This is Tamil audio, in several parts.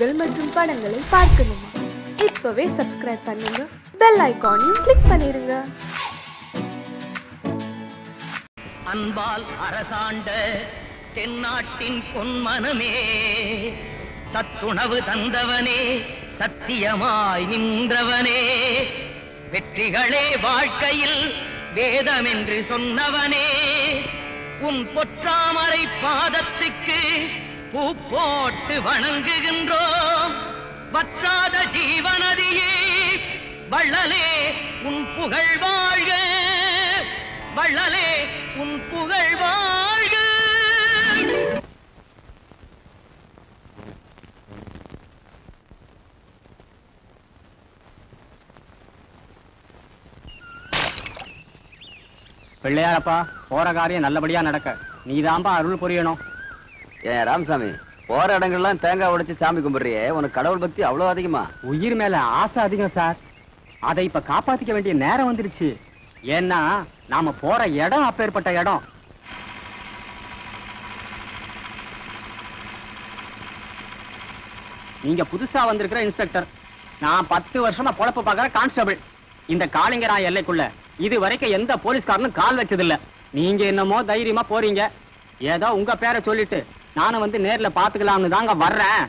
நிகழ்ச்சிகள் மற்றும் படங்களை பார்க்கணுமா? இப்பவே சப்ஸ்கிரைப் பண்ணுங்க. பெல் ஐகானையும் கிளிக் பண்ணிருங்க. அன்பால் அரசாண்ட தென்னாட்டின் பொன்மனமே சத்துணவு தந்தவனே சத்தியமாய் நின்றவனே வெற்றிகளே வாழ்க்கையில் வேதம் என்று சொன்னவனே உன் பொற்றாமரை பாதத்துக்கு பூ போட்டு வணங்குகின்றோம். வற்றாத ஜீவநதியே வள்ளலே உன் புகழ் வாழ்க. வள்ளலே உன் புகழ் வாழ்க. பிள்ளையாரப்பா போற காரியம் நல்லபடியா நடக்க. நீதான்பா அருள் புரியணும். ஏன் ராமசாமி போற இடங்கள்லாம் தேங்காய் உடைச்சு சாமி கும்பிடுறியே உனக்கு கடவுள் பக்தி அவ்வளவு அதிகமா? உயிர் மேல ஆசை அதிகம் சார். அதை இப்ப காப்பாத்திக்க வேண்டிய நேரம் வந்துருச்சு. ஏன்னா நாம போற இடம் அப்பேற்பட்ட இடம். நீங்க புதுசா வந்திருக்கிற இன்ஸ்பெக்டர். நான் பத்து வருஷமா பொழப்பு பாக்குற கான்ஸ்டபிள். இந்த காளிங்கராய் எல்லைக்குள்ள இது வரைக்கும் எந்த போலீஸ்காரனும் கால் வச்சதில்ல. நீங்க என்னமோ தைரியமா போறீங்க. ஏதோ உங்க பேரை சொல்லிட்டு நானும் வந்து நேர்ல பாத்துக்கலாம்னு தாங்க வர்றேன்.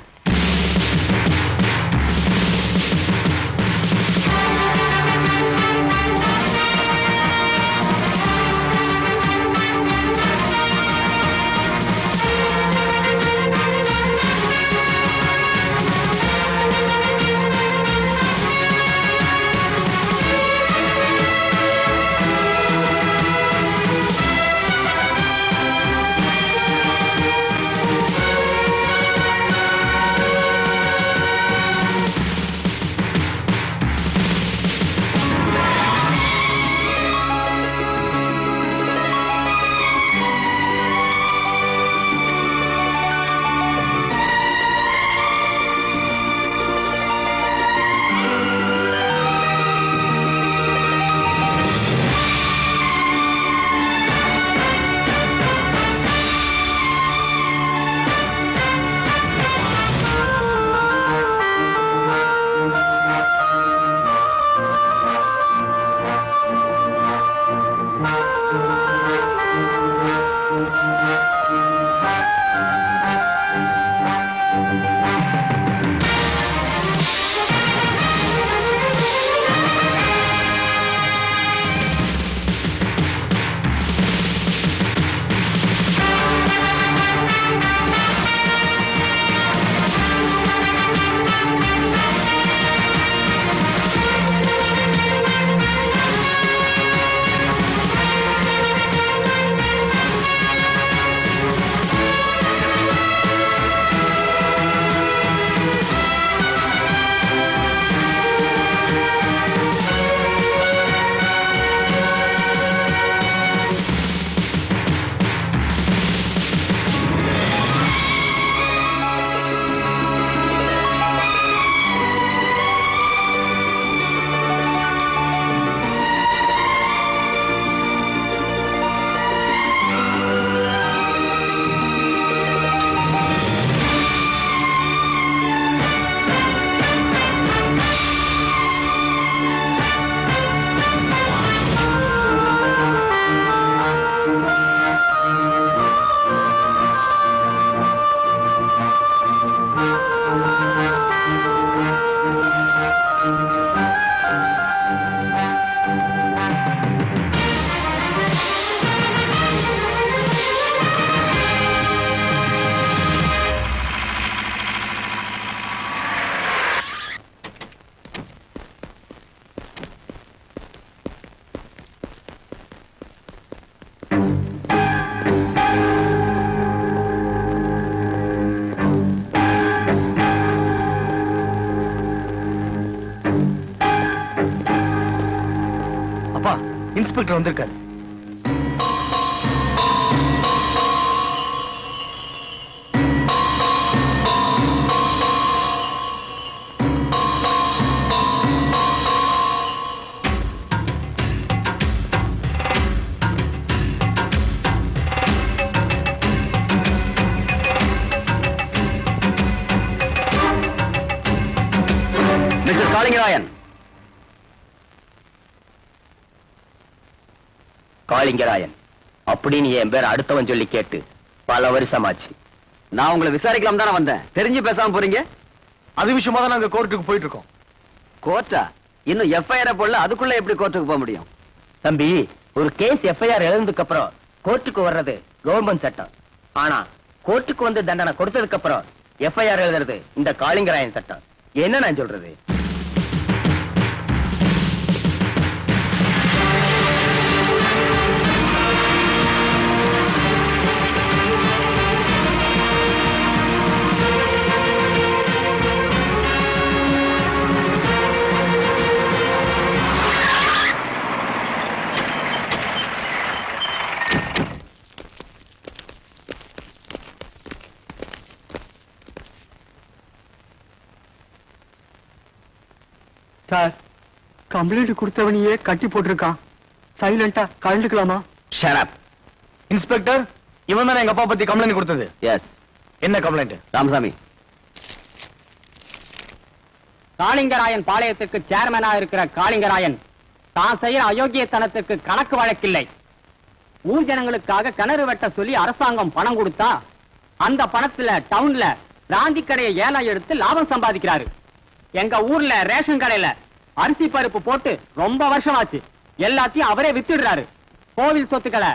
இன்ஸ்பெக்டர் வந்திருக்காரு. காளிங்கராயன் அப்படின்னு என் பேர் அடுத்தவன் சொல்லி கேட்டு பல வருஷமாச்சு. நான் உங்களை விசாரிக்கலாம் தானே வந்தேன். தெரிஞ்சு பேசாம போறீங்க? அது விஷயமா தான் நாங்க கோர்ட்டுக்கு போயிட்டு இருக்கோம் கோர்ட்டா? இன்னும் எஃப்ஐஆர் போடல அதுக்குள்ள எப்படி கோர்ட்டுக்கு போக முடியும்? தம்பி ஒரு கேஸ் எஃப்ஐஆர் எழுந்ததுக்கு அப்புறம் கோர்ட்டுக்கு வர்றது கவர்மெண்ட் சட்டம். ஆனா கோர்ட்டுக்கு வந்து தண்டனை கொடுத்ததுக்கு அப்புறம் எஃப்ஐஆர் எழுதுறது இந்த காளிங்கராயன் சட்டம். என்ன நான் சொல்றது? சார் கம்ப்ளைண்ட் கொடுத்தவனையே கட்டி போட்டிருக்கான். சைலண்டா கழண்டுக்கலாமா? ஷரப் இன்ஸ்பெக்டர் இவன் தானே எங்க அப்பா பத்தி கம்ப்ளைண்ட் கொடுத்தது? எஸ் என்ன கம்ப்ளைண்ட் ராமசாமி. காளிங்கராயன் பாளையத்துக்கு சேர்மனா இருக்கிற காளிங்கராயன் தான் செய்யற அயோக்கியத்தனத்துக்கு கணக்கு வழக்கில்லை. ஊர் ஜனங்களுக்காக கிணறு வெட்ட சொல்லி அரசாங்கம் பணம் கொடுத்தா அந்த பணத்துல டவுன்ல ராந்தி கடையை ஏலம் எடுத்து லாபம் சம்பாதிக்கிறாரு. எங்க ஊர்ல ரேஷன் கடையில அரிசி பருப்பு போட்டு ரொம்ப வருஷம் ஆச்சு எல்லாத்தையும் அவரே வித்துடுறாரு. கோவில் சொத்துக்களை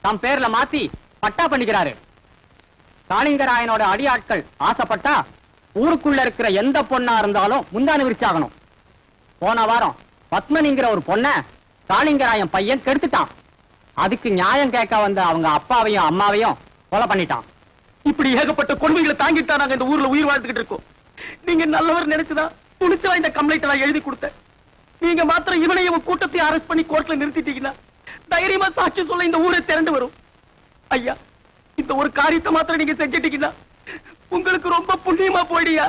தம் பேர்ல மாத்தி பட்டா பண்ணிக்கிறாரு. காளிங்கராயனோட அடியாட்கள் ஆசைப்பட்டா ஊருக்குள்ள இருக்கிற எந்த பொண்ணா இருந்தாலும் முந்தானு விரிச்சாகணும். போன வாரம் பத்மனிங்கிற ஒரு பொண்ண காளிங்கராயன் பையன் கெடுத்துட்டான். அதுக்கு நியாயம் கேட்க வந்த அவங்க அப்பாவையும் அம்மாவையும் கொலை பண்ணிட்டான். இப்படி ஏகப்பட்ட கொடுமைகளை தாங்கிட்டு நாங்க இந்த ஊர்ல உயிர் வாழ்ந்துகிட்டு இருக்கோம். நீங்க நல்லவர் நினைச்சுதான் துணிச்சலா இந்த கம்ப்ளைண்ட் நான் எழுதி கொடுத்தேன் நீங்க மாத்திரம் இவனை இவன் கூட்டத்தை அரெஸ்ட் பண்ணி கோர்ட்ல நிறுத்திட்டீங்கன்னா தைரியமா சாட்சி சொல்ல இந்த ஊரை திரண்டு வரும். ஐயா இந்த ஒரு காரியத்தை மாத்திரம் நீங்க செஞ்சிட்டீங்கன்னா உங்களுக்கு ரொம்ப புண்ணியமா போயிடியா?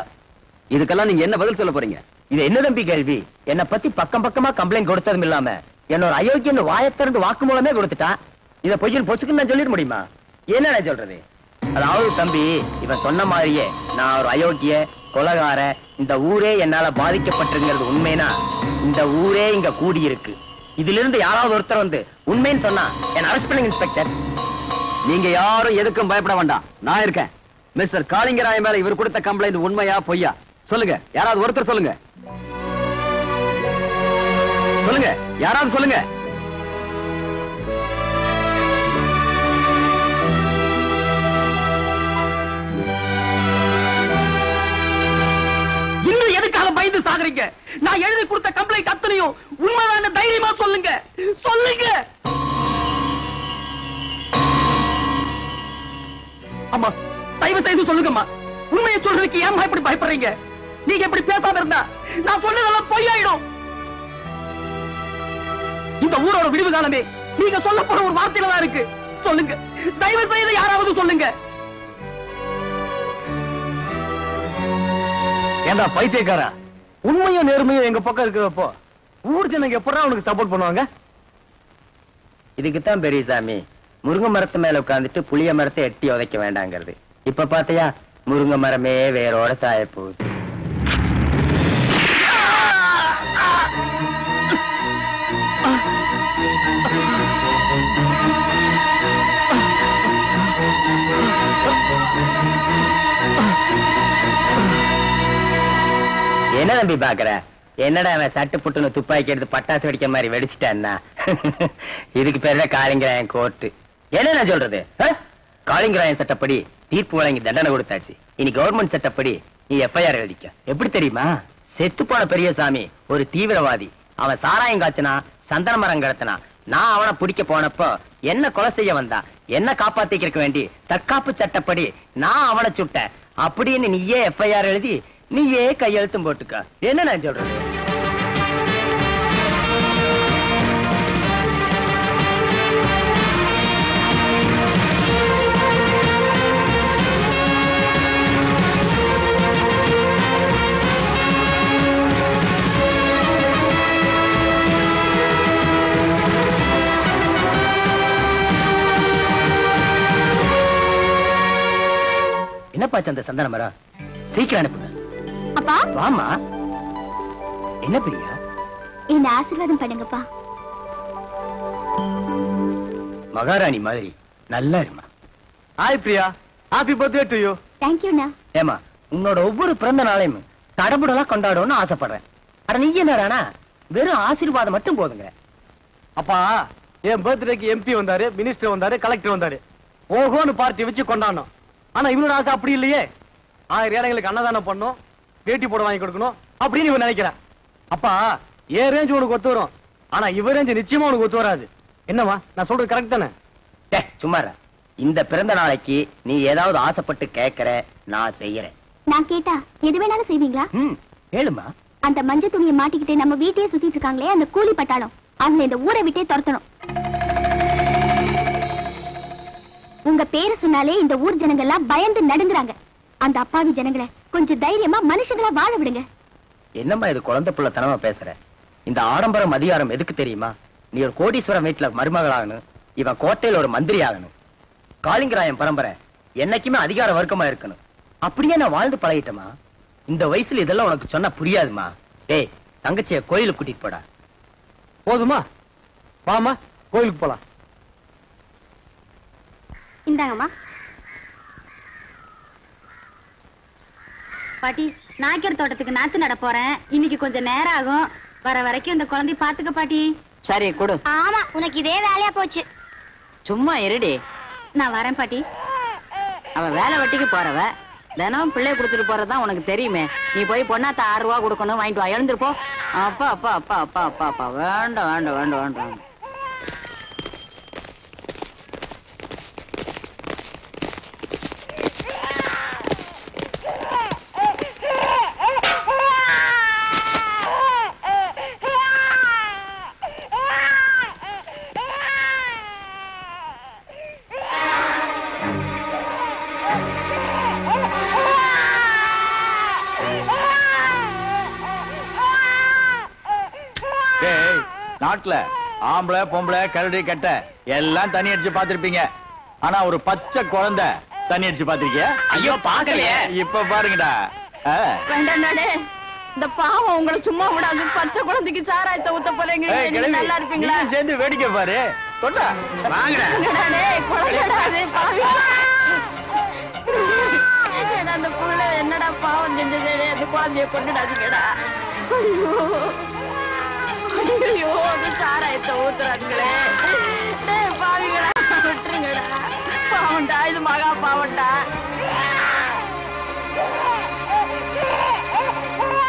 இதுக்கெல்லாம் நீங்க என்ன பதில் சொல்ல போறீங்க? இது என்ன தம்பி கேள்வி? என்ன பத்தி பக்கம் பக்கமா கம்ப்ளைண்ட் கொடுத்ததும் இல்லாம என்னோட அயோக்கியன்னு வாயத்திறந்து வாக்கு மூலமே கொடுத்துட்டான் இதை பொய்யன் பொசுக்குன்னு நான் சொல்லிட முடியுமா? என்ன நான் சொல்றது? அதாவது தம்பி இவன் சொன்ன மாதிரியே நான் ஒரு அயோக்கிய கொலகார இந்த ஊரே என்னால பாதிக்கப்பட்டிருங்கிறது உண்மைனா இந்த ஊரே இங்க கூடி இருக்கு இதுல இருந்து யாராவது ஒருத்தர் வந்து உண்மைன்னு சொன்னா என் அரெஸ்ட் பண்ணுங்க இன்ஸ்பெக்டர் நீங்க யாரும் எதுக்கும் பயப்பட வேண்டாம். நான் இருக்கேன். மிஸ்டர் காளிங்கராய மேல இவர் கொடுத்த கம்ப்ளைண்ட் உண்மையா பொய்யா? சொல்லுங்க. யாராவது ஒருத்தர் சொல்லுங்க. சொல்லுங்க. யாராவது சொல்லுங்க. பயந்து நான் எழுதி கொடுத்த கம்ப்ளைண்ட் அத்தனையும் உண்மைதான தைரியமா சொல்லுங்க. சொல்லுங்க. அம்மா தயவு செய்து சொல்லுங்கம்மா. உண்மையை சொல்றதுக்கு ஏன் இப்படி பயப்படுறீங்க? நீங்க எப்படி பேசாம இருந்தா நான் சொன்னதெல்லாம் பொய்யாயிடும். இந்த ஊரோட விடுவு காலமே நீங்க சொல்ல போற ஒரு வார்த்தையில தான் இருக்கு. சொல்லுங்க. தயவு செய்து யாராவது சொல்லுங்க. ஏண்டா பைத்தியக்காரா? உண்மையும் நேர்மையும் எங்க பக்கம் இருக்கிறப்போ ஊர் ஜனங்க எப்படா உனக்கு சப்போர்ட் பண்ணுவாங்க? இதுக்குத்தான் பெரியசாமி முருங்கை மரத்து மேல உட்கார்ந்துட்டு புளிய மரத்தை எட்டி உதைக்க வேண்டாங்கிறது. இப்ப பாத்தியா முருங்கை மரமே வேரோட சாய போகுது என்ன தம்பி பாக்குற? என்னடா அவன் சட்டு புட்டுன்னு துப்பாக்கி எடுத்து பட்டாசு வெடிக்க மாதிரி வெடிச்சிட்டான்னா? இதுக்கு பேர் தான் காளிங்கராயன் கோர்ட்டு. என்ன நான் சொல்றது? காளிங்கராயன் சட்டப்படி தீர்ப்பு வழங்கி தண்டனை கொடுத்தாச்சு. இனி கவர்மெண்ட் சட்டப்படி நீ எஃப்ஐஆர் எழுதிக்க எப்படி தெரியுமா? செத்து போன பெரியசாமி ஒரு தீவிரவாதி. அவன் சாராயம் காய்ச்சினா சந்தன மரம் கடத்தினா. நான் அவனை பிடிக்க போனப்போ என்ன கொலை செய்ய வந்தா? என்ன காப்பாத்திக்க வேண்டி? தற்காப்பு சட்டப்படி நான் அவனை சுட்டேன். அப்படின்னு நீயே எஃப்ஐஆர் எழுதி நீ ஏ கையெழுத்தும் போட்டுக்கா. என்ன நான் சொல்றது? என்னப்பாச்சு அந்த சந்தன மரம்? சீக்கிரம் அனுப்புங்க. அப்பா. வாமா என்ன பிரியா? என்ன ஆசீர்வாதம் பண்ணுங்கப்பா. மகாராணி மாதிரி நல்லா இருமா. Hi Priya. Happy birthday to you தேங்க்யூண்ணா ஏமா உன்னோட ஒவ்வொரு பிறந்த நாளையும் தடபுடலா கொண்டாடணும்னு ஆசைப்படுறேன். அட நீ என்னடானா வெறும் ஆசீர்வாதம் மட்டும் போதுங்க. அப்பா என் பர்த்டேக்கு எம்பி வந்தாரு மினிஸ்டர் வந்தாரு கலெக்டர் வந்தாரு. ஓஹோன்னு பார்ட்டி வச்சு கொண்டாடணும். ஆனா இவனோட ஆசை அப்படி இல்லையே. ஆயிரம் ஏழைங்களுக்கு அன்னதானம் பண்ணும் வேட்டி போட வாங்கி கொடுக்கணும் அப்படின்னு இவன் நினைக்கிறான். அப்பா ஏன் ரேஞ்ச் உனக்கு ஒத்து வரும். ஆனா இவ ரேஞ்ச் நிச்சயமா உனக்கு ஒத்து வராது. என்னவா நான் சொல்றது கரெக்ட் தானே? டே சும்மாரா. இந்த பிறந்த நாளைக்கு நீ ஏதாவது ஆசைப்பட்டு கேட்கற நான் செய்யறேன். நான் கேட்டா எது வேணாலும் செய்வீங்களா? ம் கேளுமா. அந்த மஞ்சள் துணியை மாட்டிக்கிட்டு நம்ம வீட்டையே சுத்திட்டு இருக்காங்களே அந்த கூலி பட்டாளம். அவங்க இந்த ஊரை விட்டே துரத்தணும். உங்க பேரை சொன்னாலே இந்த ஊர் ஜனங்க எல்லாம் பயந்து நடுங்குறாங்க. அந்த அப்பாவி ஜனங்களை கொஞ்சம் தைரியமா மனுஷங்களா வாழ விடுங்க. என்னம்மா இது குழந்தை புள்ள தனமா பேசுற? இந்த ஆடம்பரம் அதிகாரம் எதுக்கு தெரியுமா? நீ ஒரு கோடீஸ்வரம் வீட்டுல மருமகளாகணும். இவன் கோட்டையில ஒரு மந்திரி ஆகணும் காளிங்கராயன் பரம்பரை என்னைக்குமே அதிகார வர்க்கமா இருக்கணும். அப்படியே நான் வாழ்ந்து பழகிட்டமா இந்த வயசுல இதெல்லாம் உனக்கு சொன்னா புரியாதுமா டேய் தங்கச்சிய கோயிலுக்கு கூட்டிட்டு போடா. போதுமா? வாமா கோயிலுக்கு போலாம். இந்தாங்கம்மா. பாட்டி நாய்க்கர் தோட்டத்துக்கு நாத்து நட போறேன். இன்னைக்கு கொஞ்சம் நேரம் ஆகும். வர வரைக்கும் இந்த குழந்தை பாத்துக்க பாட்டி. சரி கொடு. ஆமா உனக்கு இதே வேலையா போச்சு. சும்மா இருடி. நான் வரேன் பாட்டி. அவ வேலை வெட்டிக்கு போறவ. தினம் பிள்ளை கொடுத்துட்டு போறதுதான் உனக்கு தெரியுமே. நீ போய் பொண்ணாத்த ஆறு ரூபா கொடுக்கணும் வாங்கிட்டு வா. எழுந்திருப்போ அப்பா அப்பா அப்பா அப்பா அப்பா அப்பா. வேண்டாம் வேண்டாம் வேண்டாம் வேண்டாம். நாட்டுல ஆம்பளை பொம்பளை கரடி கட்ட எல்லாம் தண்ணி அடிச்சு பாத்திருப்பீங்க ஆனா ஒரு பச்சை குழந்தை தண்ணி அடிச்சு பாத்திருக்கிய ஐயோ, பார்க்கலையே. இப்ப பாருங்கடா. இந்த பாவம் உங்களை சும்மா விடாது. பச்சை குழந்தைக்கு சாராயத்தை ஊத்த போறீங்க. நல்லா இருப்பீங்களா? சேர்ந்து வேடிக்கை பாரு. கொண்டா வாங்கடா. குழந்தைடா அது, பாவி. அந்த புள்ள என்னடா பாவம் செஞ்சது? அந்த குழந்தைய கொண்டுடாதீங்கடா ஐயோ. ஐயோ அந்த சாராயத்தை ஊத்துறாங்களே டேய் பாவிங்களா விட்டுருங்கடா பாவம்டா இது மகா பாவம்டா ஊர்ல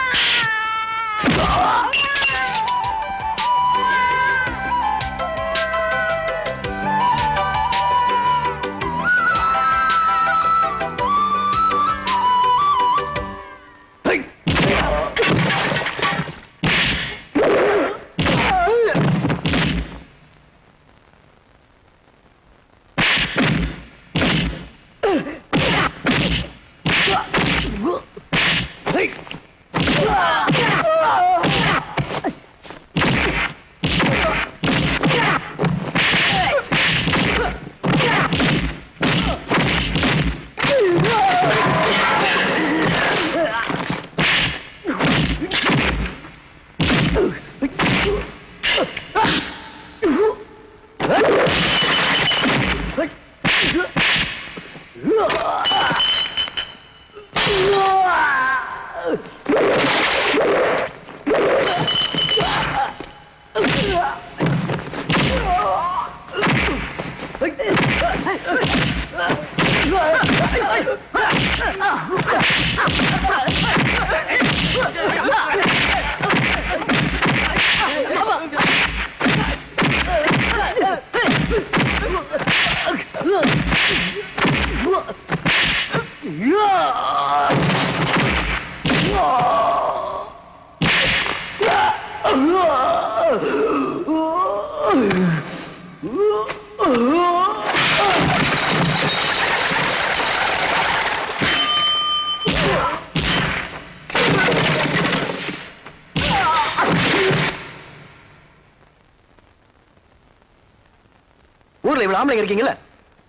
ஆம்பளைங்க இருக்கீங்களா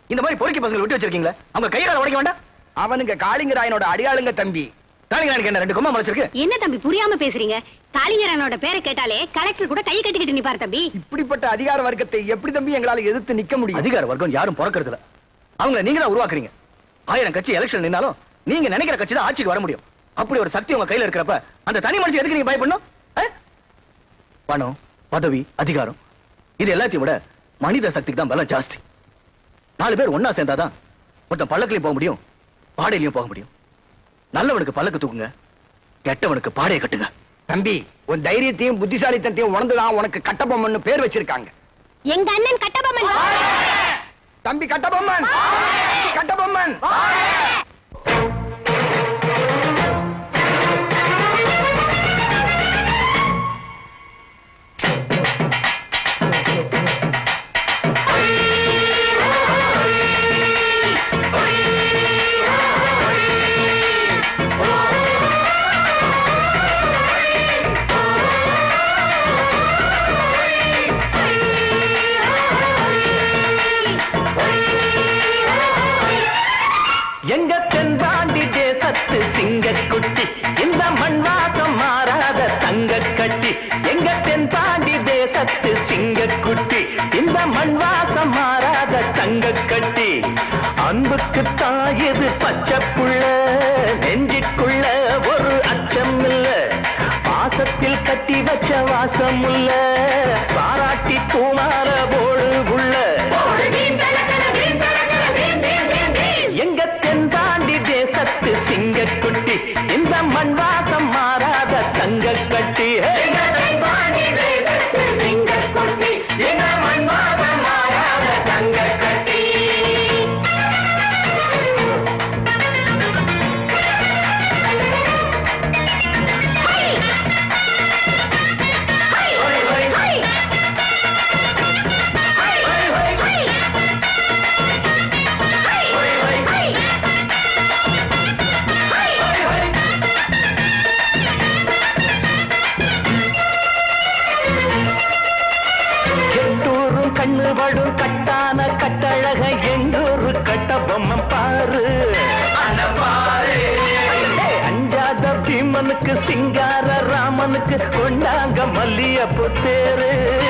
இந்த மாதிரி பொறுக்கி பசங்களை விட்டு வச்சிருக்கீங்களா? அவங்க கையால உடைக்க வேண்டாம்? அவனுங்க காளிங்கராயனோட அடியாளுங்க தம்பி. காளிங்கராயனுக்கு என்ன ரெண்டு கொம்பா முளைச்சிருக்கு? என்ன தம்பி புரியாம பேசுறீங்க? காளிங்கரனோட பேரை கேட்டாலே கலெக்டர் கூட கை கட்டிக்கிட்டு நிப்பாரு தம்பி. இப்படிப்பட்ட அதிகார வர்க்கத்தை எப்படி தம்பி எங்களால எதிர்த்து நிக்க முடியும்? அதிகார வர்க்கம் யாரும் பிறக்கிறது இல்ல அவங்கள நீங்க தான் உருவாக்குறீங்க. ஆயிரம் கட்சி எலெக்ஷன் நின்னாலும் நீங்க நினைக்கிற கட்சி தான் ஆட்சிக்கு வர முடியும். அப்படி ஒரு சக்தி உங்க கையில இருக்கிறப்ப அந்த தனி மனுஷன் எதுக்கு நீங்க பயப்படணும்? பணம் பதவி அதிகாரம். இது எல்லாத்தையும் விட மனித சக்திக்கு தான் பலம் ஜாஸ்தி. நாலு பேர் ஒன்னா சேர்ந்தாதான் ஒருத்தன் பல்லக்கிலையும் போக முடியும் பாடையிலையும் போக முடியும். நல்லவனுக்கு பல்லக்கு தூக்குங்க கெட்டவனுக்கு பாடையை கட்டுங்க. தம்பி உன் தைரியத்தையும் புத்திசாலித்தனத்தையும் உணர்ந்துதான் உனக்கு கட்டபொம்மன் பேர் வச்சிருக்காங்க. எங்க அண்ணன் கட்டபொம்மன்? தம்பி கட்டபொம்மன்! கட்டபொம்மன்! பாண்டி தேசத்து சிங்கக்குட்டி இந்த மண் வாசம் மாறாத தங்க கட்டி அன்புக்கு தாயது பச்சை புள்ள நெஞ்சிக்குள்ள ஒரு அச்சம் இல்ல பாசத்தில் கட்டி வச்ச வாசம் இல்ல பாராட்டி பூமார போடு உள்ள. எங்க தென்பாண்டி தேசத்து சிங்கக்குட்டி இந்த மண் வாசம் மாறாத தங்க கட்டி மல்லியப்பு தேரு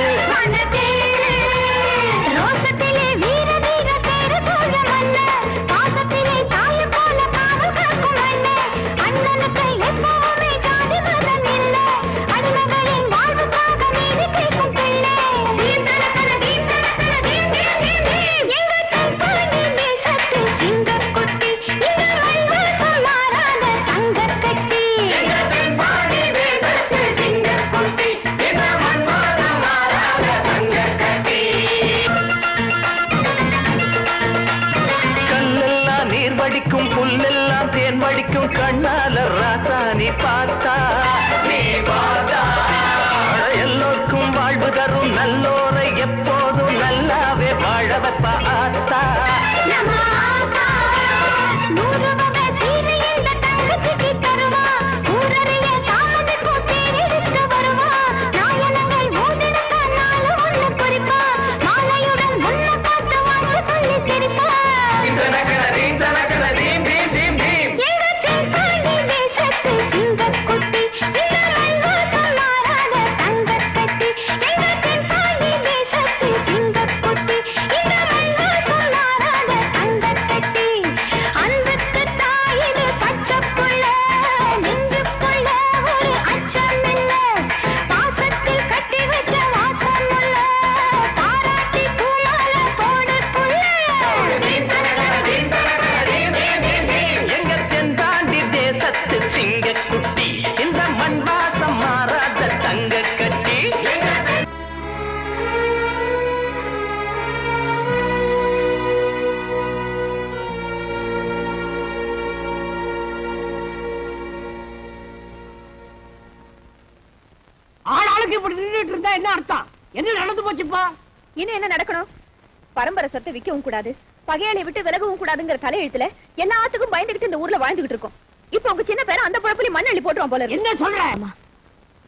தலையெழுத்துல எல்லாத்துக்கும் பயந்துகிட்டு இந்த ஊர்ல வாழ்ந்துகிட்டு இருக்கோம். இப்ப உங்க சின்ன பேர அந்த குழப்பலையும் மண் அள்ளி போட்டுருவான் போல என்ன சொல்ற?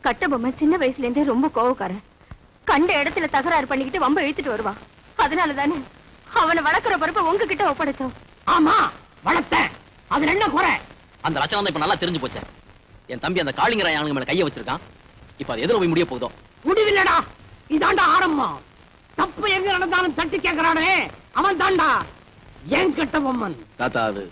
கட்டபொம்மை சின்ன வயசுல இருந்தே ரொம்ப கோவக்காரன். கண்ட இடத்துல தகராறு பண்ணிக்கிட்டு வம்ப இழுத்துட்டு வருவான். அதனால தானே அவனை வளர்க்குற பொறுப்பை உங்ககிட்ட ஒப்படைச்சோம். ஆமா வளர்த்தேன். அதுல என்ன குறை? அந்த லட்சணம் இப்ப நல்லா தெரிஞ்சு போச்சே. என் தம்பி அந்த காளிங்கராய ஆளுங்க மேல கைய வச்சிருக்கான். இப்ப அது எதுல போய் முடிய போகுதோ முடிவில்லடா இதாண்டா ஆரம்பம் தப்பு எங்க நடந்தாலும் தட்டி கேட்கிறானே அவன் தாண்டா ஏன் கெட்ட பொம்மன் தாத்தா அது.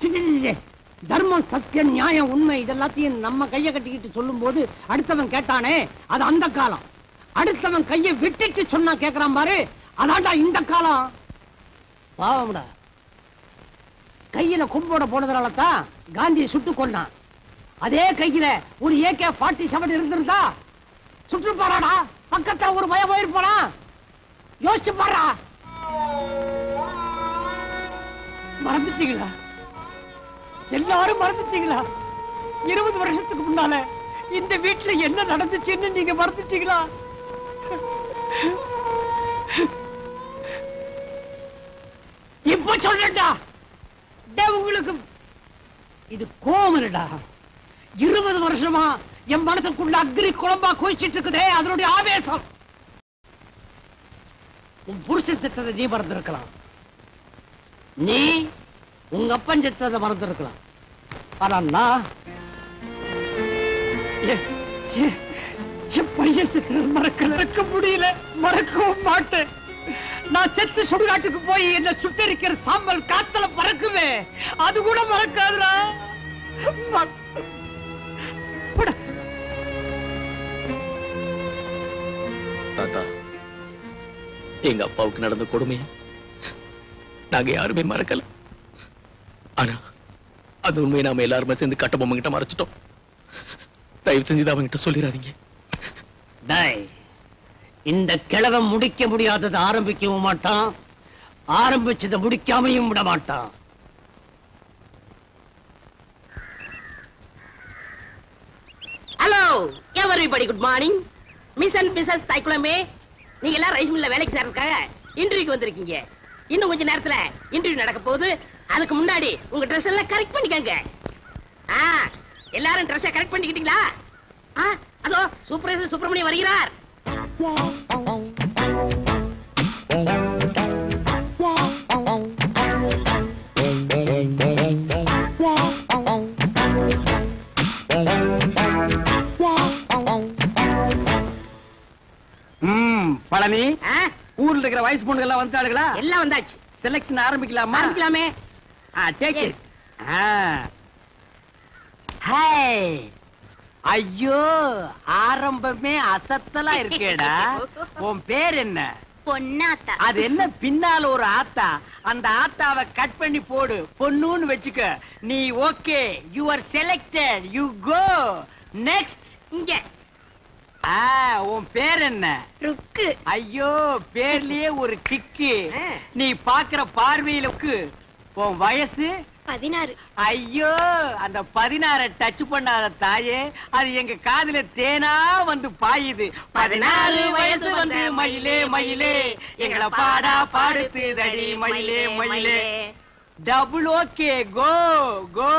தர்மம் சத்தியம் நியாயம் உண்மை இதெல்லாத்தையும் நம்ம கைய கட்டிக்கிட்டு சொல்லும் போது அடுத்தவன் கேட்டானே அது அந்த காலம். அடுத்தவன் கையை விட்டுட்டு சொன்னா கேக்குறான் பாரு அதான்டா இந்த காலம். பாவம்டா. கையில கும்போட போனதுனால தான் காந்தியை சுட்டு கொண்டான் அதே கையில ஒரு ஏகே ஃபார்ட்டி செவன் இருந்திருந்தா சுட்டு போறாடா பக்கத்துல ஒரு பயம் போயிருப்பானா யோசிச்சு பாரா. மறந்துட்டீங்களா? எல்லாரும் மறந்துட்டீங்களா? இருபது வருஷத்துக்கு முன்னால இந்த வீட்டுல என்ன நடந்துச்சுன்னு நீங்க மறந்துட்டீங்களா? இப்ப சொல்றா உங்களுக்கு இது கோமலடா இருபது வருஷமா என் மனசுக்குள்ள அக்ரி குழம்பா குவிச்சிட்டு இருக்குதே அதனுடைய ஆவேசம். உன் புருஷன் செத்ததை நீ மறந்திருக்கலாம். நீ உங்க அப்பன் செத்ததை மறந்திருக்கலாம். ஆனா நான் என் பையன் செத்ததை மறக்க மறக்க முடியல. மறக்கவும் மாட்டேன். நான் செத்து சுடுகாட்டுக்கு போய் என்ன சுட்டரிக்கிற சாம்பல் காத்துல பறக்குமே. அது கூட மறக்காதுடா. தாத்தா எங்க அப்பாவுக்கு நடந்த கொடுமையை நாங்க யாருமே மறக்கல. ஆனா அது உண்மையை நாம எல்லாருமே சேர்ந்து கட்ட பொம்மை கிட்ட மறைச்சிட்டோம். தயவு செஞ்சு அவங்கிட்ட சொல்லிடாதீங்க. டேய் இந்த கிழவன் முடிக்க முடியாததை ஆரம்பிக்கவும் மாட்டான் ஆரம்பிச்சதை முடிக்காமையும் விட மாட்டான். Hello everybody good morning miss and Mrs தைக்குளமே நீங்க எல்லாம் ரைஸ் மில்ல வேலைக்கு சேர்றதுக்காக இன்டர்வியூக்கு வந்திருக்கீங்க. இன்னும் கொஞ்ச நேரத்துல இன்டர்வியூ நடக்க போகுது அதுக்கு முன்னாடி உங்க ட்ரெஸ் எல்லாம் கரெக்ட் பண்ணிக்கங்க. ஆ எல்லாரும் ட்ரெஸ்ஸை கரெக்ட் பண்ணிக்கிட்டீங்களா? ஆ அதோ சூப்பர் சுப்பிரமணியம் வருகிறார். பழனி ஊர்ல இருக்கிற வயசு பொண்ணுங்க எல்லாம் வந்துட்டாளுங்களா எல்லாம் வந்தாச்சு. செலக்ஷன் ஆரம்பிக்கலாமா? ஆரம்பிக்கலாமே. டேக். இட் ஹாய் ஐயோ ஆரம்பமே அசத்தலா இருக்கேடா. உன் பேர் என்ன? பொன்னாத்தா. அது என்ன பின்னால ஒரு ஆத்தா? அந்த ஆத்தாவை கட் பண்ணி போடு. பொண்ணுன்னு வச்சுக்க. நீ okay. You are selected you go next இங்க. ஆ உன் பேர் என்ன? ருக்கு. ஐயோ பேர்லயே ஒரு கிக்கு. நீ பாக்குற பார்வையிலுக்கு உன் வயசு? பதினாறு. ஐயோ அந்த பதினாற டச் பண்ணாத தாயே அது எங்க காதுல தேனா வந்து பாயுது. பதினாறு வயசு வந்து மயிலே மயிலே எங்களை பாடா பாடுத்து தடி மயிலே. மயிலே டபுள் ஓகே கோ கோ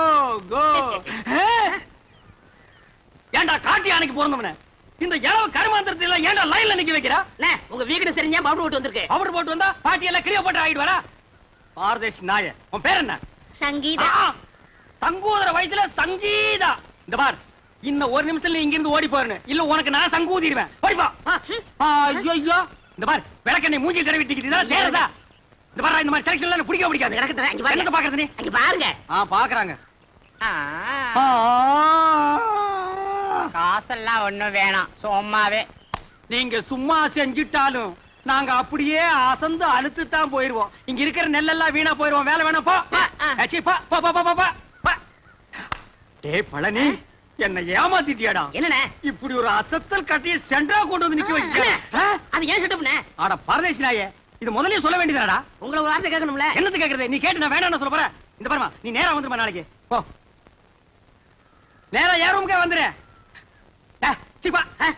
கோ ஏன்டா காட்டி யானைக்கு பிறந்தவன இந்த இளவு கருமாந்திரத்தை எல்லாம் ஏன்டா லைன்ல நிக்க வைக்கிறா? அண்ணே, உங்க வீக்கெண்ட் தெரிஞ்சா பவுடர் போட்டு வந்திருக்கு. பவுடர் போட்டு வந்தா பாட்டி எல்லாம் கிளியோ போட்டு ஆகிட்டு வரா பாரதேஷ் நாய உன் பேர் என்ன? சங்கீதா. சங்கூதர வயசுல சங்கீதா. இந்த பார் இன்னும் ஒரு நிமிஷத்துல இங்க இருந்து ஓடி போறேன். இல்ல உனக்கு நான் சங்கூதிடுவேன். ஓடிப்பா ஐயோ ஐயோ இந்த பார் விளக்கெண்ணை மூஞ்சி தடவிட்டு இதெல்லாம் தேறதா இந்த பார் இந்த மாதிரி செலக்ஷன் எல்லாம் பிடிக்க பிடிக்காது. எனக்கு தரேன், இங்க பாருங்க. பாக்குறது நீ அங்க பாருங்க. ஆ பாக்குறாங்க. காசெல்லாம் ஒண்ணும் வேணாம். சும்மாவே. நீங்க சும்மா செஞ்சுட்டாலும் நாங்க அப்படியே அசந்து அழுத்து தான் போயிருவோம். இங்க இருக்கிற நெல்லெல்லாம் வீணா போயிருவோம். வேலை வேணா போ. டேய் பழனி என்ன ஏமாத்திட்டியாடா. என்னண்ணே? இப்படி ஒரு அசத்தல் கட்டிய சென்டரா கொண்டு வந்து நிக்க அண்ணே, அது ஏன் ஆட பரதேசி நாயே இது முதல்லயே சொல்ல வேண்டியதாடா உங்களை ஒரு வார்த்தை கேட்கணும்ல? என்னது கேக்குறது நீ கேட்டு நான் வேணாம்னு சொல்ல போறேன். இந்த பாருமா நீ நேரா வந்துருமா நாளைக்கு. போ. நேரா ரூமுக்கே வந்துரு? டேய், சீ, வா. ஆ?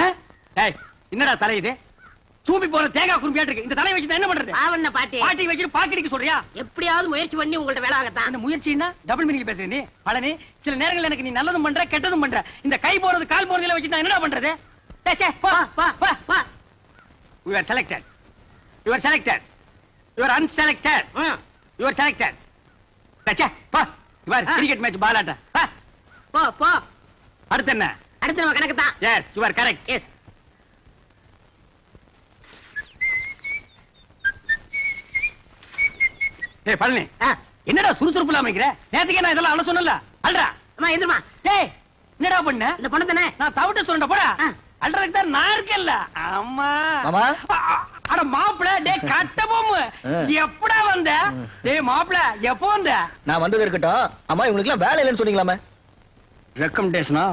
ஆ? டேய், என்னடா தலை இது? சூம்பி போற தேங்காய் குறும்பியாட்டு இருக்கு. இந்த தலையை வச்சு என்ன பண்றது? பாவண்ண பாட்டி? பாட்டி வச்சுட்டு பாக்கடிக்க சொல்றியா? எப்படியாவது முயற்சி பண்ணி உங்கள்ட்ட வேலை ஆகத்தான் அந்த முயற்சின்னா டபுள் மீனிங் பேசுற நீ? பழனி சில நேரங்கள் எனக்கு நீ நல்லதும் பண்ற கெட்டதும் பண்ற. இந்த கை போறது கால் போறதுல வச்சு நான் என்னடா பண்றது? டேய், சே, போ, போ, போ, போ. You are selected. You are selected. You are unselected. ம். You are selected. டேய், சே, போ. இவர் கிரிக்கெட் மேட்ச் பாலாட்ட போ. போ அடுத்து என்ன? அடுத்து நம்ம கணக்கு தான் எஸ் யுவர் கரெக்ட் எஸ் ஏய் பழனி. என்னடா சுறுசுறுப்பு இல்லாம இருக்கிற நேத்துக்கே நான் இதெல்லாம் அழ சொன்னல அல்றா அம்மா எந்திரமா. டேய் என்னடா பண்ண? இந்த பொண்ணு தானே? நான் தவிட்ட சொல்றேன் போடா. அல்றதுக்கு தான் நான் இருக்கேன்ல. அம்மா மாமா. அட மாப்பிள டேய் கட்ட போமு எப்படா வந்த? டேய் மாப்பிள எப்போ வந்த? நான் வந்தது இருக்கட்டும். அம்மா இவங்களுக்கு எல்லாம் வேலை இல்லைன்னு சொன்னீங்களாமே. ரெக்கமெண்டேஷனா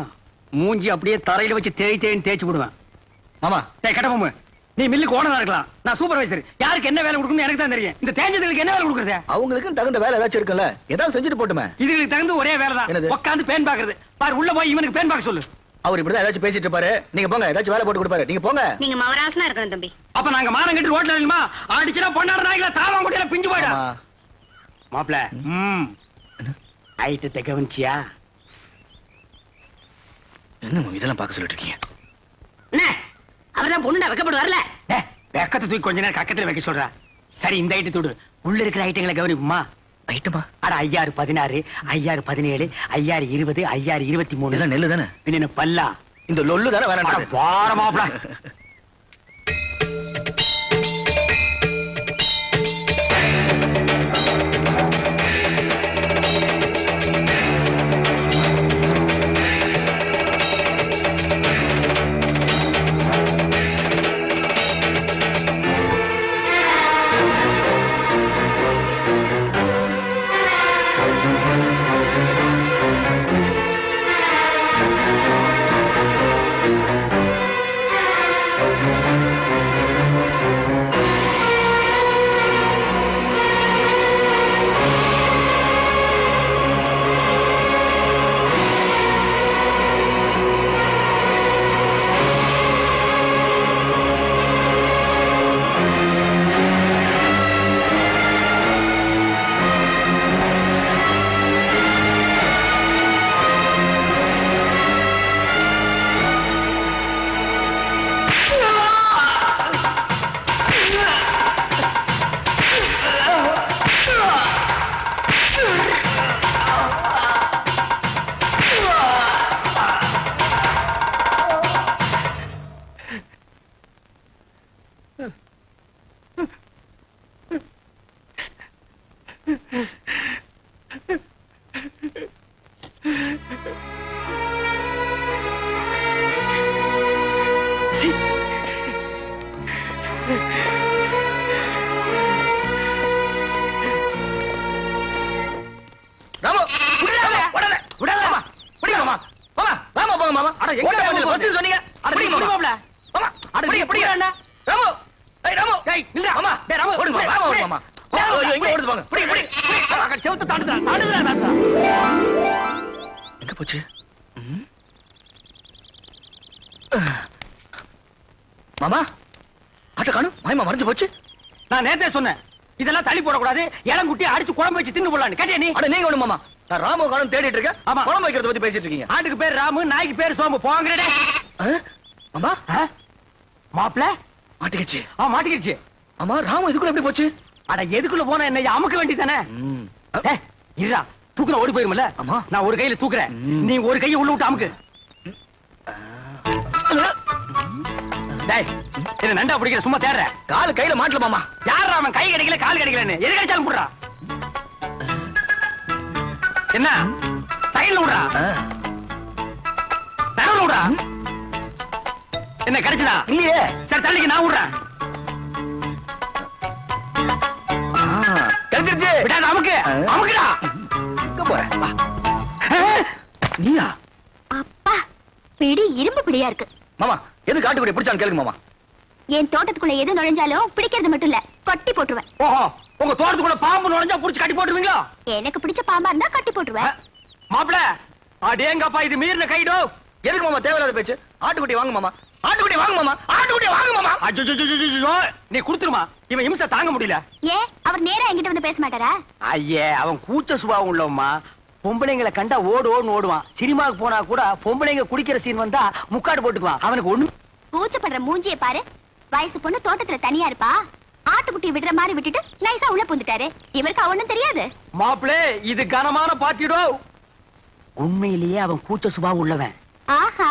மூஞ்சி அப்படியே தரையில வச்சு தேய் தேய்ன்னு தேய்ச்சி விடுவேன் மாமா. டேய் கட்ட போமு நீ மில்லுக்கு ஓனரா இருக்கலாம். நான் சூப்பர்வைசர் யாருக்கு என்ன வேலை கொடுக்கணும் எனக்கு தான் தெரியும். இந்த தேஞ்சதுக்கு என்ன வேலை கொடுக்குறது? அவங்களுக்கும் தகுந்த வேலை ஏதாச்சும் இருக்குல்ல ஏதாவது செஞ்சுட்டு போட்டுமே. இதுக்கு தகுந்த ஒரே வேலை? தான். உட்காந்து பேன் பாக்குறது பாரு உள்ள போய் இவனுக்கு பேன் பார்க்க சொல்லு. அவர் இப்படிதான் ஏதாச்சும் பேசிட்டு இருப்பாரு. நீங்க போங்க ஏதாச்சும் வேலை போட்டு கொடுப்பாரு. நீங்க போங்க. நீங்க மவராசனா இருக்கணும் தம்பி. அப்ப நாங்க மானம் கட்டி ரோட்ல இல்லமா அடிச்சுனா பொண்ணாட நாய்கள தாளம் குட்டியில பிஞ்சு போயிடா. மாப்ள ம். ஐட்டத்தை கவனிச்சியா? என்ன இதெல்லாம் பார்க்க சொல்லிட்டு இருக்கீங்க? என்ன? அவர்தான் பொண்ணுடா வைக்கப்பட்டு வரல. டேய், வெக்கத்தை தூக்கி கொஞ்ச நேரம் கக்கத்துல வைக்க சொல்றா. சரி இந்த ஐட்டத்தோடு உள்ள இருக்கிற ஐட்டங்களை கவனிப்புமா? ஐட்டமா அட ஐயாறு பதினாறு ஐயாறு பதினேழு ஐயாறு இருபது ஐயாறு இருபத்தி மூணு. நெல்லு தானே பின்ன பல்லா? இந்த லொல்லு தானே வார மாப்ள தள்ளி போடக்கூடாது இளங்குட்டி அடிச்சு குழம்பு வச்சு தின்னு போடலான்னு கேட்டியா நீ? அட நீங்க ஒண்ணு மாமா நான் ராமு காணும் தேடிட்டு இருக்கேன். ஆமா. குழம்பு வைக்கிறத பத்தி பேசிட்டு இருக்கீங்க. ஆட்டுக்கு பேர் ராமு நாய்க்கு பேர் சோம்பு. போங்கடே? மாமா? மாப்பிள மாட்டிக்கிச்சு. ஆ மாட்டிக்கிடுச்சு ஆமா ராமு இதுக்குள்ள எப்படி போச்சு? அட எதுக்குள்ள போனா என்ன? அமுக்க வேண்டியதானே. இருடா. தூக்குன ஓடி போயிருமல? ஆமா. நான் ஒரு கையில தூக்குறேன். நீ ஒரு கையை உள்ள விட்டு அமுக்கு. டேய் என்ன நண்டா பிடிக்கிற சும்மா தேடுற. காலு கையில மாட்டல மாமா. அவன் கை கிடைக்கல கால் கிடைக்கலன்னு. எது கிடைச்சாலும் போடுறா. என்ன? சைடுல விடுறா ஆ. நடுவுல விடுறா என்ன கிடைச்சதா? இல்லையே. சரி தள்ளிக்கு நான் விடுறேன் ஆ, கிடைச்சிருச்சு. விடாத அமுக்கு. ஆ. அமுக்குடா. எங்க போற? வா. நீயா? அப்பா பிடி இரும்பு பிடியா இருக்கு. மாமா எது காட்டுக்குடி பிடிச்சான்னு கேளுங்க மாமா. என் தோட்டத்துக்குள்ள எது நுழைஞ்சாலும் பிடிக்கிறது மட்டும் இல்ல கொட்டி போட்டுருவேன். ஓஹோ உங்க தோட்டத்துக்குள்ள பாம்பு நுழைஞ்சா புடிச்சு கட்டி போட்டுருவீங்களா? எனக்கு பிடிச்ச பாம்பா இருந்தா கட்டி போட்டுருவேன். மாப்பிள அடேங்கப்பா இது மீறின கைடோ? எதுக்கு மாமா தேவையில்லாத பேச்சு? ஆட்டுக்குட்டி வாங்க மாமா. ஆட்டுக்குட்டி வாங்க மாமா. ஆட்டுக்குட்டி வாங்க மாமா. அஜ்ஜோ நீ குடுத்துருமா. இவன் இம்சை தாங்க முடியல. ஏன் அவர் நேரா என்கிட்ட வந்து பேச மாட்டாரா? ஐயே அவன் கூச்ச சுபாவம் உள்ளவம்மா. பொம்பளைங்களை கண்டா ஓடு ஓடுன்னு ஓடுவான். சினிமாவுக்கு போனா கூட பொம்பளைங்க குடிக்கிற சீன் வந்தா முக்காடு போட்டுக்குவான். அவனுக்கு ஒண்ணு கூச்சப்படுற மூஞ்சிய பாரு. வயசு பொண்ணு தோட்டத்துல தனியா இருப்பா. ஆட்டுக்குட்டி விடுற மாதிரி விட்டுட்டு நைஸா உள்ள புந்துட்டாரு இவருக்கு அவனும் தெரியாது. மாப்பிளே இது கனமான பாட்டிடோ? உண்மையிலேயே அவன் கூச்ச சுபாவம் உள்ளவன். ஆஹா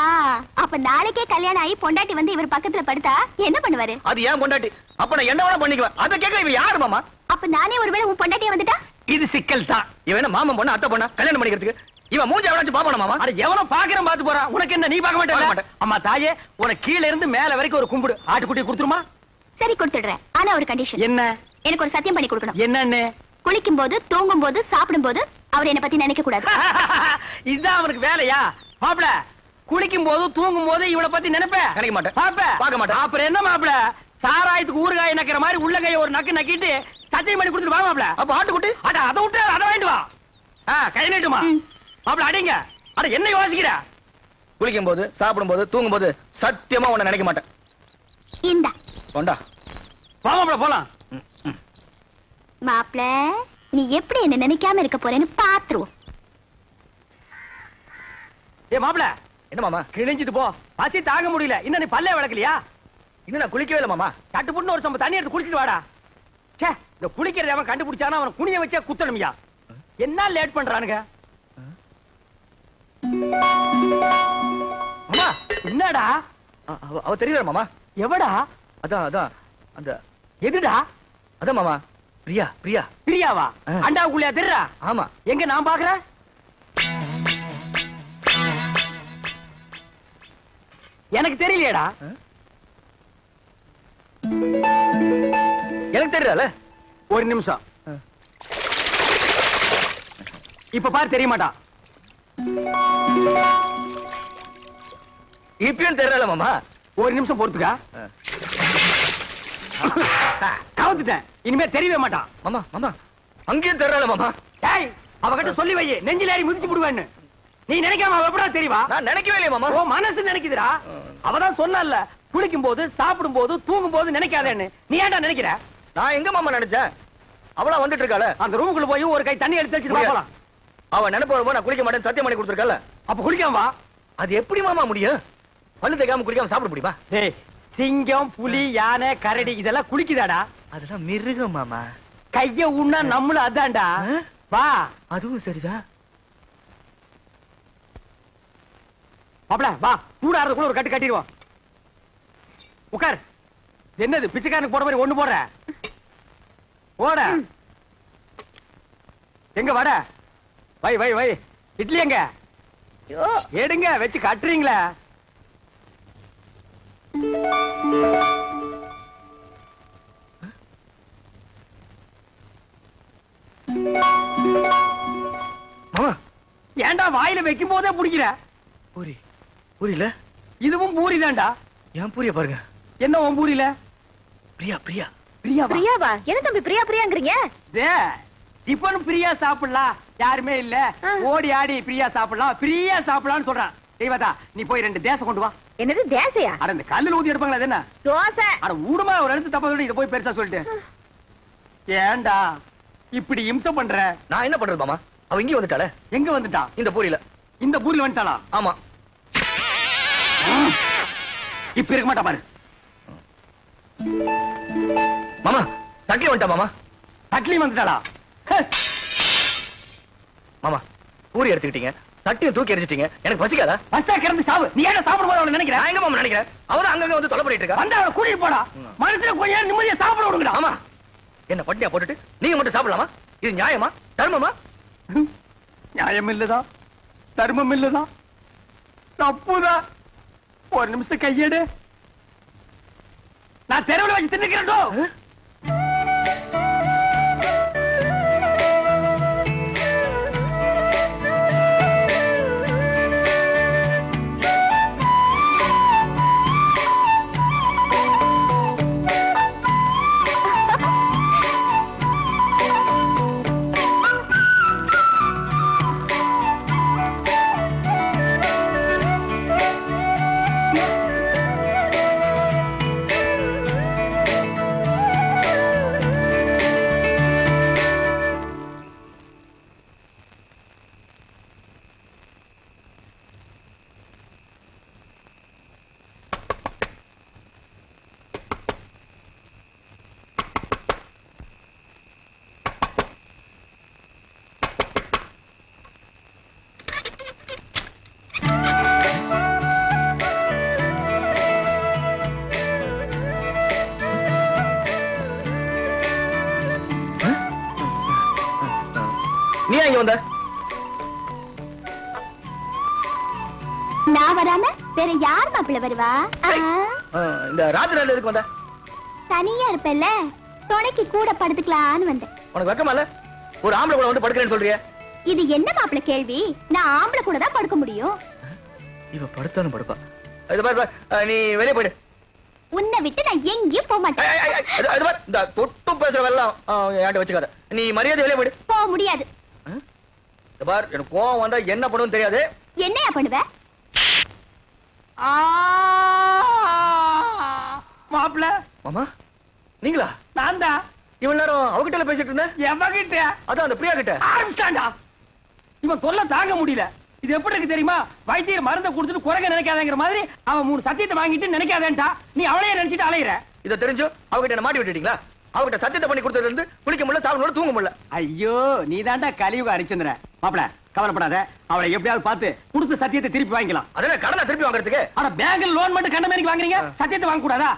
அப்ப நாளைக்கே கல்யாணம் ஆகி பொண்டாட்டி வந்து இவர் பக்கத்துல படுத்தா என்ன பண்ணுவாரு? அது ஏன் பொண்டாட்டி? அப்ப நான் என்ன வேணா பண்ணிக்குவேன். அதை கேட்க இவன் யாரு மாமா? அப்ப நானே ஒருவேளை உன் பொண்டாட்டியா வந்துட்டா? இது சிக்கல் தான் இவன் மாமன் பொண்ணு அத்தை பொண்ணா? கல்யாணம் பண்ணிக்கிறதுக்கு? இவன் மூஞ்சி எவனாச்சும் பாப்பானா மாமா? அட எவனோ பாக்குறேன் பாத்து போறான். உனக்கு என்ன நீ பார்க்க பார்க்க மாட்டே மாட்டேன். அம்மா தாயே உனக்கு கீழ இருந்து மேல வரைக்கும் ஒரு கும்பிடு. ஆட்டுக்குட்டி கொடுத்துருமா? சரி கொடுத்துடுறேன். ஆனா ஒரு கண்டிஷன் என்ன? எனக்கு ஒரு சத்தியம் பண்ணி கொடுக்கணும். என்னன்னு? குளிக்கும் போது தூங்கும் போது சாப்பிடும் போது அவர் என்ன பத்தி நினைக்க கூடாது. இதுதான் அவனுக்கு வேலையா? மாப்பிள குளிக்கும் போது தூங்கும் போது இவளை பத்தி நினைப்ப? நினைக்க மாட்டேன். பாப்ப பார்க்க மாட்டேன். அப்புறம் என்ன மாப்பிள? சாராயத்துக்கு ஊறுகாய் நக்கிற மாதிரி உள்ள கைய ஒரு நக்கு நக்கிட்டு சத்தியம் பண்ணி கொடுத்துட்டு வா மாப்பிள. அப்ப ஆட்டுக்குட்டி? அட அதை விட்டு அதை வாங்கிட்டு வா. ஆ, கை நீட்டுமா? மாப்பிள அடிங்க. அட என்ன யோசிக்கிற? குளிக்கும் போது சாப்பிடும் போது தூங்கும் போது சத்தியமா உன்னை நினைக்க மாட்டேன். இந்தா. கொண்டா. வா மாப்பிள போலாம். மாப்ள நீ எப்படி என்ன நினைக்காம இருக்க போறேன்னு பாத்துருவோம். ஏ மாப்பிள. என்ன மாமா? கிழிஞ்சிட்டு போ. பசி தாங்க முடியல. இன்னும் நீ பல்லே விளக்கலையா? இன்னும் நான் குளிக்கவே இல்லை மாமா. கட்டு புட்டு ஒரு சம்ப தண்ணி எடுத்து குளிச்சிட்டு வாடா. ச்சே இந்த குளிக்கிறத அவன் கண்டுபிடிச்சானா அவன் குனிய வச்சே குத்தணும்யா. என்ன லேட் பண்றானுங்க? மாமா என்னடா? அவ- தெரியல மாமா? எவடா? அதான் அதான் அந்த எதுடா? அதான் மாமா. பிரியா பிரியா. பிரியாவா. அண்டாவுக்குள்ளயா தெரியறா ஆமா. எங்க நான் பாக்குறேன் எனக்கு தெரியலையேடா. எனக்கு தெரியல. ஒரு நிமிஷம். இப்ப பாரு தெரிய மாட்டான். இப்பயும் தெரியல மாமா. ஒரு நிமிஷம் பொறுத்துக்கா. கவுத்துட்டேன் இனிமே தெரியவே மாட்டான். மாமா மாமா. அங்கேயும் தெரியல மாமா. டேய் அவகிட்ட சொல்லி வை. நெஞ்சில ஏறி மிதிச்சு விடுவேன்னு. நீ நினைக்காம அவ எப்படா தெரியவா? நான் நினைக்கவே இல்லையே மாமா. ஓ மனசு நினைக்குதுடா. அவதான் சொன்னால குளிக்கும் போது சாப்பிடும் போது தூங்கும் போது நினைக்காதேன்னு. நீ ஏன்டா நினைக்கிற? நான் எங்க மாமா நினைச்சேன்? அவளா வந்துட்டு இருக்காள. அந்த ரூமுக்குள்ள போய் ஒரு கை தண்ணி எடுத்து வச்சுட்டு போலாம். அவ நினைப்பு வரும்போது நான் குளிக்க மாட்டேன் சத்தியம் பண்ணி கொடுத்துருக்கல அப்ப குளிக்காம வா. அது எப்படி மாமா முடியும்? பல்லு தேய்க்காம குளிக்காம சாப்பிட முடியுமா? டேய் சிங்கம் புலி யானை கரடி இதெல்லாம் குளிக்குதாடா? அதெல்லாம் மிருகம் மாமா. கைய உண்ணா நம்மளும் அதான்டா. வா. அதுவும் சரிதான் மாப்ள வா. சூடாறதுக்குள்ள ஒரு கட்டு கட்டிடுவோம். உட்கார் என்னது பிச்சைக்காரனுக்கு போட மாதிரி ஒண்ணு போடுற? ஓட எங்க வட? வை வை வை. இட்லி எங்க? எடுங்க வச்சு கட்டுறீங்களா. மாமா. ஏன்டா வாயில வைக்கும் போதே பிடிக்கிற? பூரி. புரியல? இதுவும் பூரி தான்டா. ஏன் பூரிய பாருங்க. என்ன உன் பூரியில? பிரியா பிரியா. பிரியாவா? பிரியாவா? என்ன தம்பி பிரியா பிரியாங்கிறீங்க? டே, டிபன் பிரியா சாப்பிடலாம். யாருமே இல்ல. ஓடி ஆடி பிரியா சாப்பிடலாம். பிரியா சாப்பிடலாம்னு சொல்றான். தெய்வதா நீ போய் ரெண்டு தேசம் கொண்டு வா. என்னது தேசையா? அட இந்த கல்லுல ஊதி எடுப்பாங்களா அது என்ன? தோசை. அட ஊடுமா ஒரு இடத்து தப்பா சொல்லி இதை போய் பெருசா சொல்லிட்டு. ஏன்டா இப்படி இம்சம் பண்ற? நான் என்ன பண்றது மாமா? அவ இங்கே வந்துட்டாளே. எங்க வந்துட்டா? இந்த பூரியில. இந்த பூரில வந்துட்டாளா? ஆமா. இப்ப இருக்க மாட்டா பாரு. மாமா தக்கி வந்துட்டா மாமா? தட்லி வந்துட்டாளா? மாமா பூரி எடுத்துக்கிட்டீங்க. தட்டியும் தூக்கி எரிஞ்சிட்டீங்க. எனக்கு பசிக்காதா? பஸ்டா கிடந்து சாவு. நீ ஏன் சாப்பிடும் போது அவளை நினைக்கிற? நான் எங்க மாமா நினைக்கிறேன் அவதான் அங்கங்க வந்து தொலை பண்ணிட்டு இருக்கா. வந்து கூட்டிட்டு போடா. மனசுல கொஞ்ச நேரம் நிம்மதியா சாப்பிட விடுங்கடா. ஆமா. என்ன பட்டியா போட்டுட்டு? நீங்க மட்டும் சாப்பிடலாமா? இது நியாயமா? தர்மமா? நியாயம் இல்லதா தர்மம் இல்லதா தப்புதான் ஒரு நிமிஷம் கையெடு. நான் தெருவில் வச்சு தின்னுக்கிறேன் ஆ, இந்த ராத்திரி எதுக்கு வந்த? தனியா இருப்பல்ல. துணைக்கு கூட படுத்துக்கலான்னு வந்தேன். உனக்கு வெக்கமா இல்ல? ஒரு ஆம்பளை கூட வந்து படுக்கிறேன்னு சொல்றிய. இது என்ன மாப்பிள்ள கேள்வி? நான் ஆம்பளை கூட தான் படுக்க முடியும். இவ படுத்தாலும் படுப்பா. இது பாரு நீ வெளியே போயிடு. உன்னை விட்டு நான் எங்கேயும் போக மாட்டேன். இது பாரு, இந்த தொட்டு பேசுறவெல்லாம் என்கிட்ட வச்சுக்காத. நீ மரியாதை வெளியே போயிடு. போக முடியாது. பார் எனக்கு கோவம் வந்தா என்ன பண்ணுன்னு தெரியாது. என்னையா பண்ணுவ? மாப்பிள்ள மாமா நீங்களா? நான் தான் இவ்வளவு நேரம் அவகிட்ட பேசிட்டு இருந்தேன். எவகிட்ட? அதான் அந்த பிரியா கிட்ட ஆரம்பிச்சாண்டா இவன் தொல்லை தாங்க முடியல. இது எப்படி இருக்கு தெரியுமா? வைத்தியர் மருந்தை கொடுத்துட்டு குறைங்க நினைக்காதங்கிற மாதிரி அவன் மூணு சத்தியத்தை வாங்கிட்டு நினைக்காதேன்டா நீ அவளையே நினைச்சிட்டு அலையிற. இதை தெரிஞ்சு அவகிட்ட மாட்டி விட்டுட்டீங்களா? அவகிட்ட சத்தியத்தை பண்ணி கொடுத்ததுல இருந்து குளிக்க முடியல சாப்பிட தூங்க முடியல. ஐயோ நீ தாண்டா கலியுக ஹரிச்சந்திர மாப்பிள கவலைப்படாத. அவளை எப்படியாவது பார்த்து கொடுத்த சத்தியத்தை திருப்பி வாங்கிக்கலாம். அதென்ன கடனை திருப்பி வாங்குறதுக்கு? ஆனா பேங்க்ல லோன் மட்டும் கண்ட மாதிரி வாங்குறீங்க? சத்தியத்தை வாங்க கூடாதா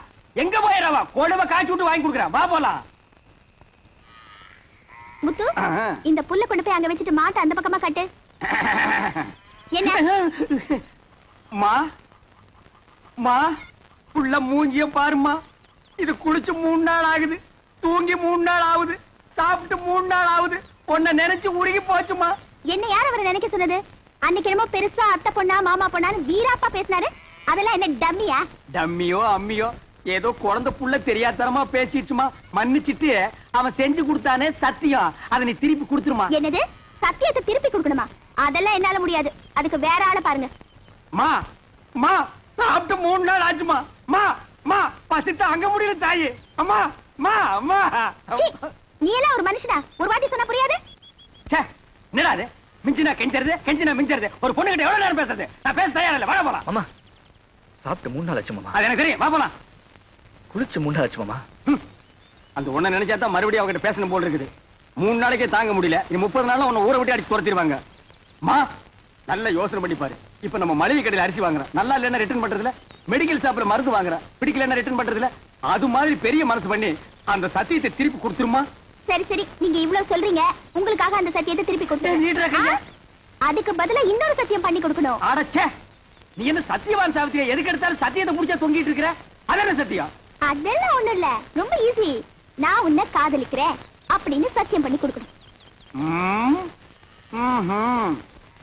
எங்க போயிடவா கொழுவ காய்ச்சி விட்டு வாங்கி கொடுக்குறேன். வா போலாம். முத்து இந்த புல்ல கொண்டு போய் அங்க வச்சுட்டு மாட்ட அந்த பக்கமா கட்டு. என்ன? மா மா புள்ள மூஞ்சிய பாருமா இது குளிச்சு மூணு நாள் ஆகுது. தூங்கி மூணு நாள் ஆகுது. சாப்பிட்டு மூணு நாள் ஆகுது. உன்னை நினைச்சு உருகி போச்சுமா என்ன யார் அவரை நினைக்க சொன்னது? அன்னைக்கு என்னமோ பெருசா அத்தை பொண்ணா மாமா பொண்ணான்னு வீராப்பா பேசினாரு. அதெல்லாம் என்ன டம்மியா? டம்மியோ அம்மியோ ஏதோ குழந்தை புள்ள தெரியாதனமா பேசிடுச்சுமா? மன்னிச்சிட்டு அவன் செஞ்சு கொடுத்தானே சத்தியம். அதை நீ திருப்பி கொடுத்துருமா? என்னது? சத்தியத்தை திருப்பி கொடுக்கணுமா? அதெல்லாம் என்னால முடியாது. அதுக்கு வேற ஆளை பாருங்க. மா மா சாப்பிட்டு மூணு நாள் ஆச்சுமா? மா மா பசித்து அங்க முடியல தாயி. அம்மா மா அம்மா. சீ, நீ எல்லாம் ஒரு மனுஷனா? ஒரு வாட்டி சொன்னா புரியாது? ச்சே, இது மிஞ்சினா கெஞ்சறது கெஞ்சினா மிஞ்சறது. ஒரு பொண்ணு கிட்ட எவ்வளவு நேரம் பேசுறது? நான் பேச தயாரில்ல. வர போலாம். அம்மா சாப்பிட்டு மூணு நாள் ஆச்சு மாமா. அது எனக்கு தெரியும். வா போலாம். குளிச்சு மூணு நாள் ஆச்சு மாமா. அந்த ஒண்ண நினைச்சா தான் மறுபடியும் அவகிட்ட பேசணும் போல இருக்குது. மூணு நாளைக்கே தாங்க முடியல. இனி முப்பது நாள்ல உன்னை ஊரை விட்டு அடிச்சு துரத்திடுவாங்க. மா நல்ல யோசனை பண்ணி பாரு. இப்ப நம்ம மளிகை கடையில அரிசி வாங்குறோம் நல்லா இல்லைன்னா ரிட்டர்ன் பண்றதுல? மெடிக்கல் ஷாப்ல மருந்து வாங்குறோம் பிடிக்கலன்னா ரிட்டர்ன் பண்றதுல? அது மாதிரி பெரிய மனசு பண்ணி அந்த சத்தியத்தை திருப்பி கொடுத்துருமா? சரி சரி. நீங்க இவ்வளவு சொல்றீங்க. உங்களுக்காக அந்த சத்தியத்தை திருப்பி கொடுத்து அதுக்கு பதிலா இன்னொரு சத்தியம் பண்ணி கொடுக்கணும். அடச்சே நீ என்ன சத்தியவான் சாவித்திரியா? எதுக்கு எடுத்தாலும் சத்தியத்தை முடிச்சா தொங்கிட்டு இருக்கிற? அதான சத்தியம்? அதெல்லாம் ஒண்ணும் இல்ல. ரொம்ப ஈஸி நான் உன்னை காதலிக்கிறேன் அப்படின்னு சத்தியம் பண்ணி கொடுக்கணும்.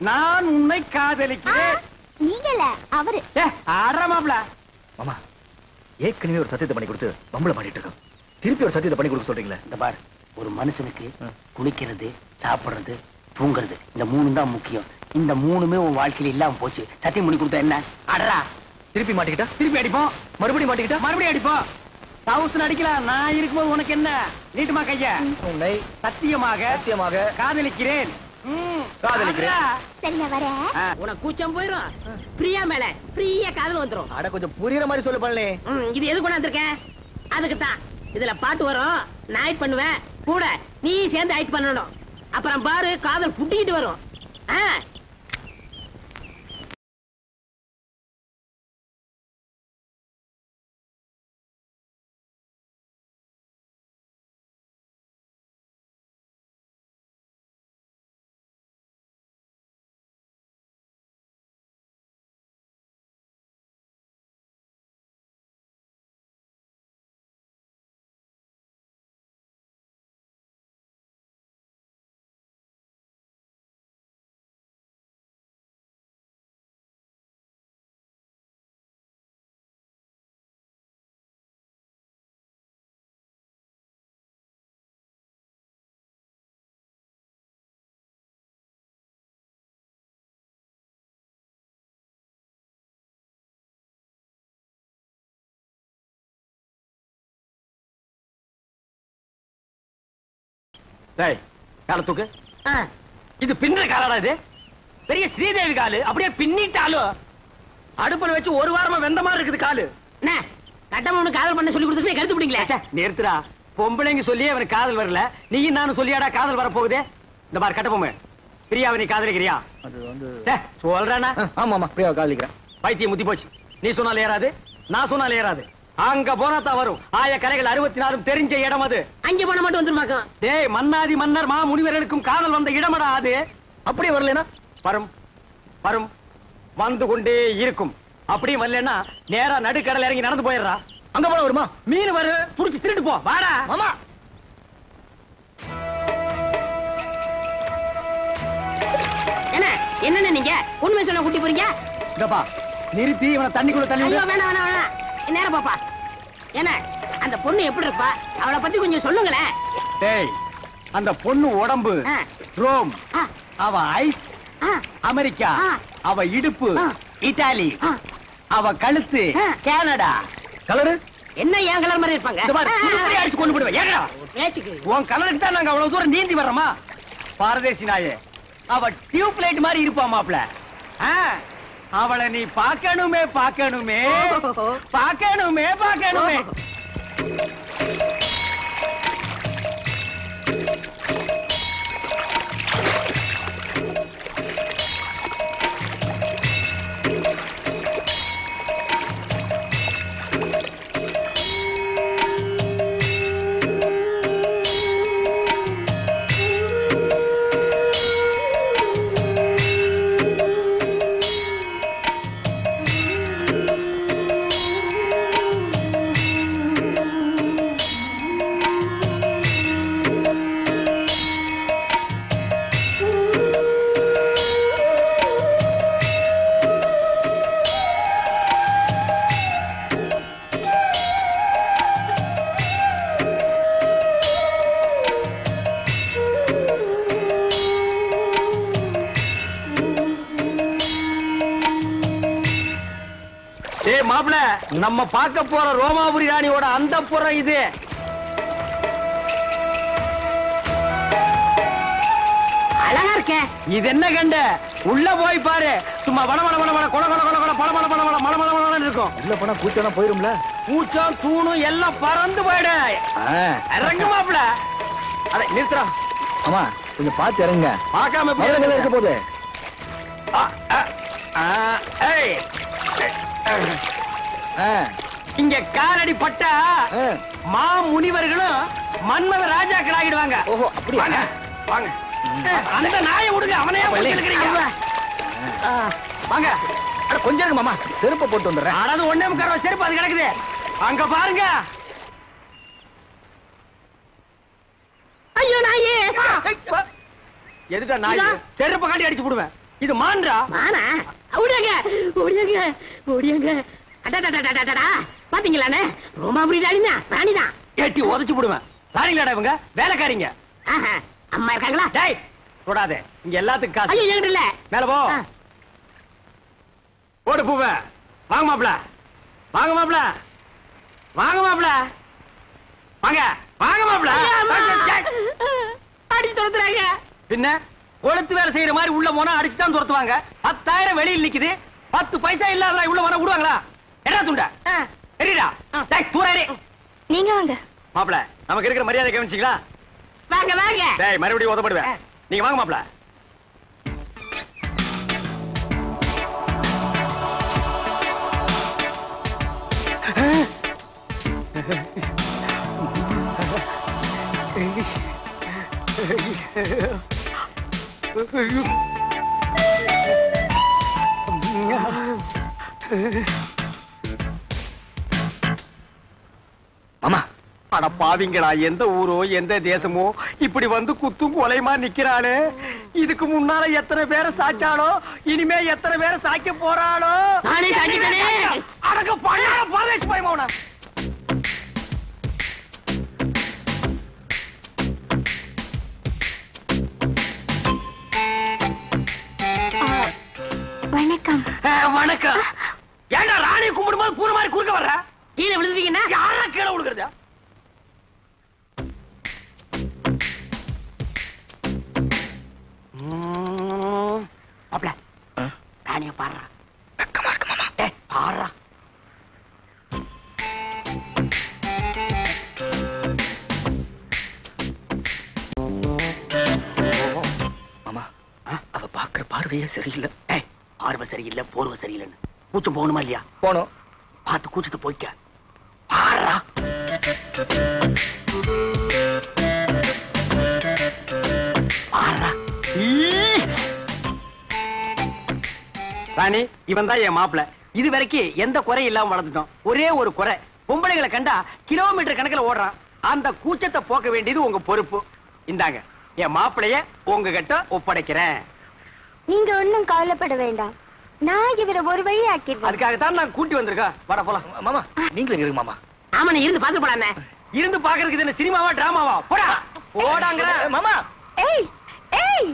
நான் உன்னை காதலிக்கிறேன். நீங்க இல்ல அவரு. ஆடுறமாப்ல மாமா ஏற்கனவே ஒரு சத்தியத்தை பண்ணி கொடுத்து பம்பளை பண்ணிட்டு இருக்கோம். திருப்பி ஒரு சத்தியத்தை பண்ணி கொடுக்க சொல்றீங்களே. இந்த பார். ஒரு மனுஷனுக்கு குளிக்கிறது சாப்பிடுறது தூங்குறது. இந்த மூணு தான் முக்கியம். இந்த மூணுமே உன் வாழ்க்கையில இல்லாம போச்சு. சத்தியம் பண்ணி கொடுத்தா என்ன? அடரா திருப்பி மாட்டிக்கிட்டா? திருப்பி அடிப்போம். மறுபடியும் மாட்டிக்கிட்டா? மறுபடியும் அடிப்போம். தௌசண்ட் அடிக்கலாம். நான் இருக்கும்போது உனக்கு என்ன? நீட்டுமா கைய? உன்னை சத்தியமாக சத்தியமாக காதலிக்கிறேன். உனக்கு கூச்சம் போயிரும். பிரியா மேல. பிரியா காதல் வந்துரும். அட கொஞ்சம் புரியுற மாதிரி சொல்லு பண்ணலே ம், இது எது கொண்டாந்துருக்கேன் அதுக்கு தான் இதுல பாட்டு வரும். நான் ஆக்ட் பண்ணுவேன். கூட நீ சேர்ந்து ஆக்ட் பண்ணணும். அப்புறம் பாரு காதல் புட்டிக்கிட்டு வரும். ஆ? டேய் கால தூக்கு. இது பின்னுற காலடா இது? பெரிய ஸ்ரீதேவி காலு அப்படியே பின்னிட்டாலும் அடுப்புல வச்சு ஒரு வாரமா வெந்த மாதிரி இருக்குது காலு. என்ன கட்டமனு காதல் பண்ண சொல்லி கொடுத்துட்டு கருத்து பிடிங்களா நிறுத்துடா. பொம்பளைங்க சொல்லியே அவனுக்கு காதல் வரல. நீயும் நானும் சொல்லியாடா காதல் வரப்போகுதே? இந்த பார் கட்டபொம்மை பிரியாவை நீ காதலிக்கிறியா? அது வந்து சொல்றேனா? ஆமா ஆமா பிரியாவை காதலிக்கிறேன். பைத்தியம் முத்தி போச்சு. நீ சொன்னால ஏறாது நான் சொன்னால ஏறாது. அங்க போனா தான் வரும். ஆய கரைகள் அறுபத்தி நாலும் தெரிஞ்ச இடம் அது. அங்க போன மட்டும் வந்துருமாக்கும் டேய் மன்னாதி மன்னர் மா முனிவர்களுக்கும் காதல் வந்த இடமடா அது. அப்படியே வரலனா? வரும் வரும். வந்து கொண்டே இருக்கும். அப்படியும் வரலன்னா நேரா நடுக்கடல் இறங்கி நடந்து போயிடுறா. அங்க போன வருமா? மீன் வரு புடிச்சு திருட்டு போ. வாடா. மாமா. என்ன என்னன்னு நீங்க? உண்மை சொல்ல கூட்டி போறீங்க? நிறுத்தி இவனை தண்ணிக்குள்ள தள்ளி. வேணாம் வேணாம் வேணாம். நேரம் பாப்பா என்ன அந்த பொண்ணு எப்படி இருப்பா அவளை பத்தி கொஞ்சம் சொல்லுங்களேன் டேய் அந்த பொண்ணு உடம்பு. ரோம் ஆ. அவ ஐஸ். அமெரிக்கா. அவ இடுப்பு. இத்தாலி. அவ கழுத்து. கனடா கலரு என்ன ஏன் கலர் மாதிரி இருப்பாங்க அடிச்சு கொண்டு போடுவேன் உன் கலருக்கு தான் நாங்க அவ்வளவு தூரம் நீந்தி வர்றோமா பாரதேசி நாயே அவ டியூப் லைட் மாதிரி இருப்பா மாப்ள ஆ, அவளை நீ பார்க்கணுமே பார்க்கணுமே. பார்க்கணுமே பார்க்கணுமே. நம்ம பார்க்க போற ரோமாபுரி ராணியோட அந்த புறம் இது. அழகா இருக்கே. இது என்ன கண்ட? உள்ள போய் பாரு. சும்மா வட வட வட வட கொட கொட கொட கொட பட பட பட பட மல மல மலன்னு இருக்கும். உள்ள போனா கூச்சம் போயிரும்ல? பூச்சம் தூணும் எல்லாம் பறந்து போயிடு. இறங்கு மாப்ள அட நிறுத்துறா ஆமா கொஞ்சம் பார்த்து இறங்க பார்க்காம? இருக்க போகுது. ஆ, ஆ, ஆ, ஏய். இங்க காலடி பட்டா. மா முனிவர்களும் மன்மத ராஜாக்கள் ஆகிடுவாங்க ஓஹோ, அப்படியா? வாங்க வாங்க. அந்த நாயை விடுங்க அவனே. இருக்கிறீங்க வாங்க. அட கொஞ்சம் மாமா. செருப்பை போட்டு வந்துடுறேன். ஆனாலும் ஒண்ணே முக்கால் ரூபா செருப்பு அது கிடக்குது. அங்க பாருங்க. ஐயோ நாயே. எதுடா நாய்? செருப்பு காட்டி அடிச்சு போடுவேன். இது மான்றா? மானா? ஓடியாங்க ஓடியாங்க ஓடியாங்க பாத்தீங்களாண்ணே? ரோமாபுரி ராணினா ராணிதான் உதைச்சு போடுவேன் ராணிங்களாடா இவங்க? வேலைக்காரிங்க. அம்மா இருக்காங்களா? டேய் தொடாதே. இங்க எல்லாத்துக்கும் காசு. ஐயோ என்கிட்ட இல்ல. மேல போ. ஆ. ஓடு பூவ. வாங்க மாப்ள வாங்க மாப்ள வாங்க மாப்ள வாங்க. வாங்க மாப்ள துரத்துறாங்க. பின்ன கொளுத்து வேலை செய்யற மாதிரி உள்ள போனா அடிச்சு தான் துரத்துவாங்க. பத்தாயிரம் வெளியில் நிக்குது. பத்து பைசா இல்லாத உள்ள வர விடுவாங்களா? என்ன துண்ட? தெரியுதா டேய் தூரே நீங்க வாங்க. மாப்ள நமக்கு இருக்கிற மரியாதை கவனிச்சிங்களா? வாங்க வாங்க. டேய் மறுபடியும் உதப்படுவேன். நீங்க வாங்க மாப்ள மாமா. அட பாவிங்களா எந்த ஊரோ எந்த தேசமோ? இப்படி வந்து குத்தும் கொலைமா நிக்கிறாளே. இதுக்கு முன்னால எத்தனை பேரை சாச்சாளோ இனிமே எத்தனை பேரை சாய்க்க போறாளோ. அடக்க பண்ணால பரதேசி பயமா வணக்கம். வணக்கம். ஏன்டா ராணி கும்பிடும்போது பூர மாதிரி குறுக்க வர்ற? கீழே விழுந்தீங்கன்னா யாரா கீழே விழுகிறது? ராணிய பாடுறா வெக்கமா இருக்கு மாமா. டேய் பாடுறா. மாமா அவ பாக்குற பார்வையே சரியில்லை. ஏய் பார்வை சரியில்லை போர்வை சரியில்லைன்னு. கூச்சம் போகணுமா இல்லையா? போனோம் பார்த்து கூச்சத்தை போய்க்க. ராணி இவன் தான் என் மாப்பிள. இது வரைக்கும் எந்த குறையும் இல்லாம வளர்ந்துட்டோம். ஒரே ஒரு குறை. பொம்பளைகளை கண்டா கிலோமீட்டர் கணக்குல ஓடுறான். அந்த கூச்சத்தை போக்க வேண்டியது உங்க பொறுப்பு. இந்தாங்க என் மாப்பிளைய உங்ககிட்ட ஒப்படைக்கிறேன். நீங்க ஒண்ணும் கவலைப்பட வேண்டாம். நான் இவரை ஒரு வழி ஆக்கிடுறேன் அதுக்காகத்தான் நான் கூட்டி வந்திருக்கேன். வர போலாம். மாமா நீங்களும் இருங்க மாமா. ஆமா நீ இருந்து பாத்து போடானே இருந்து பாக்குறதுக்கு இது என்ன சினிமாவா டிராமாவா? போடா. போடாங்கிற மாமா ஏய் ஏய்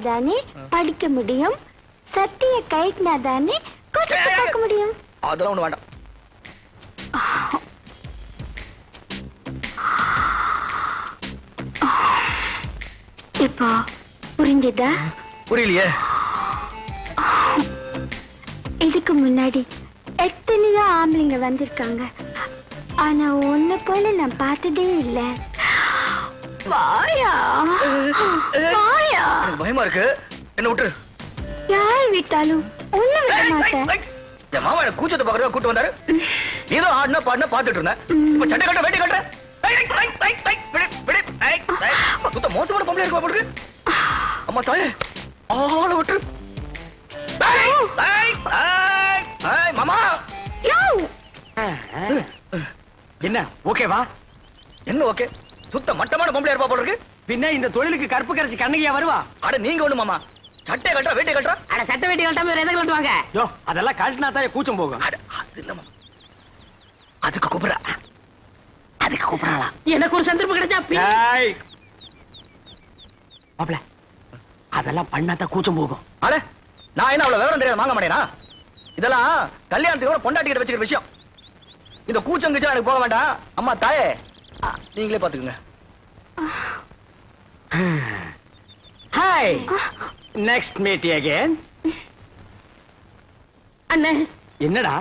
Daniel. பாத்துட்டு இருந்தேன். இப்ப சட்டை கட்ட வேட்டி கட்டுற? மோசமான பொம்பளை இருக்கா போல இருக்கு அம்மா தாயே ஆள ஏய், மாமா. என்ன ஓகேவா? என்ன ஓகே? சுத்த மட்டமான பொம்பளை இருப்பா போல இருக்கு பின்ன இந்த தொழிலுக்கு கருப்பு கரைச்சி கண்ணகியா வருவா? அட நீங்க ஒண்ணு மாமா. சட்டை கட்டுற வேட்டி கட்டுற? அட சட்டை வேட்டி கட்டாம வேற எதை கட்டுவாங்க யோ அதெல்லாம் கழட்டினா தான் கூச்சம் போகும் அது இல்ல மாமா அதுக்கு கூப்பிடுற அதுக்கு கூப்பிடறாளா எனக்கு ஒரு சந்தர்ப்பம் கிடைச்சா பி- ஏய். மாப்ள அதெல்லாம் பண்ணாதான் கூச்சம் போகும். அட நான் என்ன அவ்வளவு விவரம் தெரியாது வாங்க மாட்டேனா இதெல்லாம் கல்யாணத்துக்கு கூட பொண்டாட்டிக்கிட்ட வச்சுக்கிற விஷயம். இந்த கூச்சம் கிச்சம் எனக்கு போக வேண்டாம். அம்மா தாயே நீங்களே பாத்துக்குங்க ஹாய் நெக்ஸ்ட் மீட் அகைன் அண்ணே. என்னடா?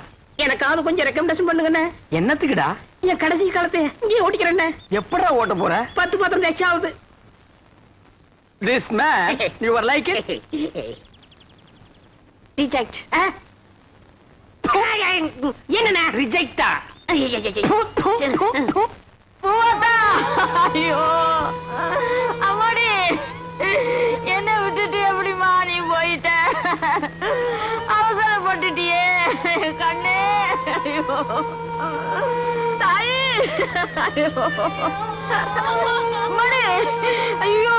எனக்காவது கொஞ்சம் ரெக்கமெண்டேஷன் பண்ணுங்கண்ணே. என்னத்துக்குடா? என் கடைசி காலத்தை இங்கே ஓட்டிக்கிறேண்ணே. எப்படா ஓட்ட போற? பத்து பத்திரம் எக்ஸ்ட்ரா ஆகுது. This man you are like it reject என்னண்ணே? ரிஜெக்டா பூவாத்தா ஐயோ. அம்மாடி என்ன விட்டுட்டு எப்படிமா நீ போயிட்ட? அவசரப்பட்டுட்டியே கண்ணே. ஐயோ. மணி. ஐயோ.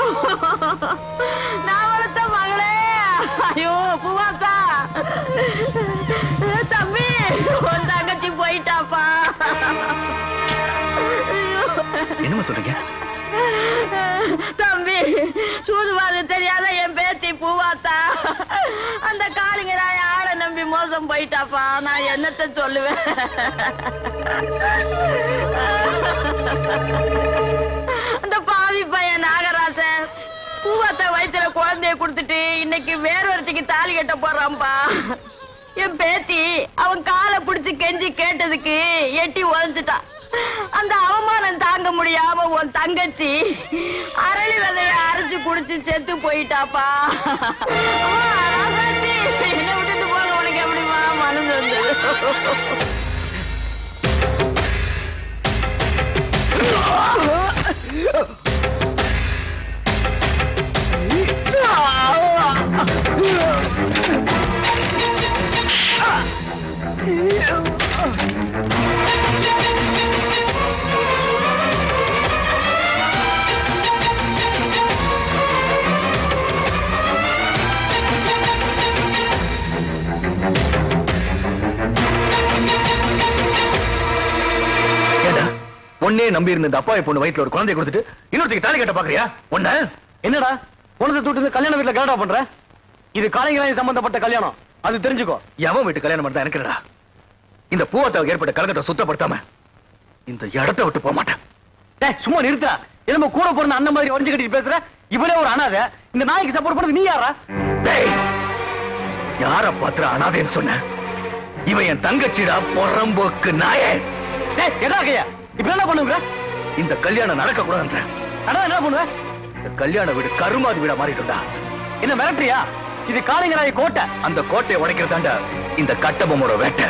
நான் வளர்த்த மகளே. ஐயோ பூவாத்தா. தம்பி உன் தங்கச்சி போயிட்டாப்பா. என்னமா சொல்றீங்க? தம்பி சூதுவாது தெரியாத என் பேத்தி பூவாத்தா. அந்த காளிங்க நான் ஆளை நம்பி மோசம் போயிட்டாப்பா. நான் என்னத்தை சொல்லுவேன்? அந்த பாவி பையன் நாகராசன் பூவாத்தா வயித்துல குழந்தைய கொடுத்துட்டு இன்னைக்கு வேறொருத்திக்கு தாலி கட்ட போறான்பா என் பேத்தி அவன் காலை பிடிச்சு கெஞ்சி கேட்டதுக்கு எட்டி உழைஞ்சிட்டான் அந்த அவமானம் தாங்க முடியாம உன் தங்கச்சி அரளி விதைய அரைச்சு குடிச்சு செத்து போயிட்டாப்பா. விட்டுட்டு போக உனக்கு எப்படிமா மனது வந்து? ஏண்டா ஒன்னே நம்பி இருந்த இந்த அப்பாவி பொண்ணு வயிற்றுல ஒரு குழந்தைய கொடுத்துட்டு இன்னொருத்தைக்கு தாலி கட்ட பாக்குறியா? ஒண்ணு என்னடா? உனது தூட்டு கல்யாண வீட்டுல கலடா பண்ற? இது காலைங்களாய் சம்பந்தப்பட்ட கல்யாணம். அது தெரிஞ்சுக்கோ. எவன் வீட்டு கல்யாணம் பண்ணா எனக்குடா இந்த பூவத்தாவுக்கு ஏற்பட்ட கலகத்தை சுத்தப்படுத்தாம இந்த இடத்தை விட்டு போக மாட்டேன். சும்மா நிறுத்தா என்னமோ கூட பிறந்த அண்ணன் மாதிரி வரைஞ்சு கட்டிட்டு பேசுற? இவரே ஒரு அனாதை. இந்த நாய்க்கு சப்போர்ட் பண்ணது நீ யாரா? யார பாத்திர அனாதேன்னு சொன்ன? இவன் என் தங்கச்சிடா பொறம்போக்கு நாயே. டேய் எதா கையா இப்ப என்ன பண்ணுங்க இந்த கல்யாணம் நடக்க கூடாதுன்ற அதான் என்ன பண்ணுவ? இந்த கல்யாண வீடு கருமாது வீடா மாறிட்டுடா என்ன மிரட்டுறியா? இது காலங்கராய கோட்டை. அந்த கோட்டையை உடைக்கிறதாண்டா இந்த கட்டபொம்மோட வேட்டை.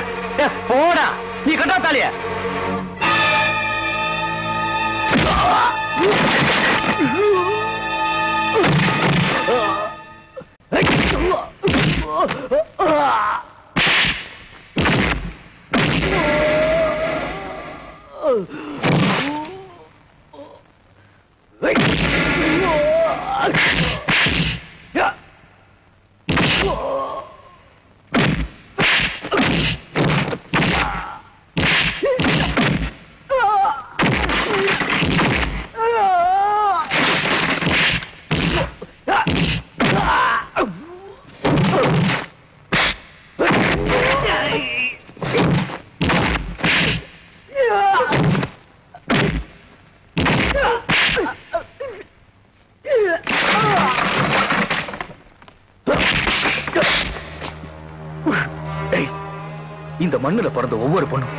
போடா. நீ கட்டா தாலிய? Oh! 우! இந்த மண்ணுல பிறந்த ஒவ்வொரு பொண்ணும்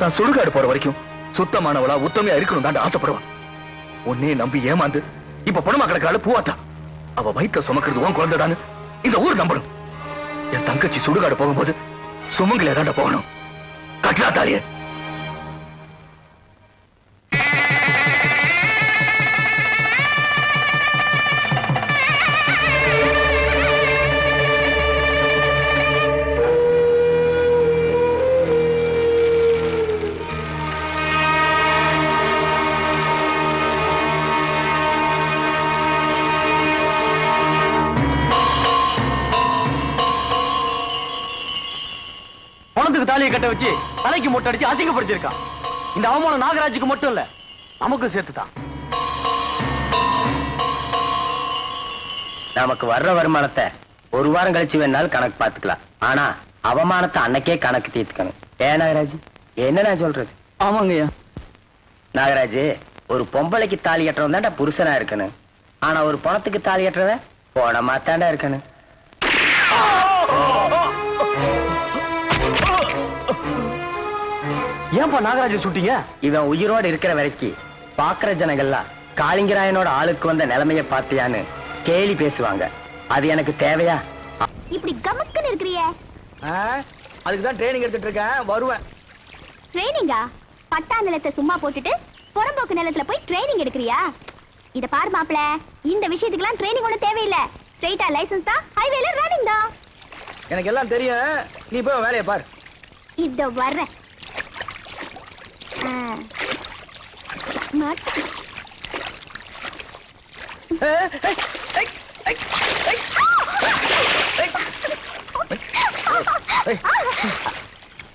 நான் சுடுகாடு போற வரைக்கும் சுத்தமானவளா உத்தமையா இருக்கணும் தான் ஆசைப்படுவான். உன்னையே நம்பி ஏமாந்து இப்ப பணமா கிடக்கிறாள் பூவாத்தா. அவ வயிற்ற சுமக்கிறது உன் குழந்தைடான்னு இந்த ஊர் நம்பணும். என் தங்கச்சி சுடுகாடு போகும்போது சுமங்கல ஏதாண்ட போகணும். கட்டலா பணத்துக்கு தாலியை கட்ட வச்சு தலைக்கு மொட்டை அடிச்சு அசிங்கப்படுத்திருக்கான் இந்த அவமானம் நாகராஜுக்கு மட்டும் இல்ல நமக்கும் சேர்த்துதான். நமக்கு வர்ற வருமானத்தை ஒரு வாரம் கழிச்சு வேணாலும் கணக்கு பார்த்துக்கலாம். ஆனா அவமானத்தை அன்னைக்கே கணக்கு தீர்த்துக்கணும். ஏன் நாகராஜ்? என்ன நான் சொல்றது? ஆமாங்கய்யா. நாகராஜ் ஒரு பொம்பளைக்கு தாலி கட்டுறவன் தான்டா புருஷனா இருக்கணும். ஆனா ஒரு பணத்துக்கு தாலி கட்டுறவன் போனமா தாண்டா இருக்கணும். ஏன்பா நாகராஜ சுட்டீங்க? இவன் உயிரோடு இருக்கிற வரைக்கும் பாக்குற ஜனங்கள்லாம் காளிங்கராயனோட ஆளுக்கு வந்த நிலைமைய பாத்தியான்னு கேலி பேசுவாங்க. அது எனக்கு தேவையா? இப்படி கமக்குன்னு இருக்கிறியே. அதுக்கு தான் ட்ரைனிங் எடுத்துட்டு இருக்கேன். வருவேன். ட்ரைனிங்கா பட்டா நிலத்தை சும்மா போட்டுட்டு புறம்போக்கு நிலத்துல போய் ட்ரைனிங் எடுக்கிறியா? இத பாரு மாப்ள இந்த விஷயத்துக்குலாம் ட்ரைனிங் ஒண்ணும் தேவையில்லை. ஸ்ட்ரைட்டா லைசென்ஸ் தான் ஹைவேல ரன்னிங் தான். எனக்கு எல்லாம் தெரியும். நீ போய் வேலையை பாரு. இதோ வர்றேன்.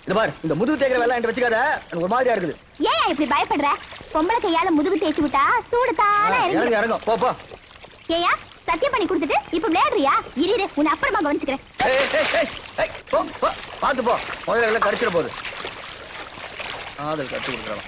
இது பாரு இந்த முதுகு தேய்க்கிற வேலை என்கிட்ட வச்சுக்காத. எனக்கு ஒரு மாதிரியா இருக்குது. ஏன் இப்படி பயப்படுற? பொம்பளை கையால முதுகு தேய்ச்சி விட்டா சூடு தானே இறங்கு இறங்கு இறங்கும். போ போ. ஏயா சத்தியம் பண்ணி கொடுத்துட்டு இப்ப விளையாடுறியா? இரு இரு உன்னை அப்புறமா கவனிச்சுக்கிறேன். ஏய், ஏய், ஏய், ஏய், போ, போ, பாத்து போ. முதல்ல எல்லாம் கடிச்சிட போகுது. അതെടുക്കാം കട്ട് കൊടുക്കണം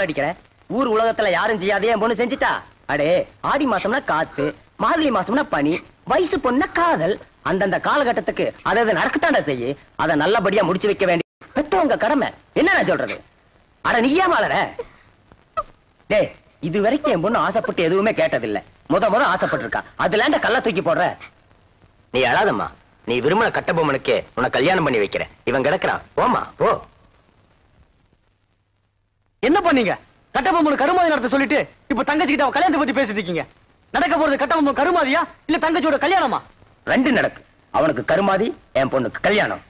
அவளை அடிக்கிறேன் ஊர் உலகத்துல யாரும் செய்யாதே என் பொண்ணு செஞ்சுட்டா? அடே ஆடி மாசம்னா காத்து மார்கழி மாசம்னா பனி வயசு பொண்ணா காதல். அந்தந்த காலகட்டத்துக்கு அதை அதை நடக்கத்தாண்டா செய்யு. அதை நல்லபடியா முடிச்சு வைக்க வேண்டிய பெத்தவங்க கடமை. என்ன நான் சொல்றது? அட நீயா மாலற டே இது வரைக்கும் என் பொண்ணு ஆசைப்பட்டு எதுவுமே கேட்டதில்ல. முத முத ஆசைப்பட்டிருக்கா. அதுல கல்ல தூக்கி போடுற? நீ அழாதம்மா. நீ விரும்பின கட்ட பொம்மனுக்கு உன்னை கல்யாணம் பண்ணி வைக்கிற இவன் கிடக்குறான். போமா போ. என்ன பண்ணீங்க கட்டபொம்மன் கருமாதி நடத்த சொல்லிட்டு இப்ப தங்கச்சிக்கிட்ட அவன் கல்யாணத்தை பத்தி பேசிட்டு இருக்கீங்க. நடக்க போறது கட்டபொம்மன் கருமாதியா? இல்ல தங்கச்சியோட கல்யாணமா? ரெண்டு நடக்கு. அவனுக்கு கருமாதி என் பொண்ணுக்கு கல்யாணம்.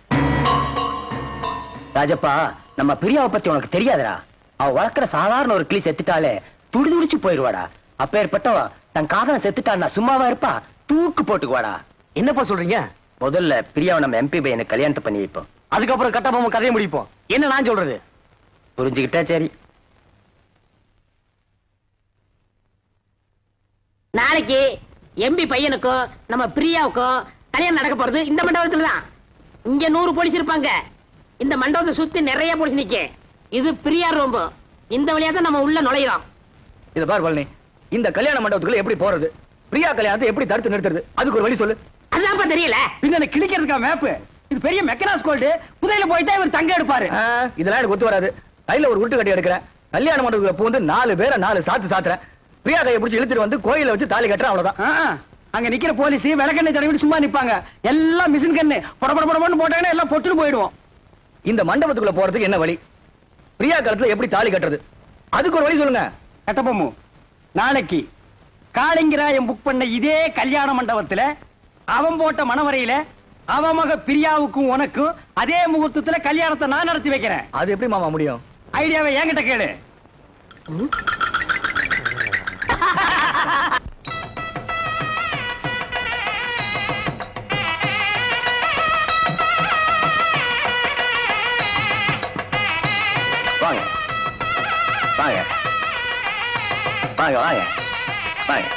ராஜப்பா நம்ம பிரியாவை பத்தி உனக்கு தெரியாதுடா. அவ வளர்க்குற சாதாரண ஒரு கிளி செத்துட்டாலே துடி துடிச்சு போயிருவாடா. அப்பேற்பட்டவ தன் காதல செத்துட்டான்னா சும்மாவா இருப்பா? தூக்கு போட்டுக்குவாடா. என்னப்பா சொல்றீங்க? முதல்ல பிரியாவை நம்ம எம்பி பையனுக்கு கல்யாணத்தை பண்ணி வைப்போம். அதுக்கப்புறம் கட்டபொம்மன் கதையை முடிப்போம். என்ன நான் சொல்றது? புரிஞ்சுக்கிட்டா சரி. நாளைக்கு எம்பி பையனுக்கும் நம்ம பிரியாவுக்கும் கல்யாணம் நடக்க போறது இந்த மண்டபத்துல தான். இங்க நூறு போலீஸ் இருப்பாங்க. இந்த மண்டபத்தை சுத்தி நிறைய போலீஸ் நிக்க இது பிரியா ரூம் இந்த வழியா தான் நம்ம உள்ள நுழையிறோம். இத பார் பழனி. இந்த கல்யாண மண்டபத்துக்குள்ள எப்படி போறது? பிரியா கல்யாணத்தை எப்படி தடுத்து நிறுத்துறது? அதுக்கு ஒரு வழி சொல்லு. அதான்ப்பா தெரியல. பின்ன கிழிக்கிறதுக்கா மேப்பு இது பெரிய மெக்கனாஸ் கோல்டு. புதையில போயிட்டா இவர் தங்க எடுப்பாரு. இதெல்லாம் எனக்கு ஒத்து வராது. கையில ஒரு உருட்டு கட்டி எடுக்கிறேன். கல்யாண மண்டபத்துக்குள்ள பூந்து நாலு பேரை நாலு சாத்து சாத்துறேன். பிரியா கையை பிடிச்சி இழுத்துட்டு வந்து கோயில வச்சு தாலி கட்டுறேன் அவ்வளவுதான். அங்க நிக்கிற போலீஸ் விளக்கெண்ணெய் தடவிட்டு சும்மா நிப்பாங்க. எல்லாம் மிஷின் கண்ணு. பட பட படன்னு போட்டாங்கன்னா எல்லாம் பொட்டுன்னு போயிடுவோம். இந்த மண்டபத்துக்குள்ள போறதுக்கு என்ன வழி? பிரியா காலத்துல எப்படி தாலி கட்டுறது? அதுக்கு ஒரு வழி சொல்லுங்க. கட்டபொம்மு நாளைக்கு காளிங்கராயம் புக் பண்ண இதே கல்யாண மண்டபத்துல அவன் போட்ட மணவரையில அவன் மக பிரியாவுக்கும் உனக்கும் அதே முகூர்த்தத்துல கல்யாணத்தை நான் நடத்தி வைக்கிறேன். அது எப்படி மாமா முடியும்? ஐடியாவை என்கிட்ட கேளு. வாங்க வாங்க வாங்க வாங்க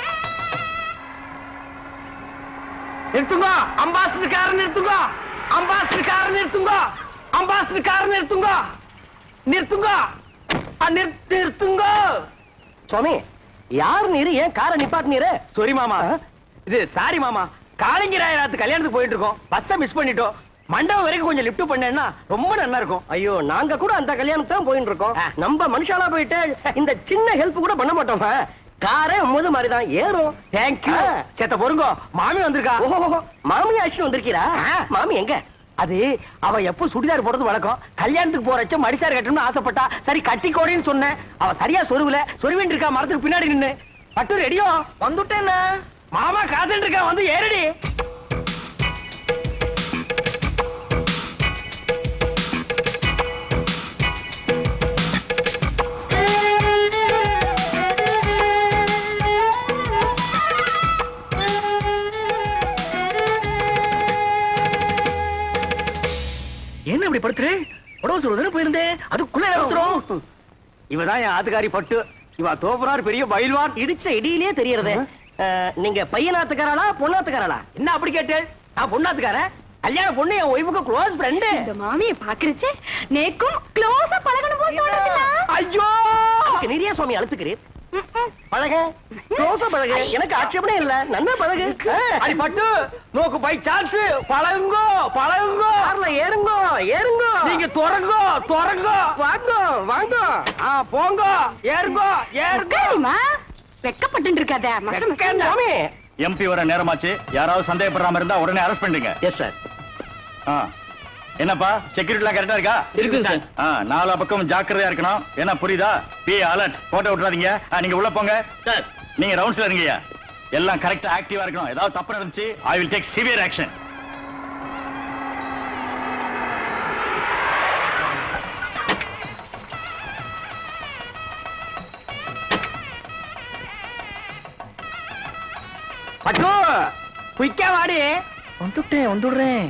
நிறுத்துங்க அம்பாசிடர் கார நிறுத்துங்க அம்பாசிடர் கார நிறுத்துங்க அம்பாசிடர் கார நிறுத்துங்க நிறுத்துங்க நிறுத்துங்க சுவாமி யார் நீரு ஏன் காரை நிப்பாட்டு நீரு சாரி மாமா இது சாரி மாமா காளிங்கராயராத்து கல்யாணத்துக்கு போயிட்டு இருக்கோம். பஸ்ஸை மிஸ் பண்ணிட்டோம். மண்டபம் வரைக்கும் கொஞ்சம் லிஃப்ட் பண்ணேன்னா ரொம்ப நல்லா இருக்கும். ஐயோ நாங்க கூட அந்த கல்யாணத்துக்கு தான் போயிட்டு இருக்கோம் நம்ம மனுஷாலா போயிட்டு இந்த சின்ன ஹெல்ப் கூட பண்ண மாட்டோம். காரே முது மாதிரி தான் ஏறும் தேங்க்யூ சேத்த பொறுங்கோ. மாமி வந்திருக்கா. ஓஹோ மாமி ஆச்சு வந்திருக்கீரா? மாமி எங்க? அது அவ எப்போ சுடிதார் போடுறது வழக்கம். கல்யாணத்துக்கு போறச்ச மடிசார் கட்டணும்னு ஆசைப்பட்டா சரி கட்டிக்கோடின்னு சொன்னேன். அவ சரியா சொருவுல. சொருவின் இருக்கா மரத்துக்கு பின்னாடி நின்னு. பட்டு ரெடியோ வந்துட்டேன்னா மாமா காத்துட்டு இருக்கா வந்து ஏறடி. இப்படி படுத்துரு? உடவு சொல்றதுன்னு போயிருந்தேன் அதுக்குள்ள அவசரம் இவதான் என் ஆத்துக்காரி பட்டு. இவ தோப்புறார் பெரிய பயில்வான். இடிச்ச இடியிலே தெரியறது. நீங்க பையனாத்துக்காரளா பொண்ணாத்துக்காரளா? என்ன அப்படி கேட்டு? நான் பொண்ணாத்துக்காரன் கல்யாண பொண்ணு என் ஒய்ஃபுக்கு க்ளோஸ் ஃப்ரெண்டு இந்த மாமியை பாக்குறச்சே நேக்கும் க்ளோஸா பழகணும் போல் ஐயோ! நிறைய சுவாமி அழுத்துக்கிறேன் பழக? பழக. எனக்கு ஆட்சேபனே இல்ல. நன்னா பழகு. அடி பட்டு. நோக்கு பை சான்ஸ். பழகுங்கோ பழகுங்கோ. கார்ல ஏறுங்கோ ஏறுங்கோ. நீங்க துறங்கோ துறங்கோ. வாங்கோ வாங்கோ. ஆ போங்கோ. ஏறுங்கோ ஏறுங்கோ. வெக்கப்பட்டு இருக்காத. எம்பி வர நேரமாச்சு. யாராவது சந்தேகப்படுறாம இருந்தா உடனே அரெஸ்ட் பண்ணுங்க எஸ் சார் ஆ. என்னப்பா செக்யூரிட்டி எல்லாம் கரெக்டா இருக்கா? இருக்கு சார். ஆ, நாலா பக்கம் ஜாக்கிரதையா இருக்கணும். என்ன புரியுதா? பி அலர்ட் போட்டோ விட்டுறாதீங்க. நீங்க உள்ள போங்க. சார் நீங்க ரவுண்ட்ஸ்ல இருங்கய்யா. எல்லாம் கரெக்டா ஆக்டிவா இருக்கணும். ஏதாவது தப்பு நடந்துச்சு I will take severe action பட்டு குயிக்கா வாடி. வந்துட்டேன் வந்துடுறேன்.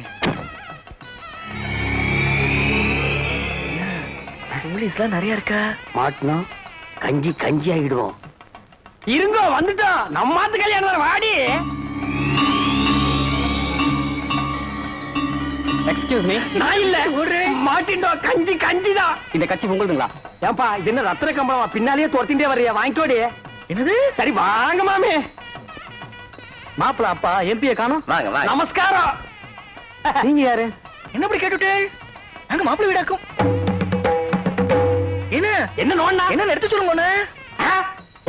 போலீஸ்லாம் நிறைய இருக்கா? மாட்டினோம். கஞ்சி கஞ்சி ஆகிடுவோம். இருங்கோ வந்துட்டோம். நம்ம மாத்து கல்யாணம் வாடி. எக்ஸ்கியூஸ் மீ நான் இல்ல. ஒரு மாட்டிண்டோ கஞ்சி கஞ்சிதான். இந்த கட்சி உங்களுதுங்களா ஏன்பா இது என்ன ரத்தன கம்பளமா? பின்னாலேயே துரத்திட்டே வர்றியா? வாங்கிக்கோடி. என்னது? சரி வாங்க மாமே. மாப்பிள அப்பா எம்பியை காணோம். வாங்க வாங்க. நமஸ்காரம். நீங்க யாரு? என்ன இப்படி கேட்டுட்டே? நாங்க மாப்பிள்ளை வீடாக்கும் என்ன? என்ன நோண்டா என்ன எடுத்து சொல்லுங்க?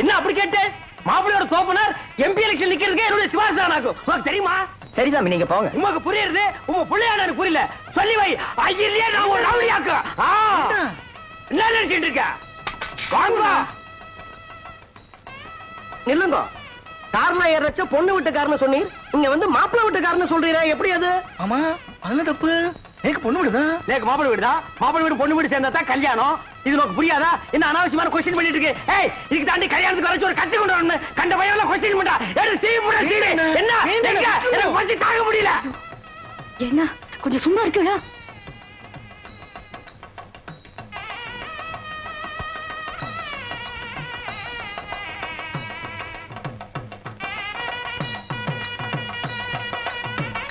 என்ன அப்படி கேட்டு? மாப்பிள்ளையோட தோப்பனர் எம்பி எலெக்ஷன் நிக்கிறதுக்கு என்னுடைய சிவாசானாக்கும் உனக்கு தெரியுமா? சரி சாமி நீங்க போங்க. உமக்கு புரியுறது? உங்க பிள்ளையான புரியல. சொல்லி வை. ஐயிலே நான் ஒரு ரவுடியாக்கு என்ன? நினைச்சிட்டு இருக்க? வாங்க. நில்லுங்க. கார்ல ஏறச்ச பொண்ணு வீட்டுக்காரன்னு சொன்னீர். இங்க வந்து மாப்பிள்ளை வீட்டுக்காரன்னு சொல்றீரா? எப்படி அது? ஆமா. அதுல தப்பு? எனக்கு பொண்ணு விடுதான் நேக்கு மாப்பிள்ளை வீடு தான் மாப்பிள்ளை வீடு பொண்ணு வீடு சேர்ந்தா தான் கல்யாணம். இது உனக்கு புரியாதா? என்ன அனாவசியமான கொஸ்டின் பண்ணிட்டு இருக்கு? ஏய் இதுக்கு தாண்டி கல்யாணத்துக்கு வரைச்சு ஒரு கத்து கொண்டு வரணும். கண்ட பையன் கொஸ்டின் பண்றா. எடுத்து போட சீடு என்ன? எனக்கு தாங்க முடியல. என்ன? கொஞ்சம் சும்மா இருக்குடா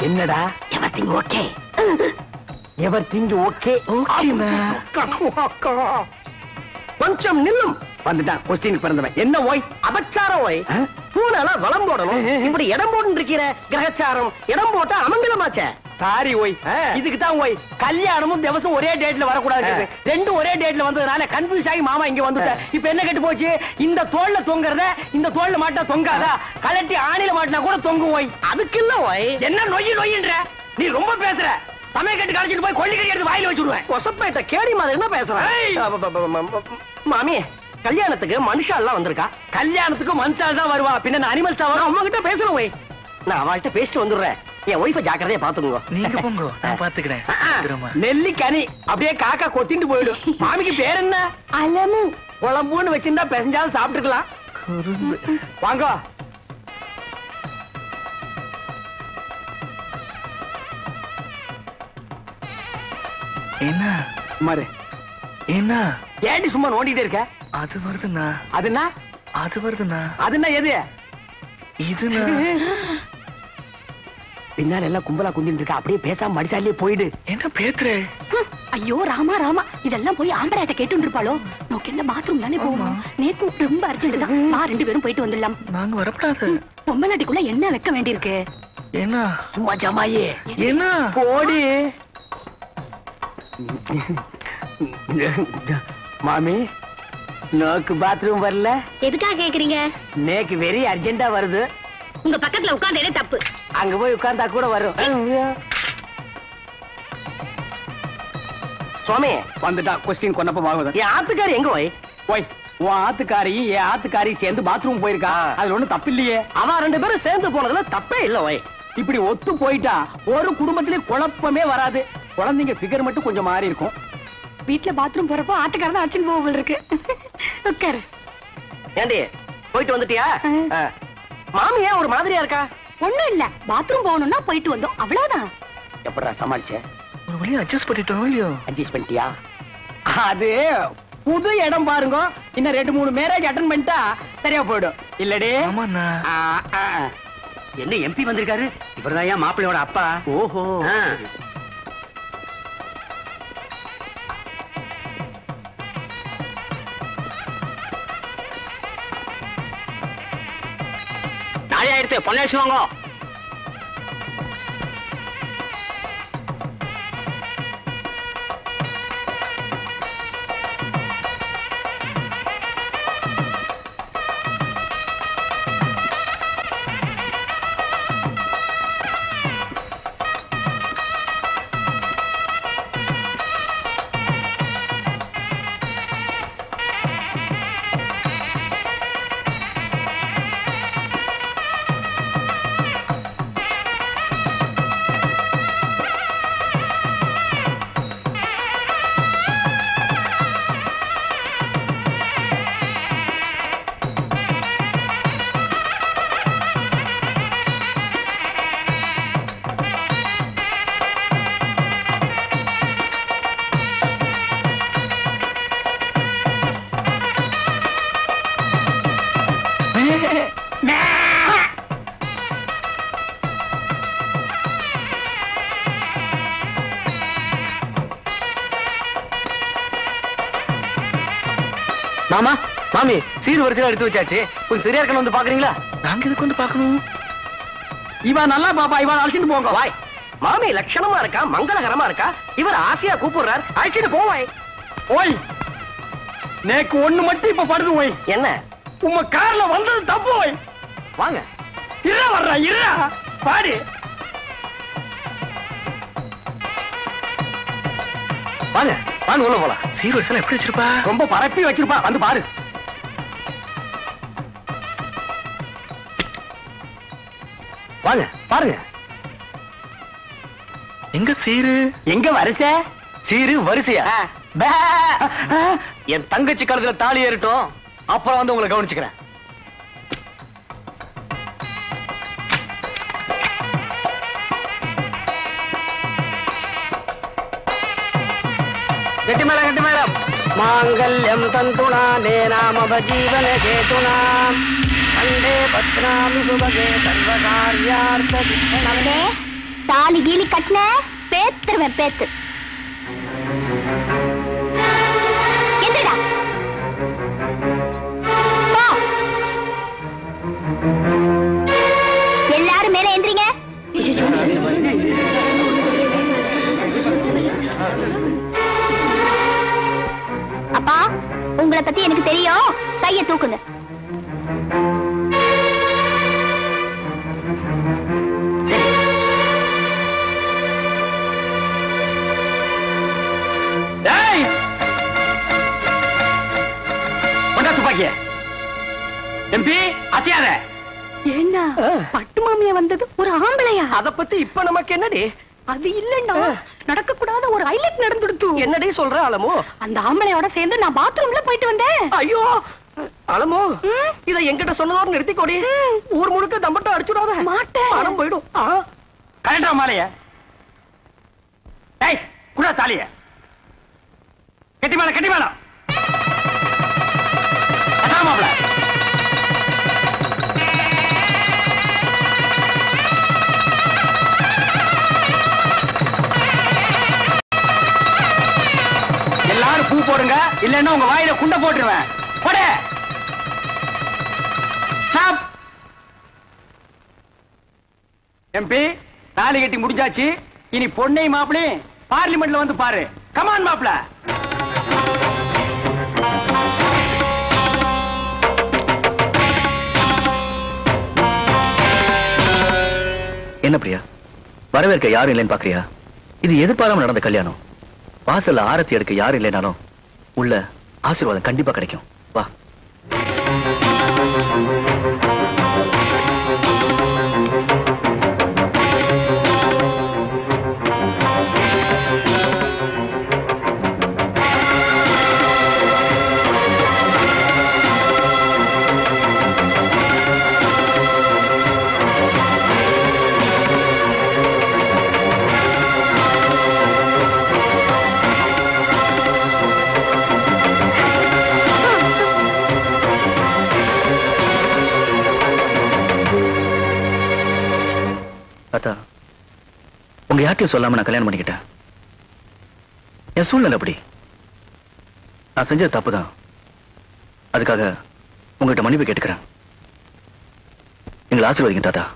என்னடா? Everything okay? Everything okay? கொஞ்சம் நில்லும். வந்துட்டான். கொஸ்டின் பிறந்தவன். என்ன ஓய்? அபச்சாரம் ஒய் பூனால வளம் போடணும். இப்படி இடம் போட்டு இருக்கிற கிரகச்சாரம் இடம் போட்டா அமங்கலமாச்சே. சாரி ஓய். இதுக்கு தான் ஓய். கல்யாணமும் திவசம் ஒரே டேட்ல வரக்கூடாது ரெண்டும் ஒரே டேட்ல வந்ததுனால கன்ஃபியூஸ் ஆகி மாமா இங்க வந்துட்டேன் இப்ப என்ன கெட்டு போச்சு? இந்த தோல்ல தொங்குறத இந்த தோல்ல மாட்டா தொங்காதா? கலட்டி ஆணில மாட்டினா கூட தொங்கும் ஓய். அதுக்கு இல்ல ஒய் என்ன நொய்யி நொய்யின்ற நீ ரொம்ப பேசுற. சமய கட்டு கழிச்சிட்டு போய் கொள்ளிக்கறி எடுத்து வாயில வச்சுடுவேன். கொசப்பேட்ட கேடி மாதிரி என்ன பேசுறேன் மாமி கல்யாணத்துக்கு மனுஷா எல்லாம் வந்திருக்கா? கல்யாணத்துக்கு மனுஷால் தான் வருவா. பின்ன நான் அனிமல்ஸா உங்க கிட்ட பேசுறேன் ஒய் நான் அவள்கிட்ட பேசிட்டு வந்துடுறேன். என் ஒய்ஃபை ஜாக்கிரதையா பாத்துக்கோங்க. நீங்க போங்க நான் பாத்துக்கிறேன். திரும்ப நெல்லி கனி அப்படியே காக்கா கொத்திட்டு போயிடும். மாமிக்கு பேர் என்ன? அலமு. குழம்புன்னு வச்சிருந்தா பெசஞ்சாலும் சாப்பிட்டுக்கலாம். வாங்க. என்ன? மாறு என்ன? ஏண்டி சும்மா நோண்டிட்டே இருக்க? அது வருதுண்ணா. அதுனா அது வருதுண்ணா. அதுனா எது? இதுண்ணா. பின்னால எல்லாம் கும்பலா குந்திட்டு இருக்க? அப்படியே பேசாம மடிசாலே போயிடு. என்ன பேத்துறே? ஐயோ ராமா ராமா இதெல்லாம் போய் ஆம்பளையாட்ட கேட்டு இருப்பாளோ நோக்கு என்ன பாத்ரூம் தானே போகணும் நேக்கும் ரொம்ப அர்ஜென்ட் தான். வா ரெண்டு பேரும் போயிட்டு வந்துடலாம். நாங்க வரப்படாது. பொம்மை நாட்டிக்குள்ள என்ன வைக்க வேண்டியிருக்கு? என்ன? சும்மா ஜமாயே. என்ன? போடி. மாமி நோக்கு பாத்ரூம் வரல? எதுக்காக கேக்குறீங்க? நேக்கு வெரி அர்ஜென்டா வருது. உங்க பக்கத்துல உட்கார்ந்ததே தப்பு. அங்க போய் உட்கார்ந்தா கூட வரும். சுவாமி. வந்துட்டா. கொஸ்டின் கொன்னப்ப ஆகுது என் ஆத்துக்காரி எங்க ஒய் ஓய் உன் ஆத்துக்காரியும் என் ஆத்துக்காரியும் சேர்ந்து பாத்ரூம் போயிருக்கா. அதுல ஒண்ணும் தப்பு இல்லையே. அவ ரெண்டு பேரும் சேர்ந்து போனதுல தப்பே இல்ல ஒய் இப்படி ஒத்து போயிட்டா ஒரு குடும்பத்திலே குழப்பமே வராது. குழந்தைங்க ஃபிகர் மட்டும் கொஞ்சம் மாறி இருக்கும். வீட்ல பாத்ரூம் போறப்போ ஆட்டுக்காரன் அடிச்சுன்னு போக இருக்கு. உட்காரு. ஏண்டி போயிட்டு வந்துட்டியா. மாமி ஏன் ஒரு மாதிரியா இருக்கா? ஒண்ணும் இல்ல. பாத்ரூம் போகணும்னா போயிட்டு வந்தோம். அவ்வளவுதான். எப்படா சமாளிச்ச? ஒரு வழியா அட்ஜஸ்ட் பண்ணிட்டோம் இல்லையோ? அட்ஜஸ்ட் பண்ணிட்டியா? அது புது இடம் பாருங்க. இன்னும் ரெண்டு மூணு மேரேஜ் அட்டன் பண்ணிட்டா சரியா போயிடும். இல்லடே? ஆமாண்ணா. ஆ, ஆ. என்ன எம்பி வந்திருக்காரு? இவர்தான் ஏன் மாப்பிள்ளையோட அப்பா. ஓஹோ. நாளை ஆயிடுத்து பொண்ணு வாங்க. மாமி சீர் வரிசையில எடுத்து வச்சாச்சு. கொஞ்சம் சரியா இருக்கணும் வந்து பாக்குறீங்களா? நாங்க இதுக்கு வந்து பாக்கணும்? இவன் நல்லா பாப்பா இவன் அழைச்சிட்டு போங்க. வாய். மாமி லட்சணமா இருக்கா? மங்களகரமா இருக்கா? இவர் ஆசையா கூப்பிடுறார். அழைச்சிட்டு போவாய். ஓய். நேக்கு ஒண்ணு மட்டும் இப்ப படுது ஓய். என்ன? உங்க கார்ல வந்தது தப்பு ஓய். வாங்க. இரா வர்றா இரா. பாடி. வாங்க வாங்க உள்ள போலாம். சீர் வரிசையில எப்படி வச்சிருப்பா? ரொம்ப பரப்பி வச்சிருப்பா. வந்து பாரு. பாருங்க எங்க சீரு எங்க வரிசை சீரு வரிசையா பே. என் தங்கச்சி கழுத்துல தாலி ஏறட்டும் அப்புறம் வந்து உங்களை கவனிச்சுக்கிறேன் గట్టి మేడం గట్టి మేడం మాంగళ్యం తంతునా నేనామవజీవన కేతునా அண்டே பத்னாமி தாலி கீலி கட்டின பேத்துருவேன் பேத்து. எந்திரடா. எல்லாரும் மேல என்றீங்க அப்பா உங்களை பத்தி எனக்கு தெரியும். கைய தூக்குங்க. வந்தது ஒரு ஆம்பளையா? அத பத்தி இப்ப நமக்கு என்னடி? அது இல்லன்னா நடக்க கூடாத ஒரு ஹைலைட் நடந்துடுத்து. என்னடி சொல்ற அலமோ? அந்த ஆம்பளையோட சேர்ந்து நான் பாத்ரூம்ல போயிட்டு வந்தேன். ஐயோ! அலமோ இத என்கிட்ட சொன்னதோட நிறுத்திக்கோடி. ஊர் முழுக்க தம்பட்டம் அடிச்சுடாத. மாட்டேன். பணம் போயிடும். கரெக்டா மாலைய. ஏய் குடா தாலிய. கட்டி மேல கட்டி மேல. அதான் மாப்பிள. எல்லாரும் போடுங்க இல்லைன்னா உங்க வாயில குண்ட போட்டுருவேன். போடு. ஸ்டாப். எம்பி தாலி கட்டி முடிஞ்சாச்சு. இனி பொண்ணை மாப்பிளையும் பார்லிமெண்ட்ல வந்து பாரு. கமான் மாப்பிள. என்ன பிரியா? வரவேற்க யாரும் இல்லைன்னு பாக்குறியா? இது எதிர்பாராம நடந்த கல்யாணம். வாசல்ல ஆரத்தி எடுக்க யாரும் இல்லைனாலும் உள்ள ஆசீர்வாதம் கண்டிப்பா கிடைக்கும். வா. அத்தா உங்க யார்ட்டையும் சொல்லாம நான் கல்யாணம் பண்ணிக்கிட்டேன். என் சூழ்நிலை அப்படி. நான் செஞ்சது தப்புதான். அதுக்காக உங்ககிட்ட மன்னிப்பு கேட்டுக்கிறேன். எங்களை ஆசீர்வதிங்க தாத்தா.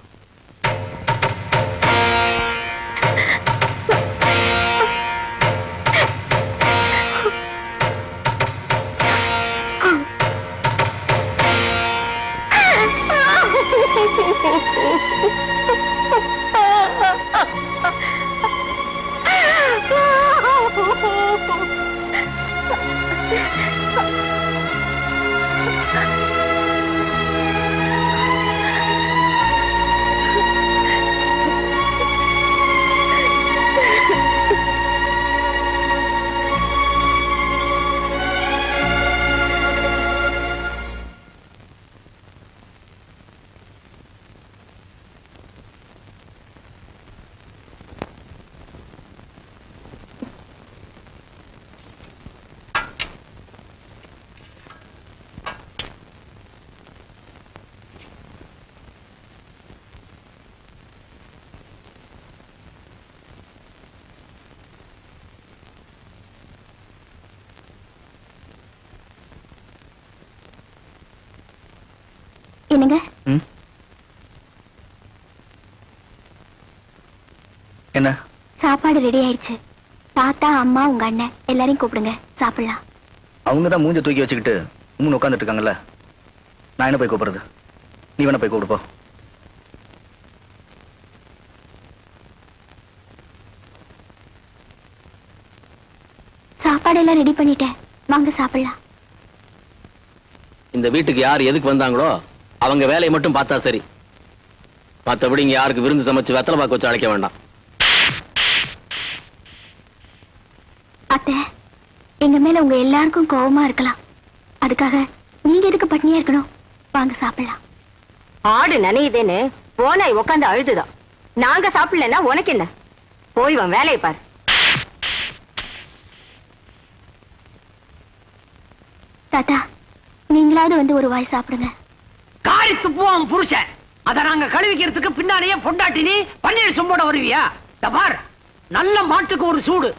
சாப்பாடு ரெடி ஆயிடுச்சு. தாத்தா அம்மா உங்க அண்ணன் எல்லாரையும் கூப்பிடுங்க. சாப்பிடலாம். அவங்க தான் மூஞ்ச தூக்கி வச்சுக்கிட்டு மூணு உட்காந்துட்டு இருக்காங்கல்ல? நான் என்ன போய் கூப்பிடுறது? நீ வேணா போய் கூப்பிடு போ. சாப்பாடு எல்லாம் ரெடி பண்ணிட்டேன். வாங்க சாப்பிடலாம். இந்த வீட்டுக்கு யார் எதுக்கு வந்தாங்களோ அவங்க வேலையை மட்டும் பார்த்தா சரி. மத்தபடி இங்க யாருக்கு விருந்து சமைச்சு வெத்தலை பாக்கு வச்சு அழைக்க வேண்டாம். அத்தை எங்க மேல உங்க எல்லாருக்கும் கோவமா இருக்கலாம். அதுக்காக நீங்க எதுக்கு பட்னியா இருக்கணும்? வாங்க சாப்பிடலாம். ஆடு நனையுதேன்னு போனாய் உட்காந்து அழுதுதான் நாங்க சாப்பிடலன்னா உனக்கு என்ன? போய் வன் வேலையை பாரு. தாத்தா நீங்களாவது வந்து ஒரு வாய் சாப்பிடுங்க. காரி துப்புவான் புருஷன். அத நாங்க கழுவிக்கிறதுக்கு பின்னாலேயே பொண்டாட்டி நீ பன்னீர் சும்போட வருவியா? இந்த பார் நல்ல மாட்டுக்கு ஒரு சூடு.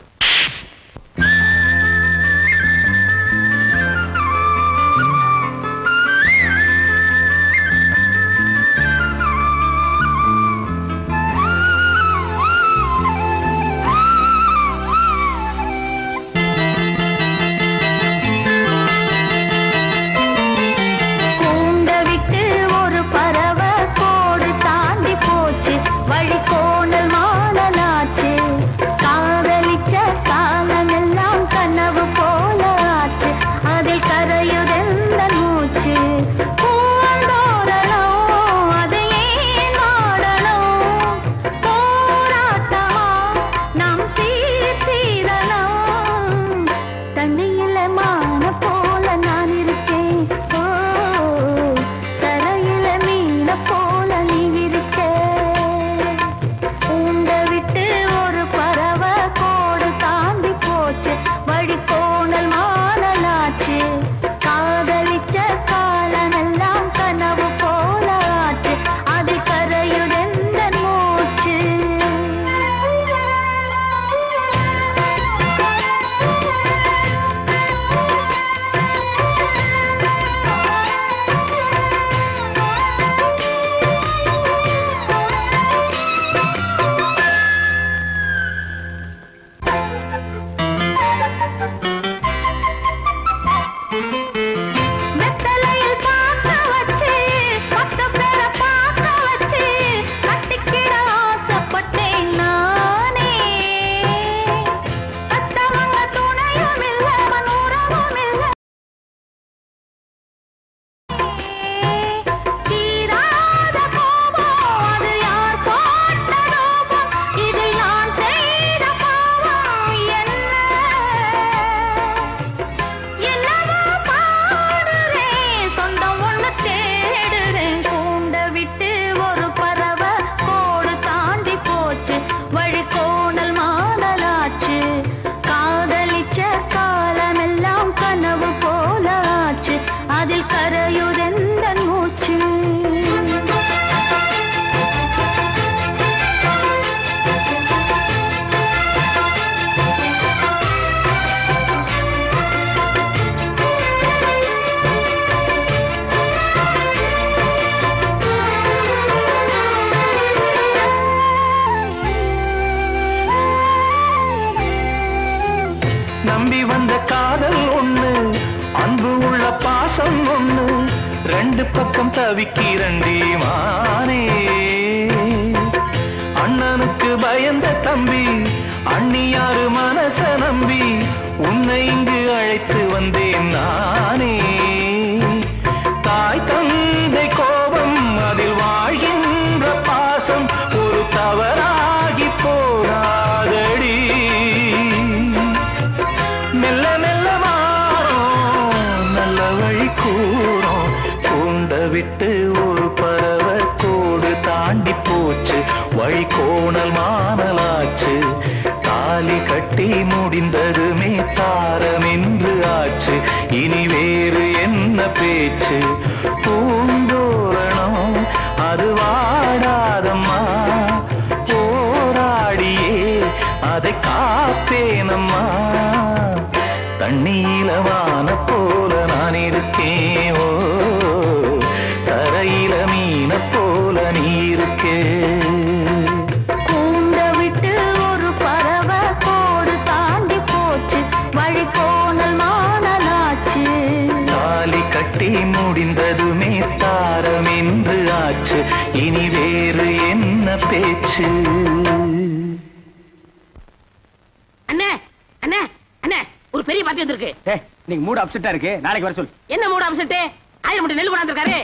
மூடு அப்செட்டா இருக்கு. நாளைக்கு வர சொல்லு. என்ன மூட அம்சட்டு ஆயிரம் மட்டும் நெல் கொண்டாந்துருக்காரு.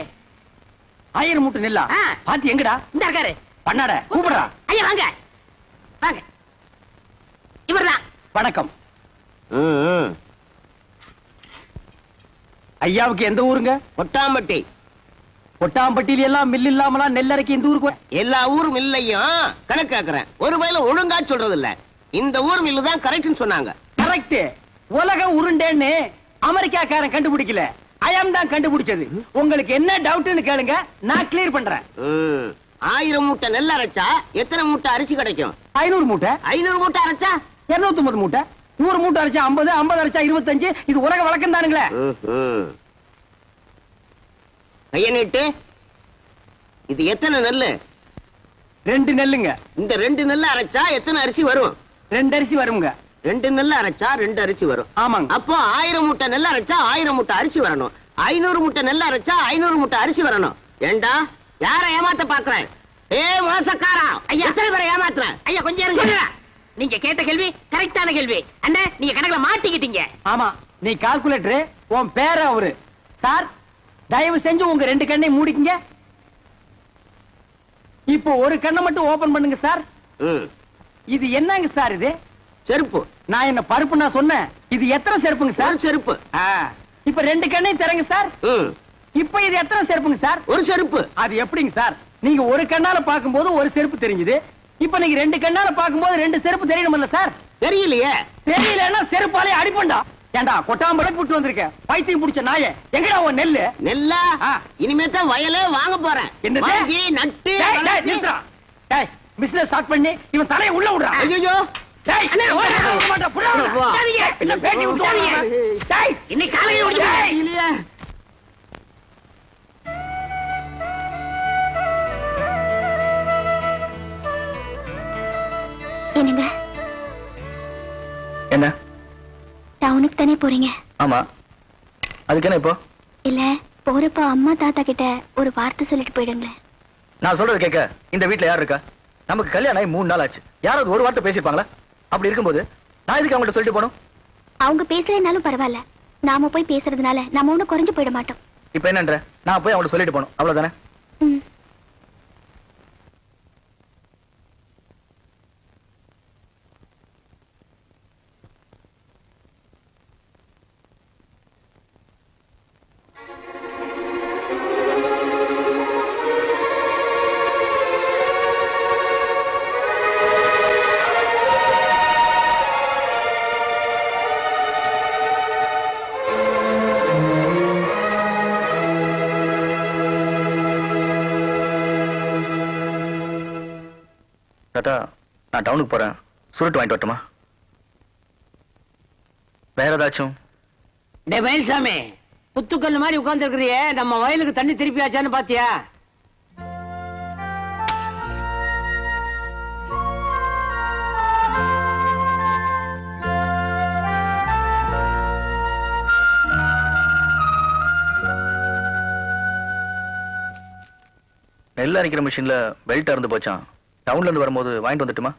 ஆயிரம் மூட்டை நெல்லா? பாத்தி எங்கடா? இந்த இருக்காரு. பண்ணாட கூப்பிடுறா. ஐயா வாங்க. வாங்க. இவர்தான். வணக்கம். ஐயாவுக்கு எந்த ஊருங்க? கொட்டாம்பட்டி கொட்டாம்பட்டியில எல்லாம் மில் இல்லாமலாம் நெல் அரைக்க இந்த ஊருக்கு எல்லா ஊர் மில்லையும் கணக்கு கேக்குறேன். ஒரு வயல ஒழுங்கா சொல்றது இல்ல இந்த ஊர் மில்லு தான் கரெக்ட்னு சொன்னாங்க. கரெக்ட் உலக உருண்டேன்னு அமெரிக்காக்காரன் கண்டுபிடிக்கல. ஐயம் தான் கண்டுபிடிச்சது. உங்களுக்கு என்ன டவுட்னு கேளுங்க. நான் கிளியர் பண்றேன். ஆயிரம் மூட்டை நெல் அரைச்சா எத்தனை மூட்டை அரிசி கிடைக்கும்? ஐநூறு மூட்டை. ஐநூறு மூட்டை அரைச்சா? இருநூத்தி ஒன்பது மூட்டை. நூறு மூட்டை அரைச்சா ஐம்பது ஐம்பது அரைச்சா இருபத்தஞ்சு. இது உலக வழக்கம் தானுங்களே. கைய நீட்டு. இது எத்தனை நெல்லு? ரெண்டு நெல்லுங்க. இந்த ரெண்டு நெல்லு அரைச்சா எத்தனை அரிசி வரும்? ரெண்டு அரிசி வருங்க. ரெண்டு நெல்லு அரைச்சா ரெண்டு அரிசி வரும். ஆமாங்க. அப்போ ஆயிரம் மூட்டை நெல் அரைச்சா ஆயிரம் மூட்டை அரிசி வரணும். ஐநூறு மூட்டை நெல் அரைச்சா ஐநூறு மூட்டை அரிசி வரணும். ஏண்டா? யார ஏமாத்த பாக்குறேன் ஏ மோசக்காரா? ஐயா. எத்தனை பேரை ஏமாத்துறேன் ஐயா கொஞ்சம் இருங்க. நீங்க கேட்ட கேள்வி கரெக்டான கேள்வி. அண்ணா நீங்க கணக்குல மாட்டிக்கிட்டீங்க. ஆமா நீ கால்குலேட்டர் உன் பேர அவரு. சார் தயவு செஞ்சு உங்க ரெண்டு கண்ணை மூடிக்கங்க. இப்போ ஒரு கண்ணை மட்டும் ஓபன் பண்ணுங்க சார். இது என்னங்க சார் இது? செருப்பு. நான் என்ன பருப்பு நான் சொன்னேன். இது எத்தனை செருப்புங்க சார்? செருப்பு. இப்ப ரெண்டு கண்ணையும் திறங்க சார். இப்ப இது எத்தனை செருப்புங்க சார்? ஒரு செருப்பு. அது எப்படிங்க சார்? நீங்க ஒரு கண்ணால பாக்கும்போது ஒரு செருப்பு தெரிஞ்சுது. இப்ப நீங்க ரெண்டு கண்ணால பாக்கும்போது ரெண்டு செருப்பு தெரியணும்ல சார்? தெரியலையே. தெரியலன்னா செருப்பாலே அடிப்பண்டா. ஏண்டா கொட்டாம்பளை புட்டு வந்திருக்க. பைத்தியம் புடிச்ச நாயே. எங்கடா உன் நெல்லு? நெல்லா? இனிமே தான் வயலே வாங்க போறேன்? வாங்கி நட்டு business start பண்ணி இவன் தலையை உள்ள விடுறா ஐயையோ. என்னங்க? என்ன? டவுனுக்கு தானே போறீங்க? ஆமா. அதுக்கு என்ன இப்போ? இல்ல போறப்போ அம்மா தாத்தா கிட்ட ஒரு வார்த்தை சொல்லிட்டு போயிடுங்களேன். நான் சொல்றது கேட்க இந்த வீட்ல யார் இருக்கா? நமக்கு கல்யாணம் ஆகி மூணு நாள் ஆச்சு. யாராவது ஒரு வார்த்தை பேசியிருப்பாங்களா? அப்படி இருக்கும்போது நான் எதுக்கு அவங்கள்ட்ட சொல்லிட்டு போனோம்? அவங்க பேசலைனாலும் பரவாயில்ல. நாம போய் பேசுறதுனால நம்ம ஒண்ணும் குறைஞ்சு போயிட மாட்டோம். இப்போ என்னன்ற? நான் போய் அவங்கள்ட்ட சொல்லிட்டு போகணும் அவ்வளவுதானே? ம். தாத்தா நான் டவுனுக்கு போறேன். சுருட்டு வாங்கிட்டு வரட்டுமா? வேற ஏதாச்சும்? டே மயில்சாமி புத்துக்கல் மாதிரி உட்கார்ந்து இருக்கிறியே நம்ம வயலுக்கு தண்ணி திருப்பியாச்சான்னு பாத்தியா? நெல் அரைக்கிற மிஷின்ல பெல்ட் அறுந்து போச்சான் டவுன்ல இருந்து வரும்போது வாங்கிட்டு வந்துட்டுமா?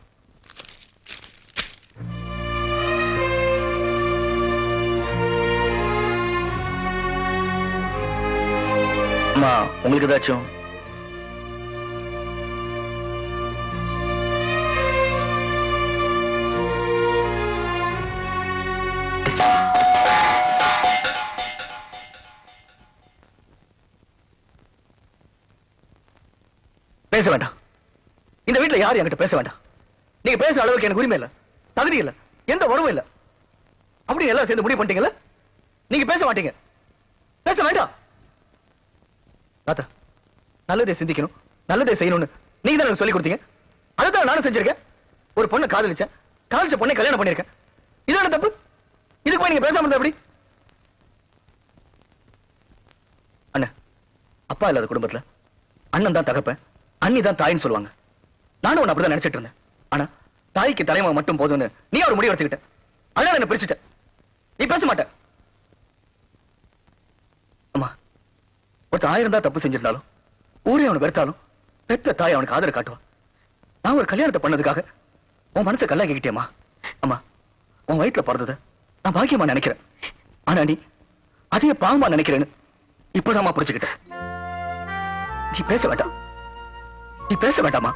அம்மா உங்களுக்கு ஏதாச்சும்? பேச வேண்டாம். இந்த வீட்ல யாரும் என்கிட்ட பேச வேண்டாம். நீங்க பேசுற அளவுக்கு எனக்கு உரிமை இல்ல. தகுதி இல்ல. எந்த உறவும் இல்ல. அப்படி எல்லாம் சேர்ந்து முடிவு பண்ணிட்டீங்கல்ல? நீங்க பேச மாட்டீங்க. பேச வேண்டாம். தாத்தா நல்லதே சிந்திக்கணும். நல்லதே செய்யணும்னு நீங்க தான் எனக்கு சொல்லி கொடுத்தீங்க? அதுதான் நானும் செஞ்சிருக்கேன். ஒரு பொண்ணை காதலிச்சேன். காதலிச்ச பொண்ணை கல்யாணம் பண்ணிருக்கேன் இதான தப்பு? இதுக்கு போய் நீங்க பேசாம இருந்தா எப்படி? அண்ணா அப்பா இல்லாத குடும்பத்துல அண்ணன் தான் தகப்பன் அண்ணி தான் தாயின்னு சொல்லுவாங்க. நானும் உன்னை அப்படிதான் நினைச்சிட்டு இருந்தேன். ஆனா தாய்க்கு தலைமை மட்டும் போதும்னு நீ ஒரு முடிவு எடுத்துக்கிட்ட. அதனால என்ன பிரிச்சுட்ட. நீ பேச மாட்ட. அம்மா ஒருத்தர் ஆயிரம் தான் தப்பு செஞ்சிருந்தாலும் ஊரே அவனை வெறுத்தாலும் பெத்த தாய் அவனுக்கு ஆதரவு காட்டுவான் நான் ஒரு கல்யாணத்தை பண்ணதுக்காக உன் மனசை கல்லாக்கிக்கிட்டேம்மா. அம்மா உன் வயிற்றுல பிறந்தத நான் பாக்கியமா நினைக்கிறேன். ஆனா நீ அதே பாவமா நினைக்கிறேன்னு இப்பதாம்மா புரிச்சுக்கிட்ட நீ பேச வேண்டாம். நீ பேச வேண்டாமா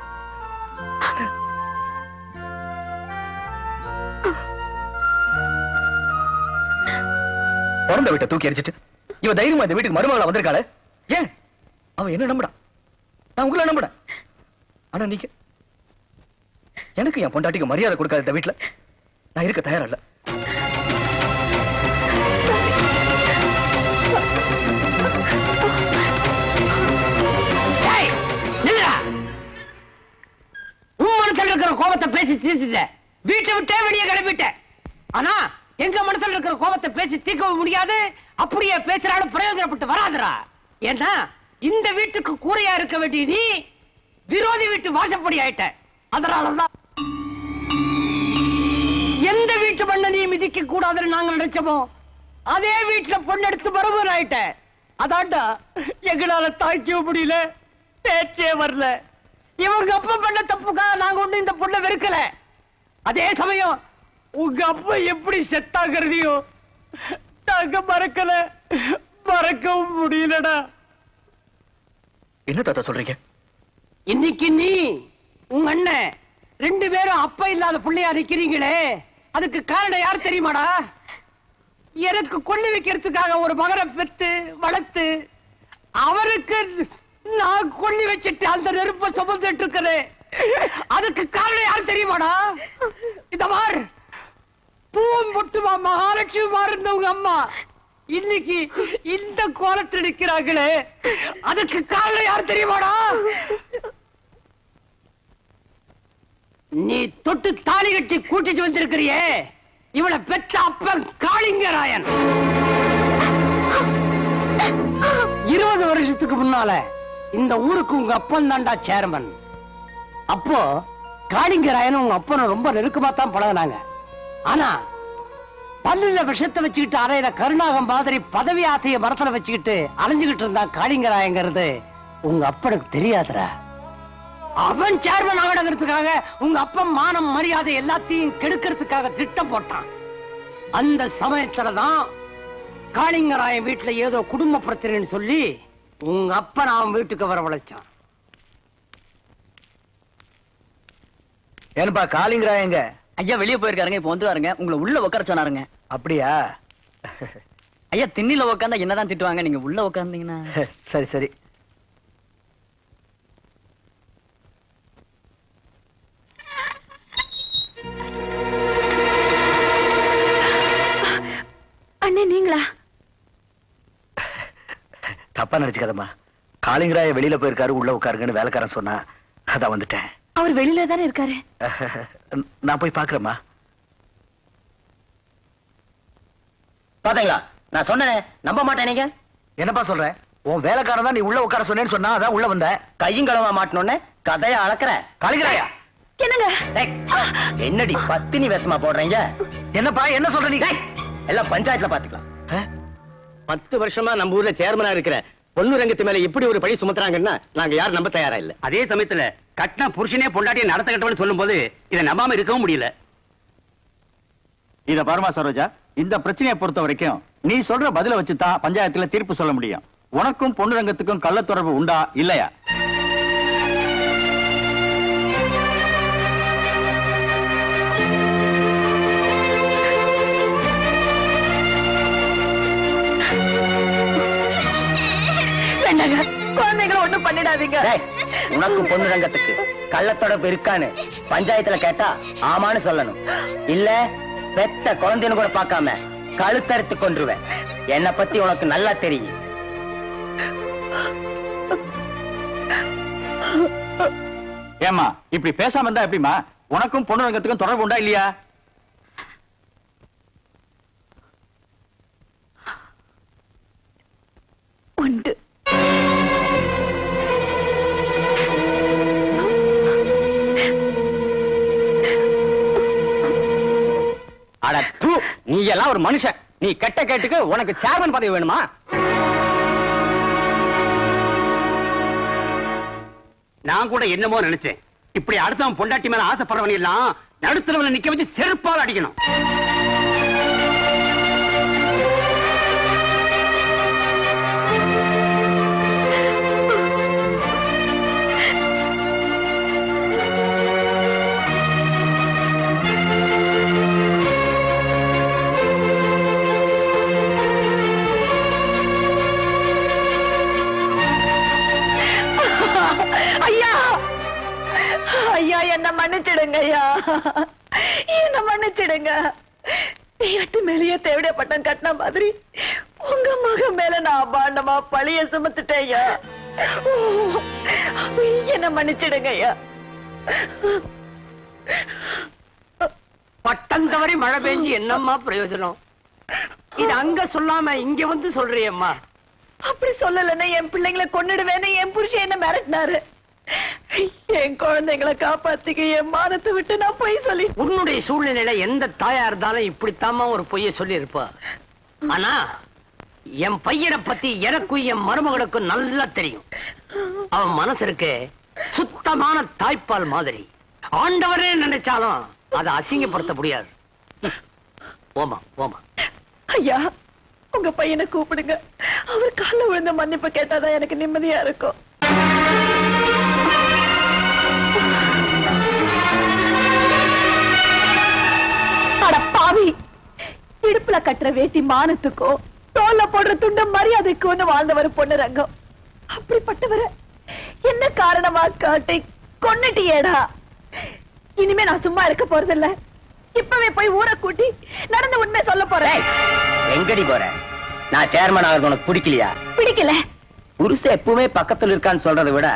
பிறந்த வீட்டை தூக்கி எரிச்சிட்டு இவ தைரியமா இந்த வீட்டுக்கு மருமகளா வந்திருக்காள? ஏன்? அவன் என்ன நம்புறான் நான் உங்களை நம்புறேன் ஆனா நீங்க எனக்கு என் பொண்டாட்டிக்கு மரியாதை கொடுக்காத இந்த வீட்டுல நான் இருக்க தயாரா கோபத்தை பேசி தீர்த்துட்ட வீட்டை விட்டே வெளியே கிளம்பிட்ட ஆனா எங்க மனசுல இருக்கிற கோபத்தை பேசி தீர்க்கவும் முடியாது அப்படியே பேசுறாலும் பிரயோஜனப்பட்டு வராதுடா. ஏன்னா இந்த வீட்டுக்கு கூரையா இருக்க வேண்டிய நீ விரோதி வீட்டு வாசப்படி ஆயிட்ட. அதனாலதான் எந்த வீட்டு மண்ணை நீ மிதிக்க கூடாதுன்னு நாங்க நினைச்சோமோ அதே வீட்டுல பொண்ணெடுத்து மறுபடியும் ஆயிட்ட. அதாண்டா எங்களால தாய்க்க முடியல. பேச்சே வரல. இவங்க அப்பா பண்ண தப்புக்காக நாங்க ஒண்ணு இந்த பொண்ணை வெறுக்கல. அதே சமயம் உங்க அப்பா எப்படி செத்தாங்கிறதையும் நாங்க மறக்கல. மறக்கவும் முடியலடா. என்ன தாத்தா சொல்றீங்க? இன்னைக்கு நீ உங்க அண்ணன் ரெண்டு பேரும் அப்பா இல்லாத பிள்ளையா நிக்கிறீங்களே. அதுக்கு காரணம் யார் தெரியுமாடா? எனக்கு கொள்ளி வைக்கிறதுக்காக ஒரு மகனை பெத்து வளர்த்து அவருக்கு நான் கொள்ளி வச்சிட்டு அந்த நெருப்ப சுமந்துட்டு இருக்கிறேன் அதுக்கு காரணம் யாரும் தெரியுமாடா? இந்த மார் பூவும் பொட்டுமா மகாலட்சுமி இருந்தவங்க அம்மா. இன்னைக்கு இந்த கோலத்தில் நிற்கிறார்களே. அதுக்கு காரணம் யார் தெரியுமாடா? நீ தொட்டு தாலி கட்டி கூட்டிட்டு வந்திருக்கிறியே. இவளை பெற்ற அப்பன் காளிங்கராயன். இருபது வருஷத்துக்கு முன்னால இந்த ஊருக்கு உங்க அப்பன் தான்டா சேர்மன் அப்போ காளிங்கராயனும் உங்க அப்பனை ரொம்ப நெருக்கமா தான் பழகினாங்க. ஆனா பல்லுல விஷத்தை வச்சுக்கிட்டு அறையில கருணாகம் மாதிரி பதவி ஆசைய மரத்துல வச்சுக்கிட்டு அலைஞ்சுகிட்டு இருந்தா காளிங்கராயங்கிறது உங்க அப்பனுக்கு தெரியாதுடா. அவன் சேர்மன் ஆகணுங்கிறதுக்காக உங்க அப்பன் மானம் மரியாதை எல்லாத்தையும் கெடுக்கிறதுக்காக திட்டம் போட்டான். அந்த சமயத்துலதான் காளிங்கராயன் வீட்டுல ஏதோ குடும்ப பிரச்சனைன்னு சொல்லி உங்க அப்பன் அவன் வீட்டுக்கு வரவழைச்சான் ஏன்பா காளிங்கராயங்க ஐயா வெளியே போயிருக்காருங்க இப்ப வந்துருவாருங்க. உங்களை உள்ள உட்கார சொன்னாருங்க. அப்படியா? ஐயா திண்ணில உட்காந்தா என்னதான் திட்டுவாங்க? நீங்க உள்ள உட்காந்தீங்கன்னா. சரி சரி. அண்ணே நீங்களா? தப்பா நினைச்சுக்காதம்மா. காளிங்கராய வெளியில போயிருக்காரு உள்ள உட்காருங்கன்னு வேலைக்காரன் சொன்னா அதான் வந்துட்டேன். அவர் வெளியில தானே இருக்காரு? நான் போய் பாக்குறேம்மா பாத்தீங்களா? நான் சொன்னேன் நம்ப மாட்டேன் நீங்க? என்னப்பா சொல்ற? உன் வேலைக்காரன் தான் நீ உள்ள உட்கார சொன்னேன்னு சொன்னா அதான் உள்ள வந்த? கையும் களவா மாட்டணும்னு கதைய அளக்குற. காளிங்கராயா! என்னங்க? என்னடி பத்தினி வேஷமா போடுறீங்க? என்னப்பா என்ன சொல்ற நீ? எல்லாம் பஞ்சாயத்துல பாத்துக்கலாம். பத்து வருஷமா நம்ம ஊர்ல சேர்மனா இருக்கிற பொண்ணு ரங்கத்து மேல இப்படி ஒரு பழி சுமத்துறாங்கன்னா நாங்க யாரும் நம்ப தயாரா இல்ல. அதே சமயத்துல கட்டின புருஷனே பொண்டாட்டியை நடத்த கட்டவன்னு சொல்லும் போது இதை நம்பாம இருக்கவும் முடியல. இத பாருமா சரோஜா இந்த பிரச்சனையை பொறுத்த வரைக்கும் நீ சொல்ற பதில வச்சு தான் பஞ்சாயத்துல தீர்ப்பு சொல்ல முடியும். உனக்கும் பொண்ணு ரங்கத்துக்கும் கள்ள தொடர்பு உண்டா இல்லையா? டேய், உனக்கு பொண்ணு ரங்கத்துக்கு கள்ளத்தொடர்பு இருக்கான்னு பஞ்சாயத்துல கேட்டா ஆமான்னு சொல்லணும். இல்ல பெத்த குழந்தைன்னு கூட பார்க்காம கழுத்தறுத்து கொன்றுவேன். என்னை பத்தி உனக்கு நல்லா தெரியும். ஏமா இப்படி பேசாம இருந்தா எப்படிமா உனக்கும் பொண்ணு ரங்கத்துக்கும் தொடர்பு உண்டா இல்லையா? உண்டு. அட தூ, நீ எல்லாம் ஒரு மனுஷன். நீ கெட்ட கேட்டுக்கு உனக்கு சேர்மன் பதவி வேணுமா? நான் கூட என்னமோ நினைச்சேன். இப்படி அடுத்தவன் பொண்டாட்டி மேல ஆசைப்படுறவன் எல்லாம் நடுத்தரவுல நிக்க வச்சு செருப்பால் அடிக்கணும். என்ன மன்னிச்சிடுங்க ஐயா என்ன மன்னிச்சிடுங்க. தெய்வத்து மேலேயே தேவடைய பட்டம் கட்டின மாதிரி உங்க மக மேல நான் அபாண்டமா பழிய சுமத்துட்டேன் ஐயா என்ன மன்னிச்சிடுங்க ஐயா பட்டம் தவறி மழை பெஞ்சு என்னம்மா பிரயோஜனம்? இது அங்க சொல்லாம இங்க வந்து சொல்றியம்மா? அப்படி சொல்லலைன்னா என் பிள்ளைங்களை கொன்னுடுவேன்னு என் புருஷன் என்ன மிரட்டினாரு? என் குழந்தைங்களை காப்பாத்திக்க என் மானத்தை விட்டு நான் போய் சொல்லி உன்னுடைய சூழ்நிலையில எந்த தாயா இருந்தாலும் இப்படித்தாம்மா ஒரு பொய்ய சொல்லி இருப்பா ஆனா என் பையனை பத்தி எனக்கும் என் மருமகளுக்கும் நல்லா தெரியும். அவன் மனசு இருக்கு சுத்தமான தாய்ப்பால் மாதிரி. ஆண்டவரே நினைச்சாலும் அதை அசிங்கப்படுத்த முடியாது. ஓமா ஓமா. ஐயா உங்க பையனை கூப்பிடுங்க. அவர் கால்ல விழுந்த மன்னிப்பு கேட்டாதான் எனக்கு நிம்மதியா இருக்கும். இடுப்புல கட்டுற வேட்டி மானத்துக்கோ தோல்ல போடுற துண்ட மரியாதைக்கோன்னு வாழ்ந்தவர் பொண்ணு ரங்கம் அப்படிப்பட்டவரை என்ன காரணமா காட்டி கொன்னுட்டியேடா? இனிமே நான் சும்மா இருக்க போறதில்ல. இப்பவே போய் ஊரை கூட்டி நடந்த உண்மை சொல்ல போறேன். எங்கடி போற? நான் சேர்மன் ஆகிறது உனக்கு பிடிக்கலையா? பிடிக்கல. புருஷன் எப்பவுமே பக்கத்துல இருக்கான்னு சொல்றதை விட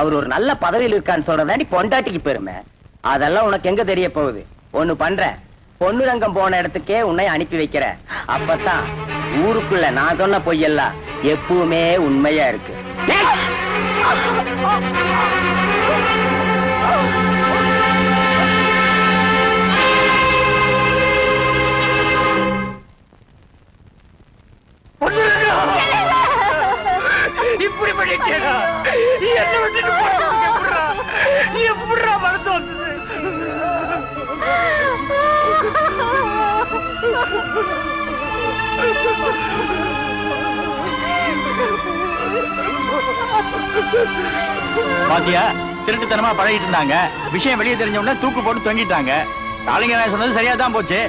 அவர் ஒரு நல்ல பதவியில் இருக்கான்னு சொல்றதாண்டி பொண்டாட்டிக்கு பெருமை. அதெல்லாம் உனக்கு எங்க தெரிய போகுது? ஒண்ணு பண்ற பொண்ணு ரங்கம் போன இடத்துக்கே உன்னை அனுப்பி வைக்கிற. அப்பதான் ஊருக்குள்ள நான் சொன்ன பொய்யெல்லாம் எப்பவுமே உண்மையா இருக்கு. இப்படி பண்ணிட்டேனா? என்ன விட்டுட்டு போறதுக்கு எப்படிடா நீ எப்படிடா மனசு வந்தது பாத்தியா திருட்டுத்தனமா பழகிட்டு இருந்தாங்க. விஷயம் வெளியே தெரிஞ்ச உடனே தூக்கு போட்டு தொங்கிட்டாங்க. காலிங்க சொன்னது சரியா தான் போச்சு.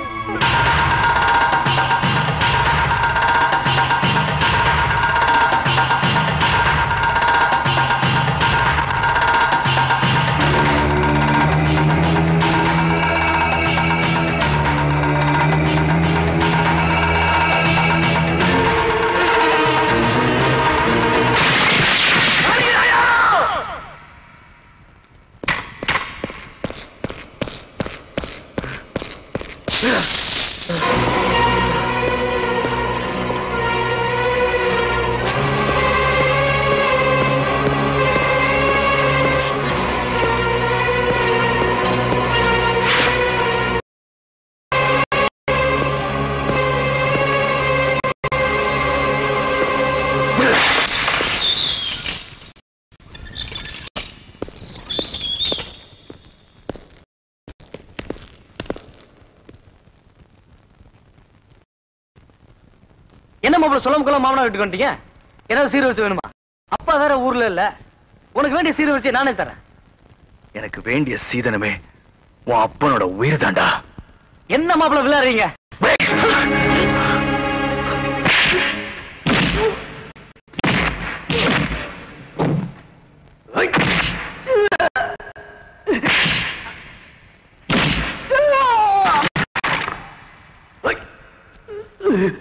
என்ன மாப்பிள சொல்லாம மாமனா வீட்டுக்கு வந்துட்டீங்க? ஏதாவது சீர் வச்சு வேணுமா? அப்பா வேற ஊர்ல இல்ல. உனக்கு வேண்டிய சீர் வச்சு நானே தரேன். எனக்கு வேண்டிய சீதனமே உன் அப்பனோட உயிர் தாண்டா என்ன மாப்பிள விளையாடுறீங்க?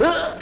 Yeah!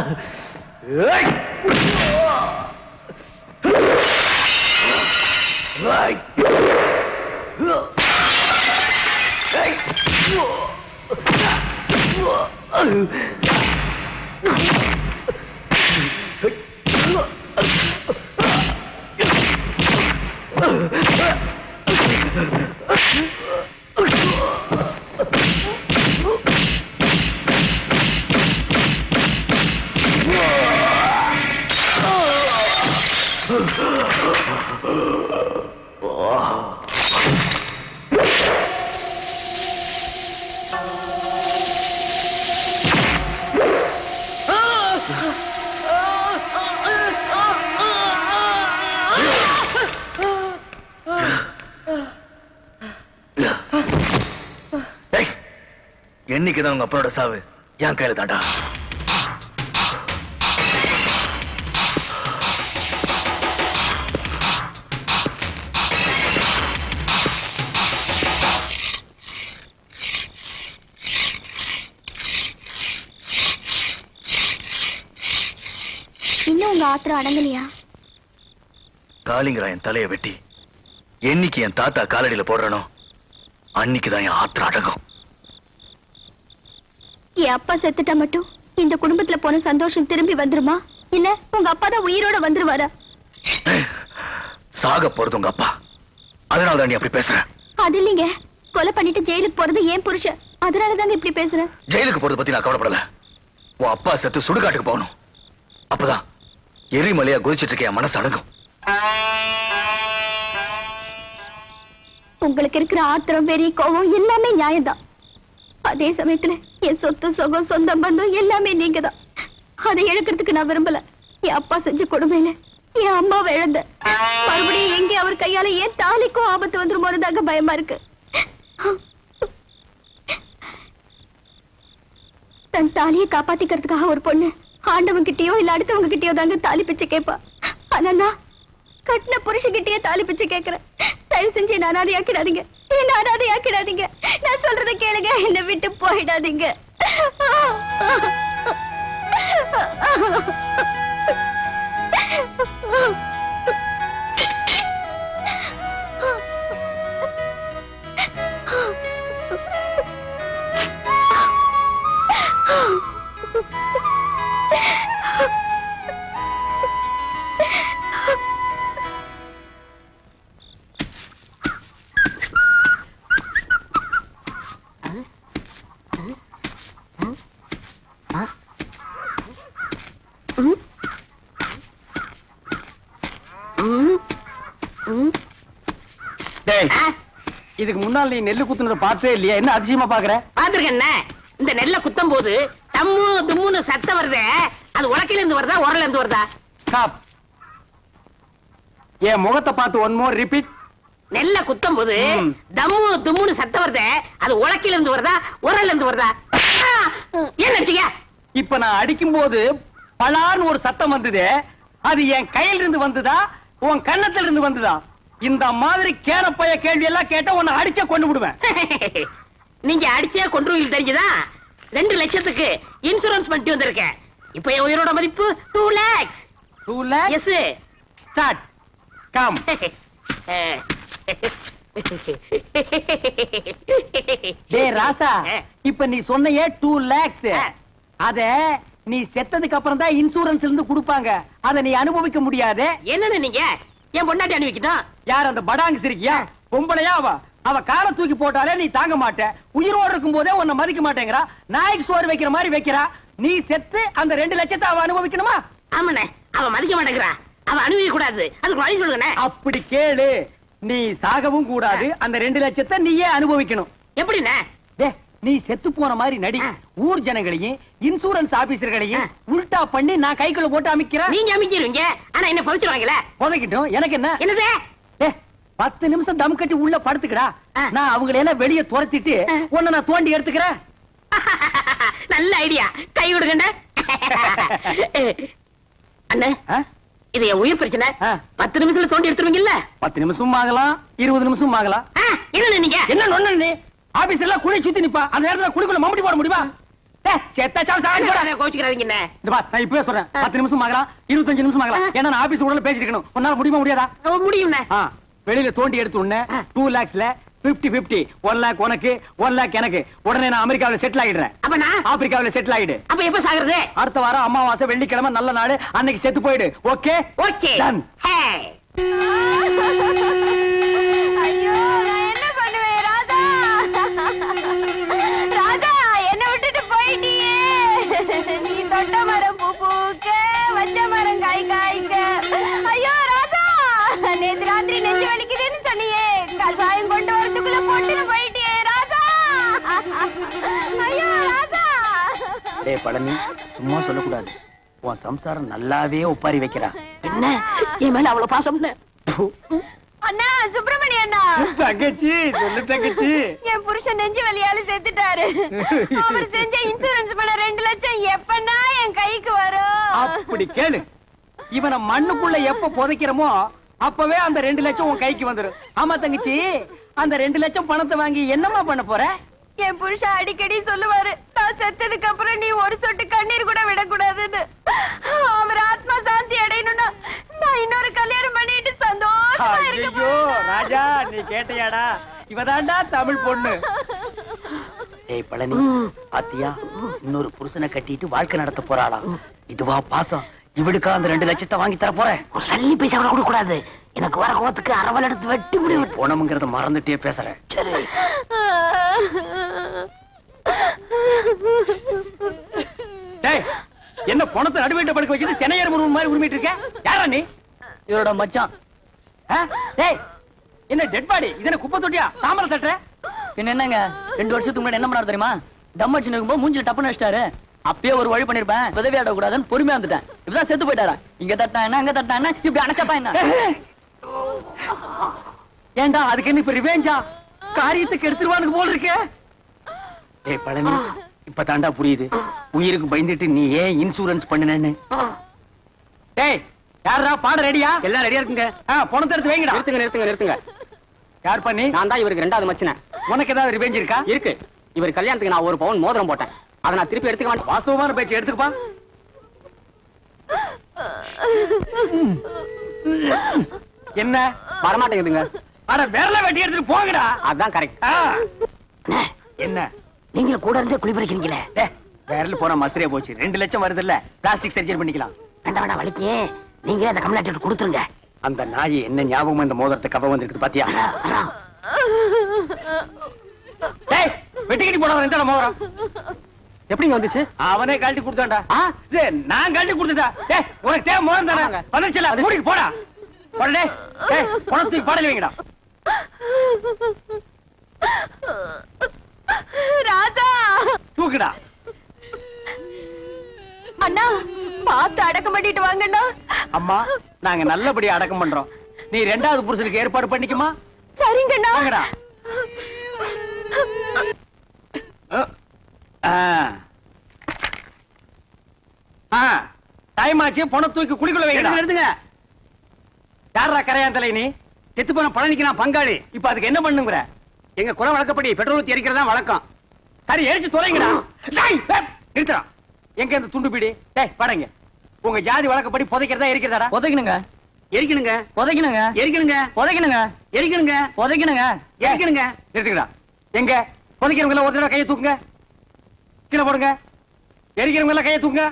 Ugh. என்னைக்குதான் உங்க அப்பனோட சாவு? என் கையில தாண்டா இன்னும் உங்க ஆத்திரம் அடங்கலையா? காளிங்கரா என் தலைய வெட்டி. என்னைக்கு என் தாத்தா காலடியில போடுறானோ அன்னைக்குதான் என் ஆத்திரம் அடங்கும். என் அப்பா செத்துட்டா மட்டும் இந்த குடும்பத்துல போன சந்தோஷம் திரும்பி வந்துருமா? இல்ல உங்க அப்பா தான் உயிரோட வந்துருவாரா? சாக போறது உங்க அப்பா. அதனால தான் நீ அப்படி பேசுற. அது இல்லைங்க. கொலை பண்ணிட்டு ஜெயிலுக்கு போறது ஏன் புருஷன். அதனால தாங்க இப்படி பேசுறேன் ஜெயிலுக்கு போறத பத்தி நான் கவலைப்படல. உன் அப்பா செத்து சுடுகாட்டுக்கு போகணும். அப்பதான் எரிமலையா குதிச்சிட்டு இருக்க என் மனசு அடங்கும். உங்களுக்கு இருக்கிற ஆத்திரம் வெறி கோவம் எல்லாமே நியாயம்தான். அதே சமயத்துல என் சொத்து சுகம் சொந்தம் பந்தம் எல்லாமே நீங்க தான் அதை இழக்கிறதுக்கு நான் விரும்பல. என் அப்பா செஞ்ச கொடுமையில என் அம்மாவை இழந்த. மறுபடியும் எங்கே அவர் கையால ஏன் தாலிக்கும் ஆபத்து வந்துருமோதாங்க பயமா இருக்கு. தன் தாலியை காப்பாத்திக்கிறதுக்காக ஒரு பொண்ணு ஆண்டவன் கிட்டயோ இல்ல அடுத்தவங்க கிட்டயோ தாங்க தாலி பிச்சை கேட்பா ஆனா நான் கட்டின புருஷன்கிட்டயே தாலி பிச்சை கேட்கிறேன் தயவு செஞ்சு என்ன அனாதையாக்கிடாதீங்க. என்ன அனாதையாக்கிடாதீங்க. நான் சொல்றதை கேளுங்க. என்னை விட்டு போயிடாதீங்க. Oh இதுக்கு முன்னால் நீ நெல்லு குத்துனத பார்த்தே இல்லையா? என்ன அதிசயமா பாக்குற பாத்துருக்கேன் இந்த நெல்லை குத்தும் போது தம்மு தும்முன்னு சத்தம் வருதே. அது உலக்கையில இருந்து வருதா உரல்ல இருந்து வருதா? ஸ்டாப் என் முகத்தை பார்த்து ஒன் மோர் ரிப்பீட் நெல்ல குத்தும் போது தம்மு தும்முன்னு சத்தம் வருதே. அது உலக்கையில இருந்து வருதா உரல்ல இருந்து வருதா? ஆ, ஏன் நடிச்சீங்க இப்ப நான் அடிக்கும் போது பலார்னு ஒரு சத்தம் வந்தது. அது என் கையில இருந்து வந்ததா உன் கன்னத்துல இருந்து வந்ததா? இந்த மாதிரி கேனப்பைய கேள்வி எல்லாம் கேட்டா உன்னை அடிச்சே கொண்டு விடுவேன். நீங்க அடிச்சே கொன்றுவீங்க தெரிஞ்சுதா? ரெண்டு லட்சத்துக்கு இன்சூரன்ஸ் பண்ணிட்டு வந்திருக்கேன் இப்ப என் உயிரோட மதிப்பு two lakhs two lakhs yes start come டேய் ராசா இப்ப நீ சொன்னையே டூ லேக்ஸ் அத நீ செத்ததுக்கு அப்புறம் தான் இன்சூரன்ஸ்ல இருந்து கொடுப்பாங்க. அத நீ அனுபவிக்க முடியாது. என்னன்னு நீங்க? என் பொண்டாட்டி அனுபவிக்கணும் யார் அந்த படாங்கு சிரிக்கியா? பொம்பளையா அவ? அவ காலை தூக்கி போட்டாலே நீ தாங்க மாட்ட. உயிரோடு இருக்கும் போதே உன்னை மதிக்க மாட்டேங்கிறா. நாய்க்கு சோறு வைக்கிற மாதிரி வைக்கிறா. நீ செத்து அந்த ரெண்டு லட்சத்தை அவ அனுபவிக்கணுமா? ஆமாண்ணே. அவ மதிக்க மாட்டேங்கிறா. அவ அனுபவிக்க கூடாது அதுக்கு வழி சொல்லுங்கண்ணே. அப்படி கேளு. நீ சாகவும் கூடாது. அந்த ரெண்டு லட்சத்தை நீயே அனுபவிக்கணும். எப்படிண்ணே? டே நீ செத்து போன மாதிரி நடி. ஊர் ஜனங்களையும் இன்சூரன்ஸ் ஆபீசர்களையும் உல்டா பண்ணி நான் கைக்குள்ள போட்டு அமைக்கிறேன். நீங்க அமைக்கிறீங்க ஆனா என்ன பவிச்சிருவாங்களே? புதைக்கிட்டோம். எனக்கு என்ன? என்னது? பத்து நிமிஷம் தம் கட்டி உள்ள படுத்துக்கடா. நான் அவங்களை எல்லாம் வெளியே துரத்திட்டு உன்னை நான் தோண்டி எடுத்துக்கிறேன். நல்ல ஐடியா. கை விடுங்கண்ணே. அண்ணே இது என் உயிர் பிரச்சனை. பத்து நிமிஷத்துல தோண்டி எடுத்துருவீங்கல்ல? பத்து நிமிஷம் ஆகலாம் இருபது நிமிஷம் ஆகலாம். என்ன நீங்க? என்ன நொண்ணு நீ? ஆபீஸ் எல்லாம் குழி சுத்தி நிப்பா. அந்த நேரத்துல குழிக்குள்ள மம்படி போட முடியுமா? இப்பவே சொல்றேன். பத்து நிமிஷம் ஆகலாம் இருபத்தஞ்சு நிமிஷம் ஆகலாம். ஏன்னா நான் ஆபீஸ் உடனே பேசிட்டு இருக்கணும் உன்னால முடியுமா முடியாதா? முடியும் வெளியில தோண்டி எடுத்து உடனே டூ லேக்ஸ்ல பிப்டி பிப்டி ஒன் லேக் உனக்கு ஒன் லேக் எனக்கு. உடனே நான் அமெரிக்காவில செட்டில் ஆகிடுறேன். அப்ப நான்? ஆப்பிரிக்காவில செட்டில் ஆகிடு. அப்ப எப்ப சாகுறது? அடுத்த வாரம் அமாவாசை வெள்ளிக்கிழமை நல்ல நாள். அன்னைக்கு செத்து போயிடு. ஓகே ஓகே டன் ஐயோ. போயிட்டியே நீ தொட்ட மரம் பூ பூக்க வச்ச மரம் காய் காய்க்க. ஐயோ ராதா நேத்து ராத்திரி நெஞ்சு வலிக்குதுன்னு சொன்னியே. கஷாயம் கொண்டு வரதுக்குள்ள போட்டுன்னு போயிட்டியே ராதா. ஐயோ ராதா. டேய் பழனி சும்மா சொல்லக்கூடாது. உன் சம்சாரம் நல்லாவே ஒப்பாரி வைக்கிறா. என்ன? என் மேல அவ்வளவு பாசம்னு? அண்ணா சுப்பிரமணிய அண்ணா. தங்கச்சி சொல்லு தங்கச்சி. என் புருஷன் நெஞ்சு வலியால செத்துட்டாரு. அவர் செஞ்ச இன்சூரன்ஸ் பண்ண ரெண்டு லட்சம் எப்பன்னா என் கைக்கு வரும். அப்படி கேளு. இவனை மண்ணுக்குள்ள எப்ப புதைக்கிறோமோ அப்பவே அந்த ரெண்டு லட்சம் உன் கைக்கு வந்துரும். ஆமா தங்கச்சி. அந்த ரெண்டு லட்சம் பணத்தை வாங்கி என்னம்மா பண்ண போற? என் புருஷன் அடிக்கடி சொல்லுவாரு நான் செத்ததுக்கு அப்புறம் நீ ஒரு சொட்டு கண்ணீர் கூட விடக்கூடாதுன்னு. அவர் ஆத்மா சாந்தி அடையணும்னா நான் இன்னொரு கல்யாணம் பண்ணிட்டு சந்தோஷமா ஐயோ ராஜா நீ கேட்டையாடா? இவதாண்டா தமிழ் பொண்ணு. ஏய் பழனி பாத்தியா? இன்னொரு புருஷனை கட்டிட்டு வாழ்க்கை நடத்த போறாளா? இதுவா பாசம். இவளுக்கா அந்த ரெண்டு லட்சத்தை வாங்கி தர போறேன். ஒரு சல்லி பைசா கூட கொடுக்க கூடாது எனக்கு வர கோவத்துக்கு அரவல் எடுத்து வெட்டி முடியும் போனமுங்கிறத மறந்துட்டே பேசுறேன். சரி. டேய் என்ன பணத்தை நடுவேட்ட படுக்க வச்சுட்டு சென்னையர் முருகன் மாதிரி உரிமிட்டு இருக்க? யாரா நீ? இவரோட மச்சான். என்ன டெட் பாடி இது என்ன குப்பை தொட்டியா? தாமரை தட்டுற? பின்ன என்னங்க? ரெண்டு வருஷத்துக்கு முன்னாடி என்ன பண்ணாரு தெரியுமா? டம் அடிச்சு நிற்கும்போது மூஞ்சில டப்புன்னு வச்சிட்டாரு அப்பயே ஒரு வழி பண்ணிருப்பேன். உதவி ஆடக்கூடாதுன்னு பொறுமையா வந்துட்டேன். இப்பதான் செத்து போயிட்டாரா. இங்க தட்டா என்ன அங்க தட்டா என்ன? இப்படி அணைச்சப்பா என்ன? ஏண்டா அதுக்கு என்ன இப்ப ரிவேஞ்சா காரியத்துக்கு எடுத்துருவானுக்கு போல இருக்கே. டேய் பழனி இப்ப தாண்டா புரியுது. உயிருக்கு பயந்துட்டு நீ ஏன் இன்சூரன்ஸ் பண்ணுனேன்னு? டேய் யாரா பாட ரெடியா எல்லாம் ரெடியா இருக்குங்க. பணத்தை எடுத்து வைங்கடா. நிறுத்துங்க நிறுத்துங்க நிறுத்துங்க. யார் பண்ணி? நான் தான் இவருக்கு ரெண்டாவது மச்சினேன். உனக்கு ஏதாவது ரிவேஞ்ச் இருக்கா? இருக்கு. இவர் கல்யாணத்துக்கு நான் ஒரு பவுன் மோதிரம் போட்டேன். அதை நான் திருப்பி எடுத்துக்க மாட்டேன். வாஸ்தவமான பேச்சு எடுத்துக்கப்பா. என்ன? வரமாட்டேங்குதுங்க. அட விரல வெட்டி எடுத்துட்டு போங்கடா. அதான் கரெக்ட். என்ன? நீங்களும் கூட இருந்தே குழி பறிக்கிறீங்களே டேய், விரல் போனா மசரே போச்சு. ரெண்டு லட்சம் வருது இல்ல பிளாஸ்டிக் சர்ஜரி பண்ணிக்கலாம். வேண்டாம் வேண்டாம் வலிக்கு. நீங்க அந்த கம்ப்ளைண்ட் கொடுத்துருங்க? அந்த நாய் என்ன ஞாபகம் இந்த மோதிரத்தை கவ வந்துருக்கு பாத்தியா? டேய் வெட்டிக்கிட்டு போனவன் எந்த மோதிரம்? எப்படிங்க வந்துச்சு? அவனே கழட்டி கொடுத்தான்டா. நான் கழட்டி கொடுத்ததா டேய் உனக்கு தேவை மோதிரம் தானே வந்துச்சுல மூடிக்கு போடா. போடா டேய். டேய் பணத்துக்கு பாடல வைங்கடா. ராஜா! தூக்குடா. அண்ணா பார்த்து அடக்கம் பண்ணிட்டு வாங்கண்ணா. அம்மா நாங்க நல்லபடியா அடக்கம் பண்றோம். நீ ரெண்டாவது புருஷனுக்கு ஏற்பாடு பண்ணிக்குமா? சரிங்கண்ணா. வாங்கடா. ஆ. ஆ. டைம் ஆச்சு பணம் தூக்கி குளிக்குள்ள வைங்க எடுத்துங்க யாரா கரையான் தலை நீ? செத்து போன பழனிக்கு நான் பங்காளி. இப்ப அதுக்கு என்ன பண்ணுங்கிற? எங்க குல வழக்கப்படி பெட்ரோல் ஊத்தி எரிக்கிறதா வழக்கம். சரி எரிச்சு தொலைங்கடா. டேய், டேய், நிறுத்துறா எங்க இந்த துண்டு பீடி? டேய் படங்க உங்க ஜாதி வழக்கப்படி புதைக்கிறதா எரிக்கிறதாடா? புதைக்கணுங்க. எரிக்கணுங்க? புதைக்கணுங்க. எரிக்கணுங்க? புதைக்கணுங்க. எரிக்கணுங்க? புதைக்கணுங்க. எரிக்கணுங்க? நிறுத்துங்கடா. எங்க? புதைக்கிறவங்க எல்லாம் ஒரு தடவை கையை தூக்குங்க. கீழே போடுங்க. எரிக்கிறவங்க எல்லாம் கையை தூக்குங்க.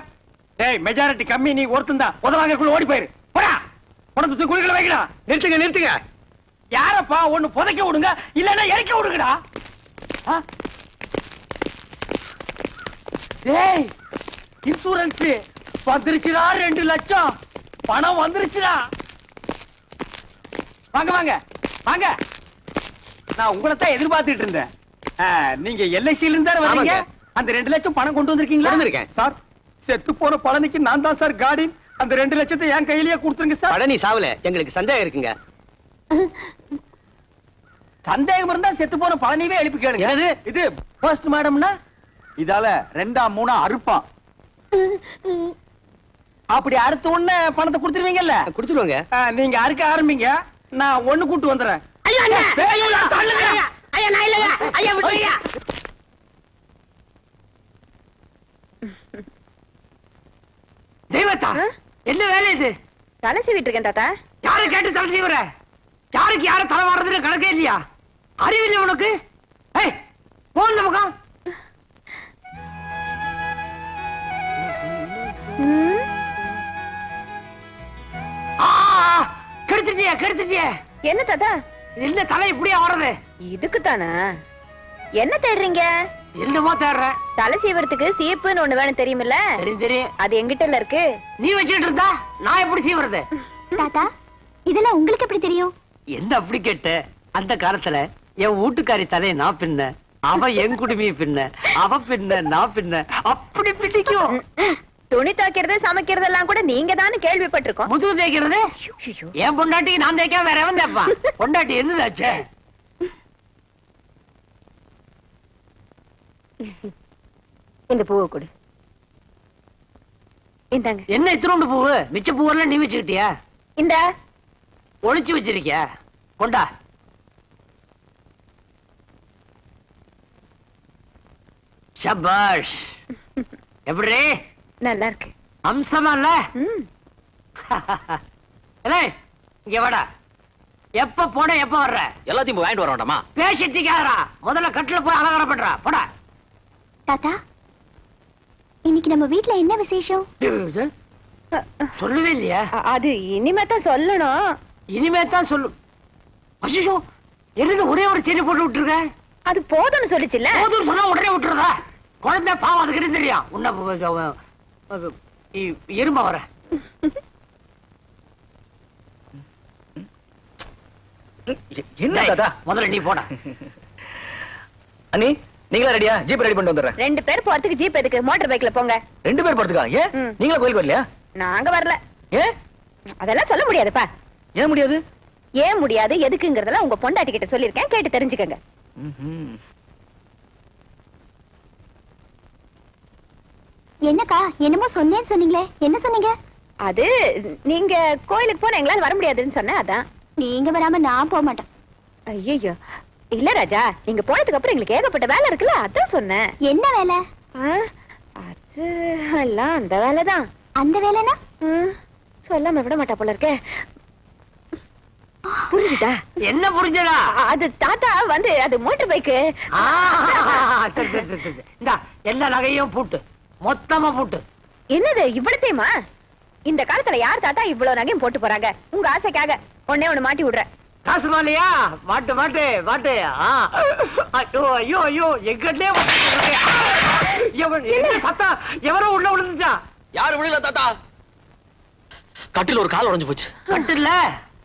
டேய் மெஜாரிட்டி கம்மி நீ ஒருத்தன் தான். உதவாங்கக்குள்ள ஓடி போயிரு. போடா. தூக்கி குழிக்குள்ள வைக்கடா. நிறுத்துங்க நிறுத்துங்க. யாரப்பா ஒண்ணு புதைக்க விடுங்க? இல்லன்னா எரிக்க விடுங்கடா? டேய். இன்சூரன்ஸ். வந்துருச்சுடா ரெண்டு லட்சம். பணம் வந்துருச்சுடா. வாங்க வாங்க வாங்க. நான் உங்களை தான் எதிர்பார்த்துட்டு இருந்தேன். நீங்க எல்ஐசில இருந்தா வரீங்க. அந்த ரெண்டு லட்சம் பணம் கொண்டு வந்திருக்கீங்களா? வந்திருக்கேன். சார் செத்து போன பழனிக்கு நான் தான் சார் கார்டின். அந்த ரெண்டு லட்சத்தை என் கையிலேயே கொடுத்துருங்க சார். பழனி சாவல எங்களுக்கு சந்தேகம் இருக்குங்க. சந்தேகம் இருந்தா செத்து போன பழனிவே எழுப்பி கேளுங்க. இது போஸ்ட் மேடம்னா இதால ரெண்டா மூணா அறுப்பான். அப்படி அறுத்த உடனே பணத்தை கொடுத்துருவீங்கல்ல? குடுத்துருவாங்க. நீங்க அறுக்க ஆரம்பிங்க. நான் ஒண்ணு கூட்டு விட்டுருங்க. தெய்வத்தா என்ன வேலை இது? தலை சீவிட்டு இருக்கேன் தாத்தா. யாரை கேட்டு தலை செய்வற யாருக்கு யார தலை வாடுறதுன்னு கணக்கே இல்லையா? அறிவில்லை உனக்கு? ஏய் போ இந்த கெடுத்துட்டியே கெடுத்துட்டியே. என்ன தாத்தா? என்ன தலை இப்படியே வர்றது இதுக்கு தானா என்ன தேடுறீங்க? என்னமோ தேடுறேன் தலை சீவறதுக்கு சீப்புன்னு ஒண்ணு வேணும் தெரியுமில்ல? தெரியும் அது எங்கிட்ட இருக்கு. நீ வச்சுட்டு இருந்தா நான் எப்படி செய்வறது தாத்தா இதெல்லாம் உங்களுக்கு எப்படி தெரியும்? என்ன அப்படி கேட்ட? அந்த காலத்துல என் வீட்டுக்காரி தலையை நான் பின்ன அவ என் குடுமையை பின்ன அவ பின்ன நான் பின்ன அப்படி பிடிக்கும். துணி துவைக்கிறது சமைக்கிறது எல்லாம் கூட நீங்க தானே கேள்விப்பட்டிருக்கோம். முதுகு தேய்க்கிறது? என் பொண்டாட்டிக்கு நான் தேய்க்க வேற எவன் தேய்ப்பான் பொண்டாட்டி என்னதாச்சே? இந்த பூவை கொடு. இந்தாங்க. என்ன இத்திரோண்டு பூவு? மிச்ச பூவெல்லாம் நீ வச்சுக்கிட்டியா? இந்த. ஒளிச்சு வச்சிருக்கியா? கொண்டா. ஷபாஷ் எப்படி? நல்லா இருக்கு அம்சமா இல்ல இங்க வாடா. எப்ப போன எப்ப வர்ற? எல்லாத்தையும் போய் வாங்கிட்டு வர வேண்டாமா பேசிட்டிக்காதரா முதல்ல கட்டில போய் அலங்காரம் பண்றா போடா. தாத்தா இன்னைக்கு நம்ம வீட்ல என்ன விசேஷம்? சொல்லவே இல்லையா. அது இனிமே தான் சொல்லணும். இனிமே தான் சொல்லு. அசிஷோ என்னது ஒரே ஒரு சீனி போட்டு விட்டுருக்க? அது போதும்னு சொல்லிச்சுல்ல? போதும்னு சொன்னா உடனே விட்டுறதா குழந்தை பாவம் அதுக்கிட்ட தெரியும்? உன்ன இரும்ப வர. என்ன தாத்தா? முதல்ல நீ போடா. அண்ணி நீங்களா ரெடியா? ஜீப் ரெடி பண்ணிட்டு வந்துடுறேன். ரெண்டு பேர் போறதுக்கு ஜீப் எதுக்கு? மோட்டார் பைக்ல போங்க. ரெண்டு பேர் போறதுக்கா? ஏன்? நீங்களா கோயிலுக்கு வரலையா? நாங்க வரல. ஏன்? அதெல்லாம் சொல்ல முடியாதுப்பா. ஏன் முடியாது? ஏன் முடியாது? எதுக்குங்கறதெல்லாம் உங்க பொண்டாட்டி கிட்ட சொல்லிருக்கேன் கேட்டு தெரிஞ்சுக்கங்க. என்னக்கா என்னமோ சொன்னேன்னு சொன்னீங்களே. என்ன சொன்னீங்க? அது நீங்க கோயிலுக்கு போன எங்களால வர முடியாதுன்னு சொன்னேன் அதான். நீங்க வராம நான் போக மாட்டேன். ஐயோ இல்ல ராஜா நீங்க போனதுக்கு அப்புறம் எங்களுக்கு ஏகப்பட்ட வேலை இருக்குல்ல அதான் சொன்னேன். என்ன வேலை? அது எல்லாம் அந்த வேலைதான் அந்த வேலைனா? சொல்லாம விட மாட்டா போல இருக்கே. புரிஞ்சுதா? என்ன புரிஞ்சதா? அது தாத்தா வந்து அது மோட்டர் பைக்கு எல்லா நகையும் பூட்டு. மொத்தமா பூட்டு. என்னது இவ்வளத்தையுமா இந்த காலத்துல யார் தாத்தா இவ்வளவு நகையும் போட்டு போறாங்க? உங்க ஆசைக்காக. ஒண்ணே ஒண்ணு மாட்டி விடுறேன். காசு மாலையா மாட்டு மாட்டு மாட்டு. ஐயோ ஐயோ ஐயோ எங்கட்லயே சத்தா எவரோ உள்ள விழுந்துச்சா? யாரு விழல தாத்தா? கட்டில ஒரு கால் உடைஞ்சு போச்சு. கட்டு இல்ல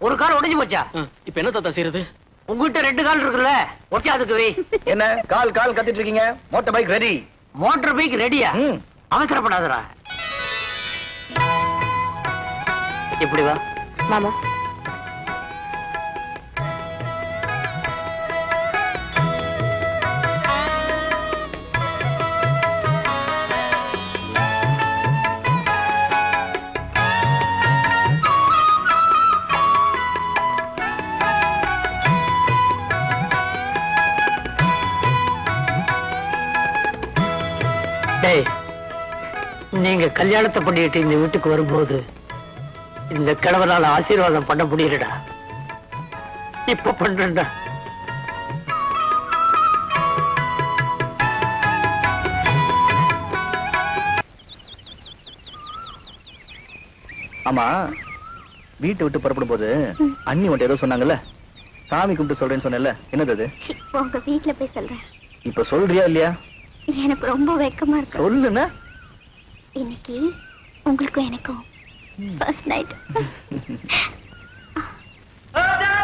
ஒரு கால் உடைஞ்சு போச்சா? இப்ப என்ன தாத்தா செய்யறது உங்ககிட்ட ரெண்டு கால் இருக்குல்ல ஒட்டி அதுக்கு வை. என்ன கால் கால் கத்திட்டு இருக்கீங்க? Motor bike ready motor bike ரெடியா? அவசரப்படாதடா. இப்படி வா. மாமா. நீங்க கல்யாணத்தை பண்ணிட்டு இந்த வீட்டுக்கு வரும்போது இந்த கிழவனால ஆசீர்வாதம் பண்ண முடியலடா. இப்ப பண்றேன்டா. ஆமா வீட்டை விட்டு புறப்படும் போது அண்ணி உன்ட்ட ஏதோ சொன்னாங்கல்ல? சாமி கும்பிட்டு சொல்றேன்னு சொன்னேன்ல என்னது அது? உங்க வீட்ல போய் சொல்றேன். இப்ப சொல்றியா இல்லையா? எனக்கு ரொம்ப வெக்கமா இருக்கு. சொல்லுன்னா இன்னைக்கு உங்களுக்கும் எனக்கும் ஃபர்ஸ்ட் நைட்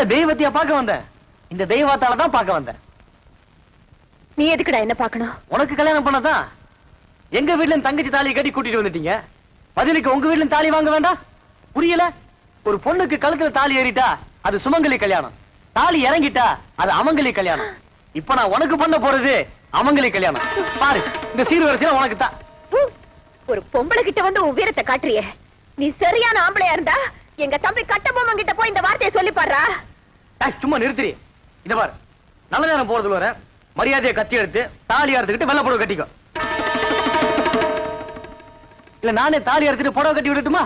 என்ன தெய்வத்தையா பார்க்க வந்தேன் இந்த தெய்வத்தால தான் பார்க்க வந்தேன் நீ எதுக்குடா என்ன பார்க்கணும்? உனக்கு கல்யாணம் பண்ணதான் எங்க வீட்ல இருந்து தங்கச்சி தாலியை கட்டி கூட்டிட்டு வந்துட்டீங்க. பதிலுக்கு உங்க வீட்ல இருந்து தாலி வாங்க வேண்டாம்? புரியல? ஒரு பொண்ணுக்கு கழுத்துல தாலி ஏறிட்டா அது சுமங்கலி கல்யாணம். தாலி இறங்கிட்டா அது அமங்கலி கல்யாணம். இப்ப நான் உனக்கு பண்ண போறது அமங்கலி கல்யாணம். பாரு இந்த சீர்வரிசையில உனக்கு தான். ஒரு பொம்பளை கிட்ட வந்து உன் வீரத்தை காட்டுறியே. நீ சரியான ஆம்பளையா இருந்தா எங்க தம்பி கட்டபொம்மன் கிட்ட போய் இந்த வார்த்தையை சொல்லி பாடுறா. சும்மா நிறுத்திரி இத பாரு. நல்ல நேரம் போறதுல வர மரியாதையை கத்தி எடுத்து தாலி அறுத்துக்கிட்டு வெள்ளை புடவை கட்டிக்கோ. இல்ல நானே தாலி அறுத்துட்டு புடவை கட்டி விடட்டுமா?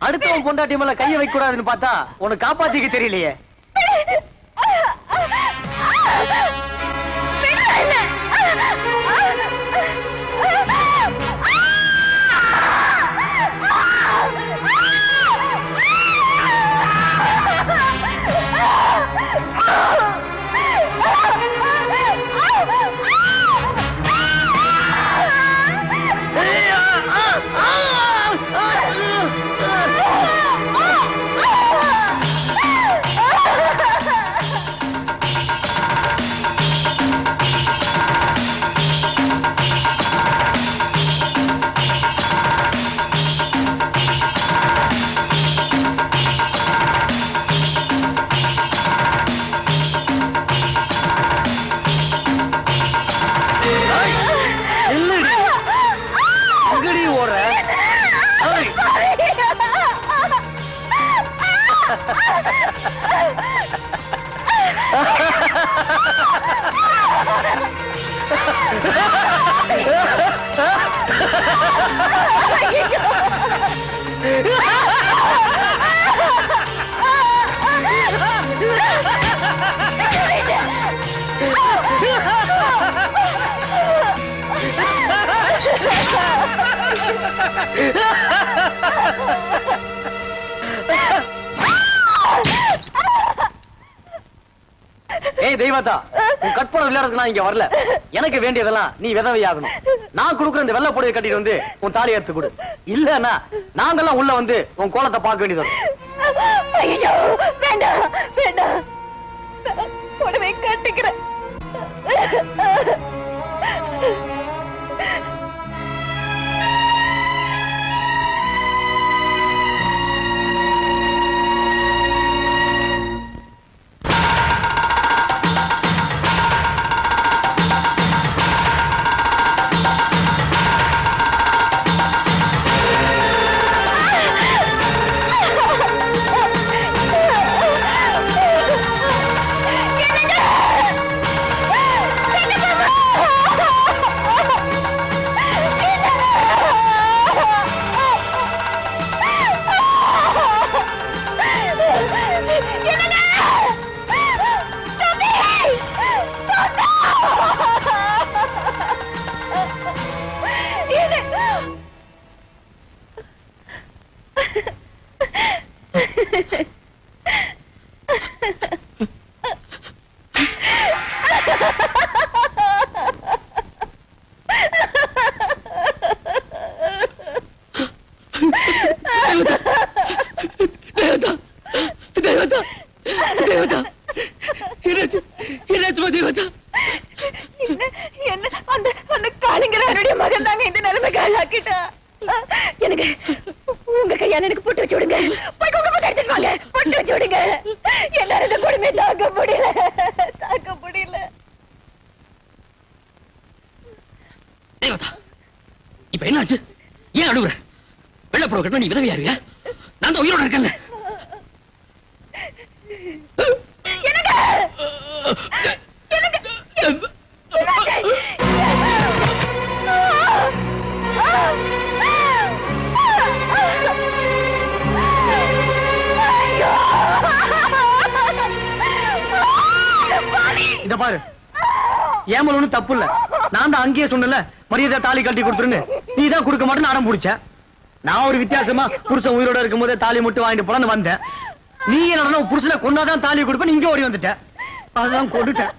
அடுத்தவன் பொண்டாட்டி மேல கைய வைக்க கூடாதுன்னு பார்த்தா உனக்கு காப்பாத்திக்க தெரியலையே ஏய் தெய்வத்தா உன் கற்பனை விளையாடுறதுக்கு நான் இங்க வரல. எனக்கு வேண்டியதெல்லாம் நீ விதவை ஆகணும். நான் கொடுக்குற இந்த வெள்ளை புடவை கட்டிட்டு வந்து உன் தாலி எடுத்து கொடு. இல்லன்னா நாங்கெல்லாம் உள்ள வந்து உன் கோலத்தை பார்க்க வேண்டியது ஐயோ வேண்டாம் வேண்டாம். புடவை கட்டிக்கிறேன். தாலி கட்டி கொடுத்துருன்னு. நீ தான் கொடுக்க மாட்டேன்னு அடம் பிடிச்ச நான் ஒரு வித்தியாசமா புருஷன் உயிரோட இருக்கும் போதே தாலி மட்டும் வாங்கிட்டு போலான்னு வந்தேன். நீ என்ன புருஷனை கொண்டாதான் தாலி கொடுப்பேன் இங்கே ஓடி வந்துட்ட அதான் கொண்டுட்டேன்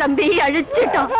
தம்பி அழிச்சிட்டோம்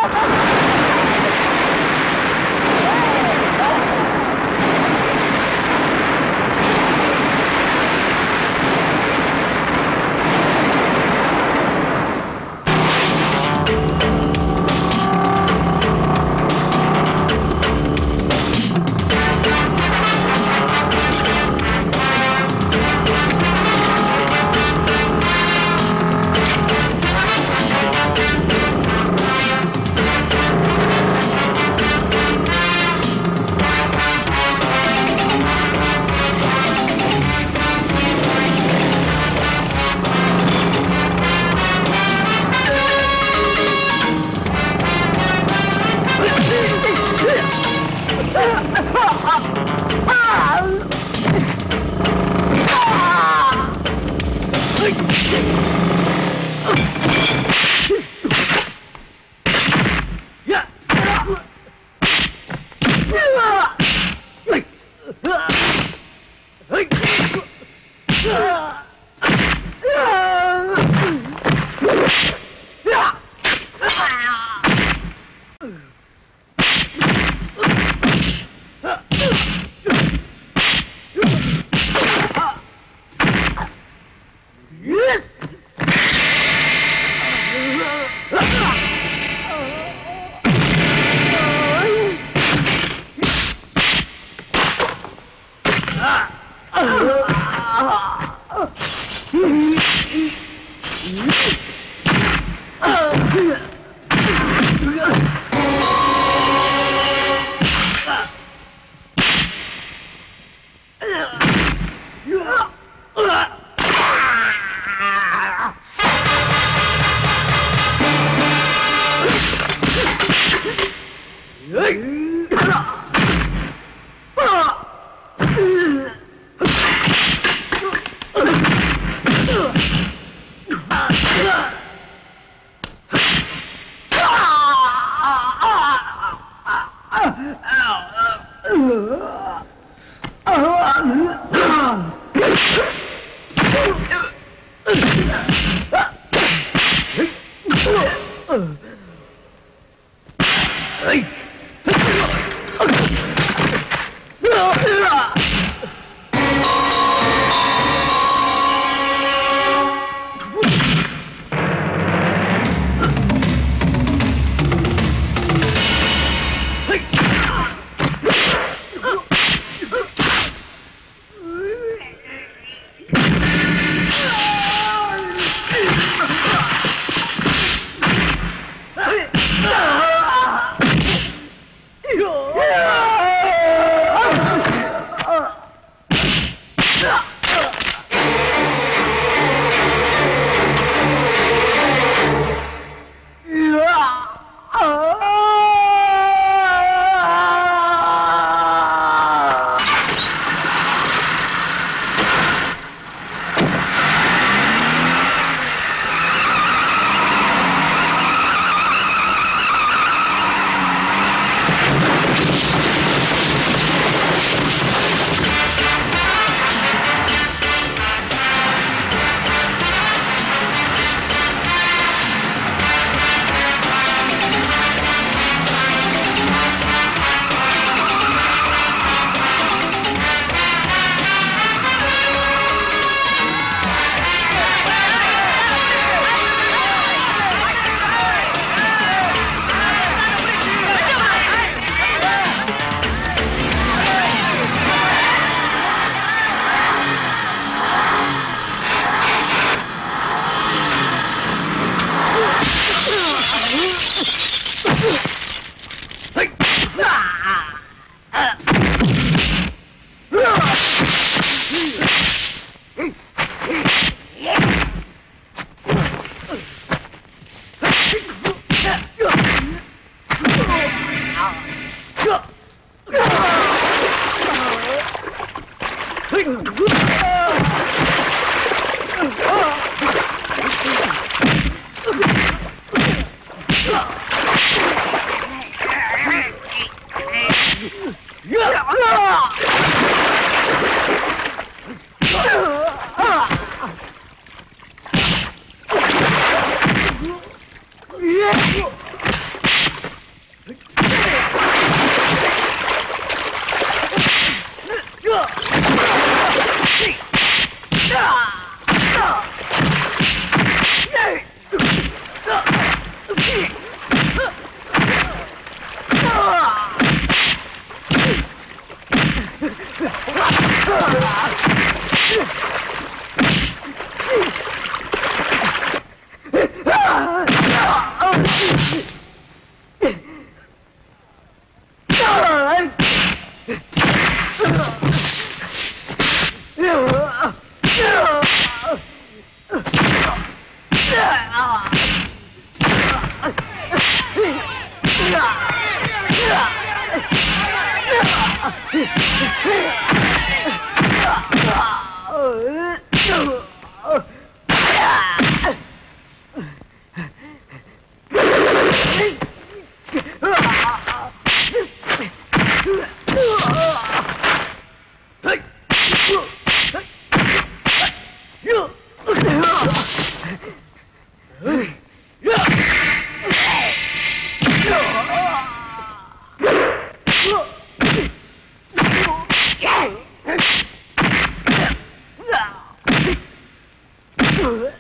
으아!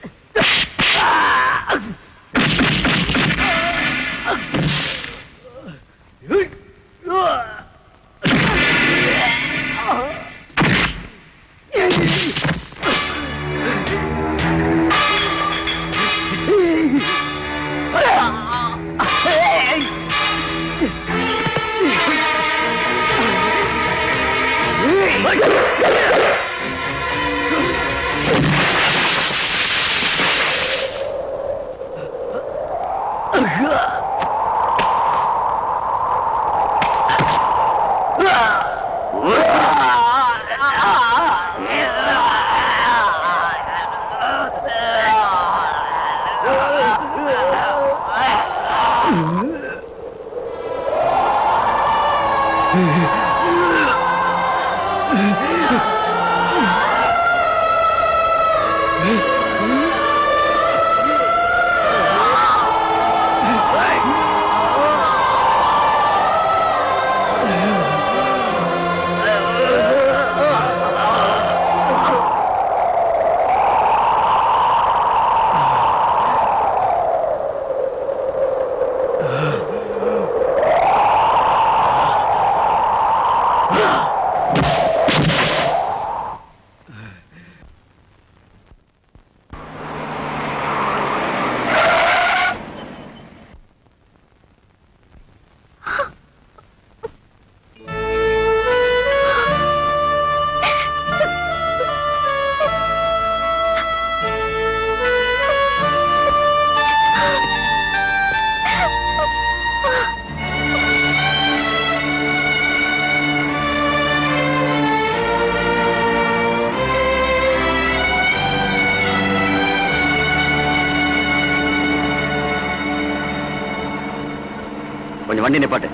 வண்டி நிப்பாட்டு.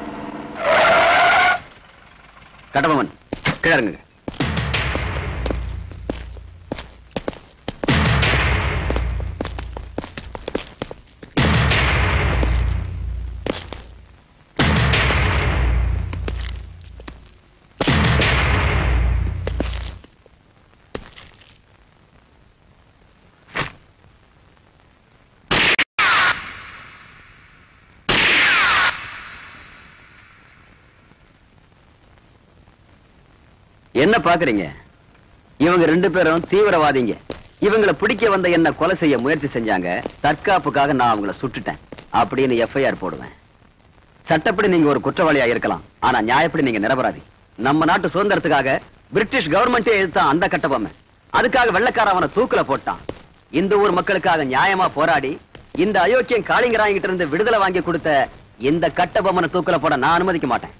என்ன பாக்குறீங்க? இவங்க ரெண்டு பேரும் தீவிரவாதிங்க. இவங்கள பிடிக்க வந்த என்ன கொலை செய்ய முயற்சி செஞ்சாங்க. தற்காப்புக்காக நான் அவங்கள சுட்டுட்டேன். அப்படின்னு எஃப்ஐஆர் போடுவேன். சட்டப்படி நீங்க ஒரு குற்றவாளியா இருக்கலாம். ஆனா நியாயப்படி நீங்க நிரபராதி. நம்ம நாட்டு சுதந்திரத்துக்காக பிரிட்டிஷ் கவர்மெண்டே எதிர்த்தான் அந்த கட்டபொம்மை அதுக்காக வெள்ளக்கார அவனை தூக்கில போட்டான். இந்த ஊர் மக்களுக்காக நியாயமா போராடி இந்த அயோக்கியம் காளிங்கராய்கிட்ட இருந்து விடுதலை வாங்கி கொடுத்த இந்த கட்டபொம்மனை தூக்கில போட நான் அனுமதிக்க மாட்டேன்.